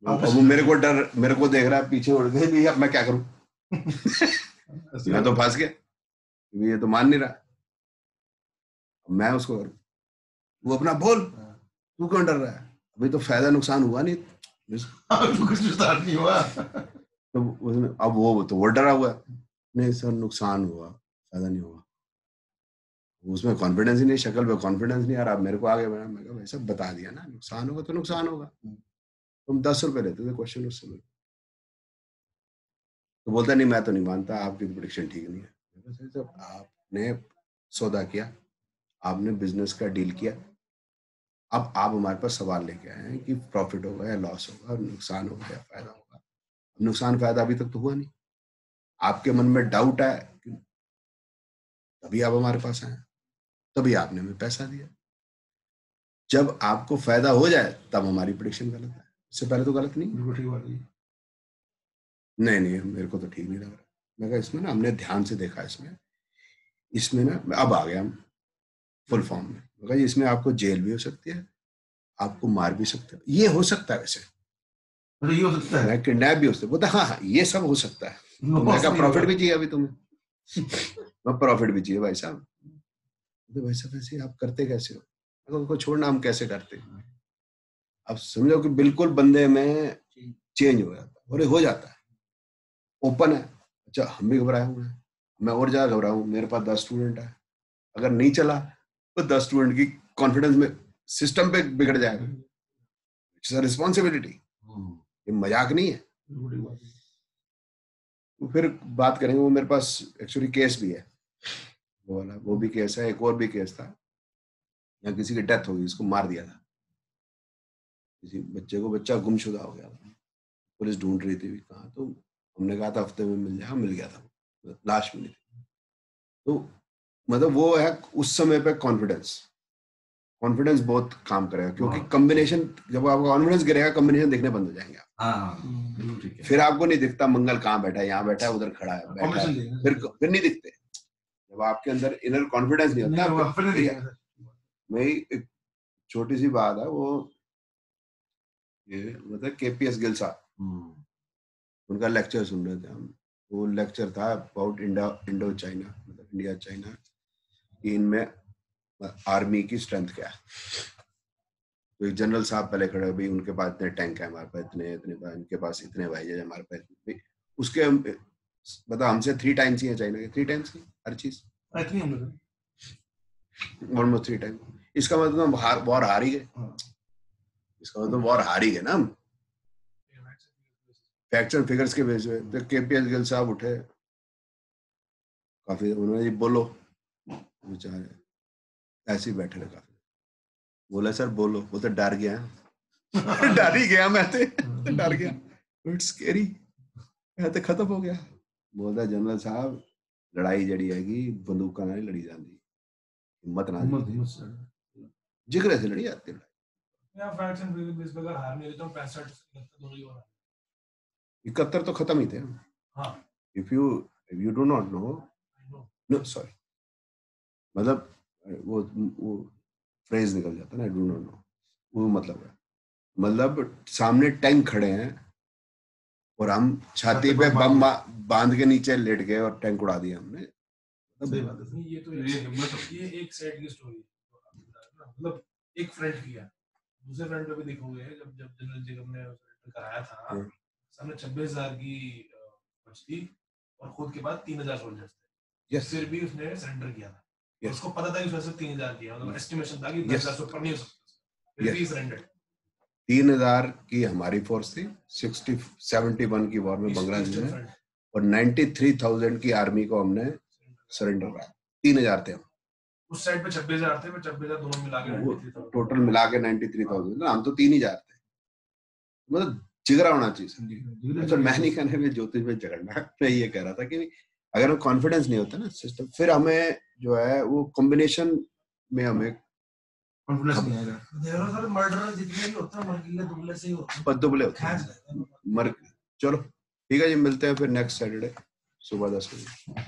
[SPEAKER 1] अब वो मेरे को डर मेरे को देख रहा है पीछे उड़ गए भी अब मैं क्या करूँ? मैं तो फंस गया। ये तो मान नहीं रहा। मैं उसको करूँ। वो अपना बोल तू क्यों डर रहा है? अभी तो फ़ायदा नुकसान हुआ नहीं।
[SPEAKER 4] कुछ नुकसान नहीं हुआ।
[SPEAKER 1] तो उसने अब वो तो वो डरा हुआ है। नहीं सर नुकसान हुआ फ़ायदा नहीं हुआ। उसमें कॉन्फिडेंस ही नहीं शक्ल पे कॉन्फिडेंस नहीं आ रहा। अब मेरे को आगे बढ़ा मैं कहा भाई सब बता दिया ना नुकसान होगा तो नुकसान होगा। तुम दस रुपए लेते थे क्वेश्चन उससे मेरे को। तो बोलता नहीं मैं तो नहीं मानता आपकी प्रोडिक्शन ठीक नहीं है। जब आपने सौदा किया आपने बिज़नेस का डील किया। अब आप हमारे पास सवाल लेके आए हैं कि प्रॉफिट होगा या लॉस होगा नुकसान होगा या फ़ायदा होगा। नुकसान फ़ायदा अभी तक तो हुआ नहीं। आपके मन में डाउट है कि तभी आप हमारे पास आए तभी आपने हमें पैसा दिया। जब आपको फ़ायदा हो जाए तब हमारी प्रोडिक्शन गलत है। इससे पहले तो गलत नहीं। बिल्कुल ठीक बात नहीं नहीं मेरे को तो ठीक नहीं लग रहा। मैं कहा इसमें ना हमने ध्यान से देखा इसमें। इसमें ना अब आ गया हम फुल फॉर्म में। मैं कहा इसमें आपको जेल भी हो सकती है आपको मार भी सकते हैं। ये हो सकता है वैसे।
[SPEAKER 4] अरे ये हो सकता है।
[SPEAKER 1] किडनैप भी हो सकता है। बोलता हाँ हाँ ये सब हो सकता है। तो कहा प्रॉफिट भी चाहिए अभी तुम्हें। प्रॉफिट भी चाहिए भाई साहब। बोलते भाई साहब ऐसे आप करते कैसे हो? उनको छोड़ना हम कैसे करते? अब समझो कि बिल्कुल बंदे में चेंज हो जाता है और हो जाता है। ओपन है। अच्छा हम भी घबराए हुए हैं। मैं और ज़्यादा घबरा हूँ। मेरे पास दस स्टूडेंट है। अगर नहीं चला तो दस स्टूडेंट की कॉन्फिडेंस में सिस्टम पे बिगड़ जाएगा। इट्स रिस्पॉन्सिबिलिटी ये मज़ाक नहीं है। तो फिर बात करेंगे वो मेरे पास एक्चुअली केस भी है। वो वाला वो भी केस है एक और भी केस था। यहाँ किसी की डेथ हो गई उसको मार दिया था। किसी बच्चे को बच्चा गुमशुदा हो गया था। पुलिस ढूंढ रही थी कहाँ? तो हमने कहा था हफ़्ते में मिल जाएगा मिल गया था। लाश मिली थी। तो मतलब वो है उस समय पे कॉन्फिडेंस कॉन्फिडेंस बहुत काम करेगा क्योंकि कॉम्बिनेशन जब आपका कॉन्फिडेंस गिरेगा कॉम्बिनेशन देखने बंद हो जाएँगे आप।
[SPEAKER 2] हाँ। है।
[SPEAKER 1] फिर आपको नहीं दिखता मंगल कहाँ बैठा है यहाँ बैठा है उधर खड़ा है बैठा है। फिर फिर नहीं दिखते। जब आपके अंदर इनर कॉन्फिडेंस नहीं होता। वही एक छोटी सी बात है वो ये मतलब केपीएस गिल साहब। उनका लेक्चर सुन रहे थे हम। वो लेक्चर था अबाउट इंडो इंडो चाइना मतलब इंडिया चाइना कि इनमें आर्मी की स्ट्रेंथ क्या है। तो एक जनरल साहब पहले खड़े हो, भाई उनके पास इतने टैंक है हमारे पास इतने इतने पास इनके पास इतने वाइज है हमारे पास उसके हम मतलब हमसे थ्री टाइम्स ही है चाइना के थ्री टाइम्स की हर चीज़? ऑलमोस्ट थ्री टाइम इसका मतलब हम हार वॉर हार ही? गए इसका मतलब वॉर हार ही गए ना हम? फैक्ट्स एंड फिगर्स के बेस पे। तो केपीएस गिल साहब उठे। काफ़ी उन्होंने बोलो। बेचारे ऐसे ही बैठे रहे काफ़ी। बोला सर बोलो वो तो डर गया डर ही गया मैं तो तो डर गया इट्स स्केरी मैं तो खत्म हो गया बोलता जनरल साहब लड़ाई जड़ी हैगी बंदूका ਨਾਲ ਨਹੀਂ ਲੜੀ ਜਾਂਦੀ हिम्मत ना
[SPEAKER 4] हिम्मत हिम्मत से
[SPEAKER 1] जिगरे से लड़ी जाती है लड़ाई
[SPEAKER 4] या फैक्ट्स एंड बिजनेस अगर हार नहीं तो 65 दोनों ही हो रहा है
[SPEAKER 1] इकहत्तर तो खत्म ही थे
[SPEAKER 4] हाँ
[SPEAKER 1] if you if you do not know no sorry मतलब वो वो फ्रेज निकल जाता है ना आई डू नो वो मतलब है। मतलब सामने टैंक खड़े हैं और हम छाती पे बम बाँध के नीचे लेट गए और टैंक उड़ा दिया हमने।
[SPEAKER 4] सही बात है। ये तो
[SPEAKER 6] ये
[SPEAKER 4] एक
[SPEAKER 6] हिम्मत होती
[SPEAKER 4] ये एक साइड की स्टोरी मतलब एक फ्रंट किया। दूसरे फ्रंट पे भी देखोगे जब जब जनरल जेकब ने कराया था
[SPEAKER 1] हम्म।
[SPEAKER 4] सामने छब्बीस हज़ार की फौज थी और खुद के बाद तीन हज़ार सोल्जर्स थे। फिर भी उसने सरेंडर किया था।
[SPEAKER 1] Yes.
[SPEAKER 4] उसको पता था कि उसने सिर्फ़ तीन हज़ार किया मतलब एस्टिमेशन था कि दस हज़ार से ऊपर नहीं हो सकता।
[SPEAKER 1] तीन हज़ार की हमारी फोर्स थी सिक्सटी सेवेंटी वन की वॉर में बांग्लादेश में और नाइन्टी थ्री थाउज़ेंड की आर्मी को हमने सरेंडर कराया तीन हज़ार थे हम।
[SPEAKER 4] उस साइड पे छब्बीस हज़ार थे छब्बीस हज़ार दोनों मिला के
[SPEAKER 1] टोटल मिला के नाइन्टी थ्री थाउज़ेंड हम तो तीन हज़ार थे। मतलब जिगरा होना चाहिए अच्छा मैं नहीं कहने में ज्योतिष में झगड़ना मैं ये कह रहा था कि अगर हमें कॉन्फिडेंस नहीं होता ना सिस्टम फिर हमें जो है वो कॉम्बिनेशन में हमें
[SPEAKER 10] हैं दुबले हैं हैं।
[SPEAKER 1] हैं। चलो ठीक है जी मिलते हैं फिर नेक्स्ट सैटरडे सुबह दस बजे।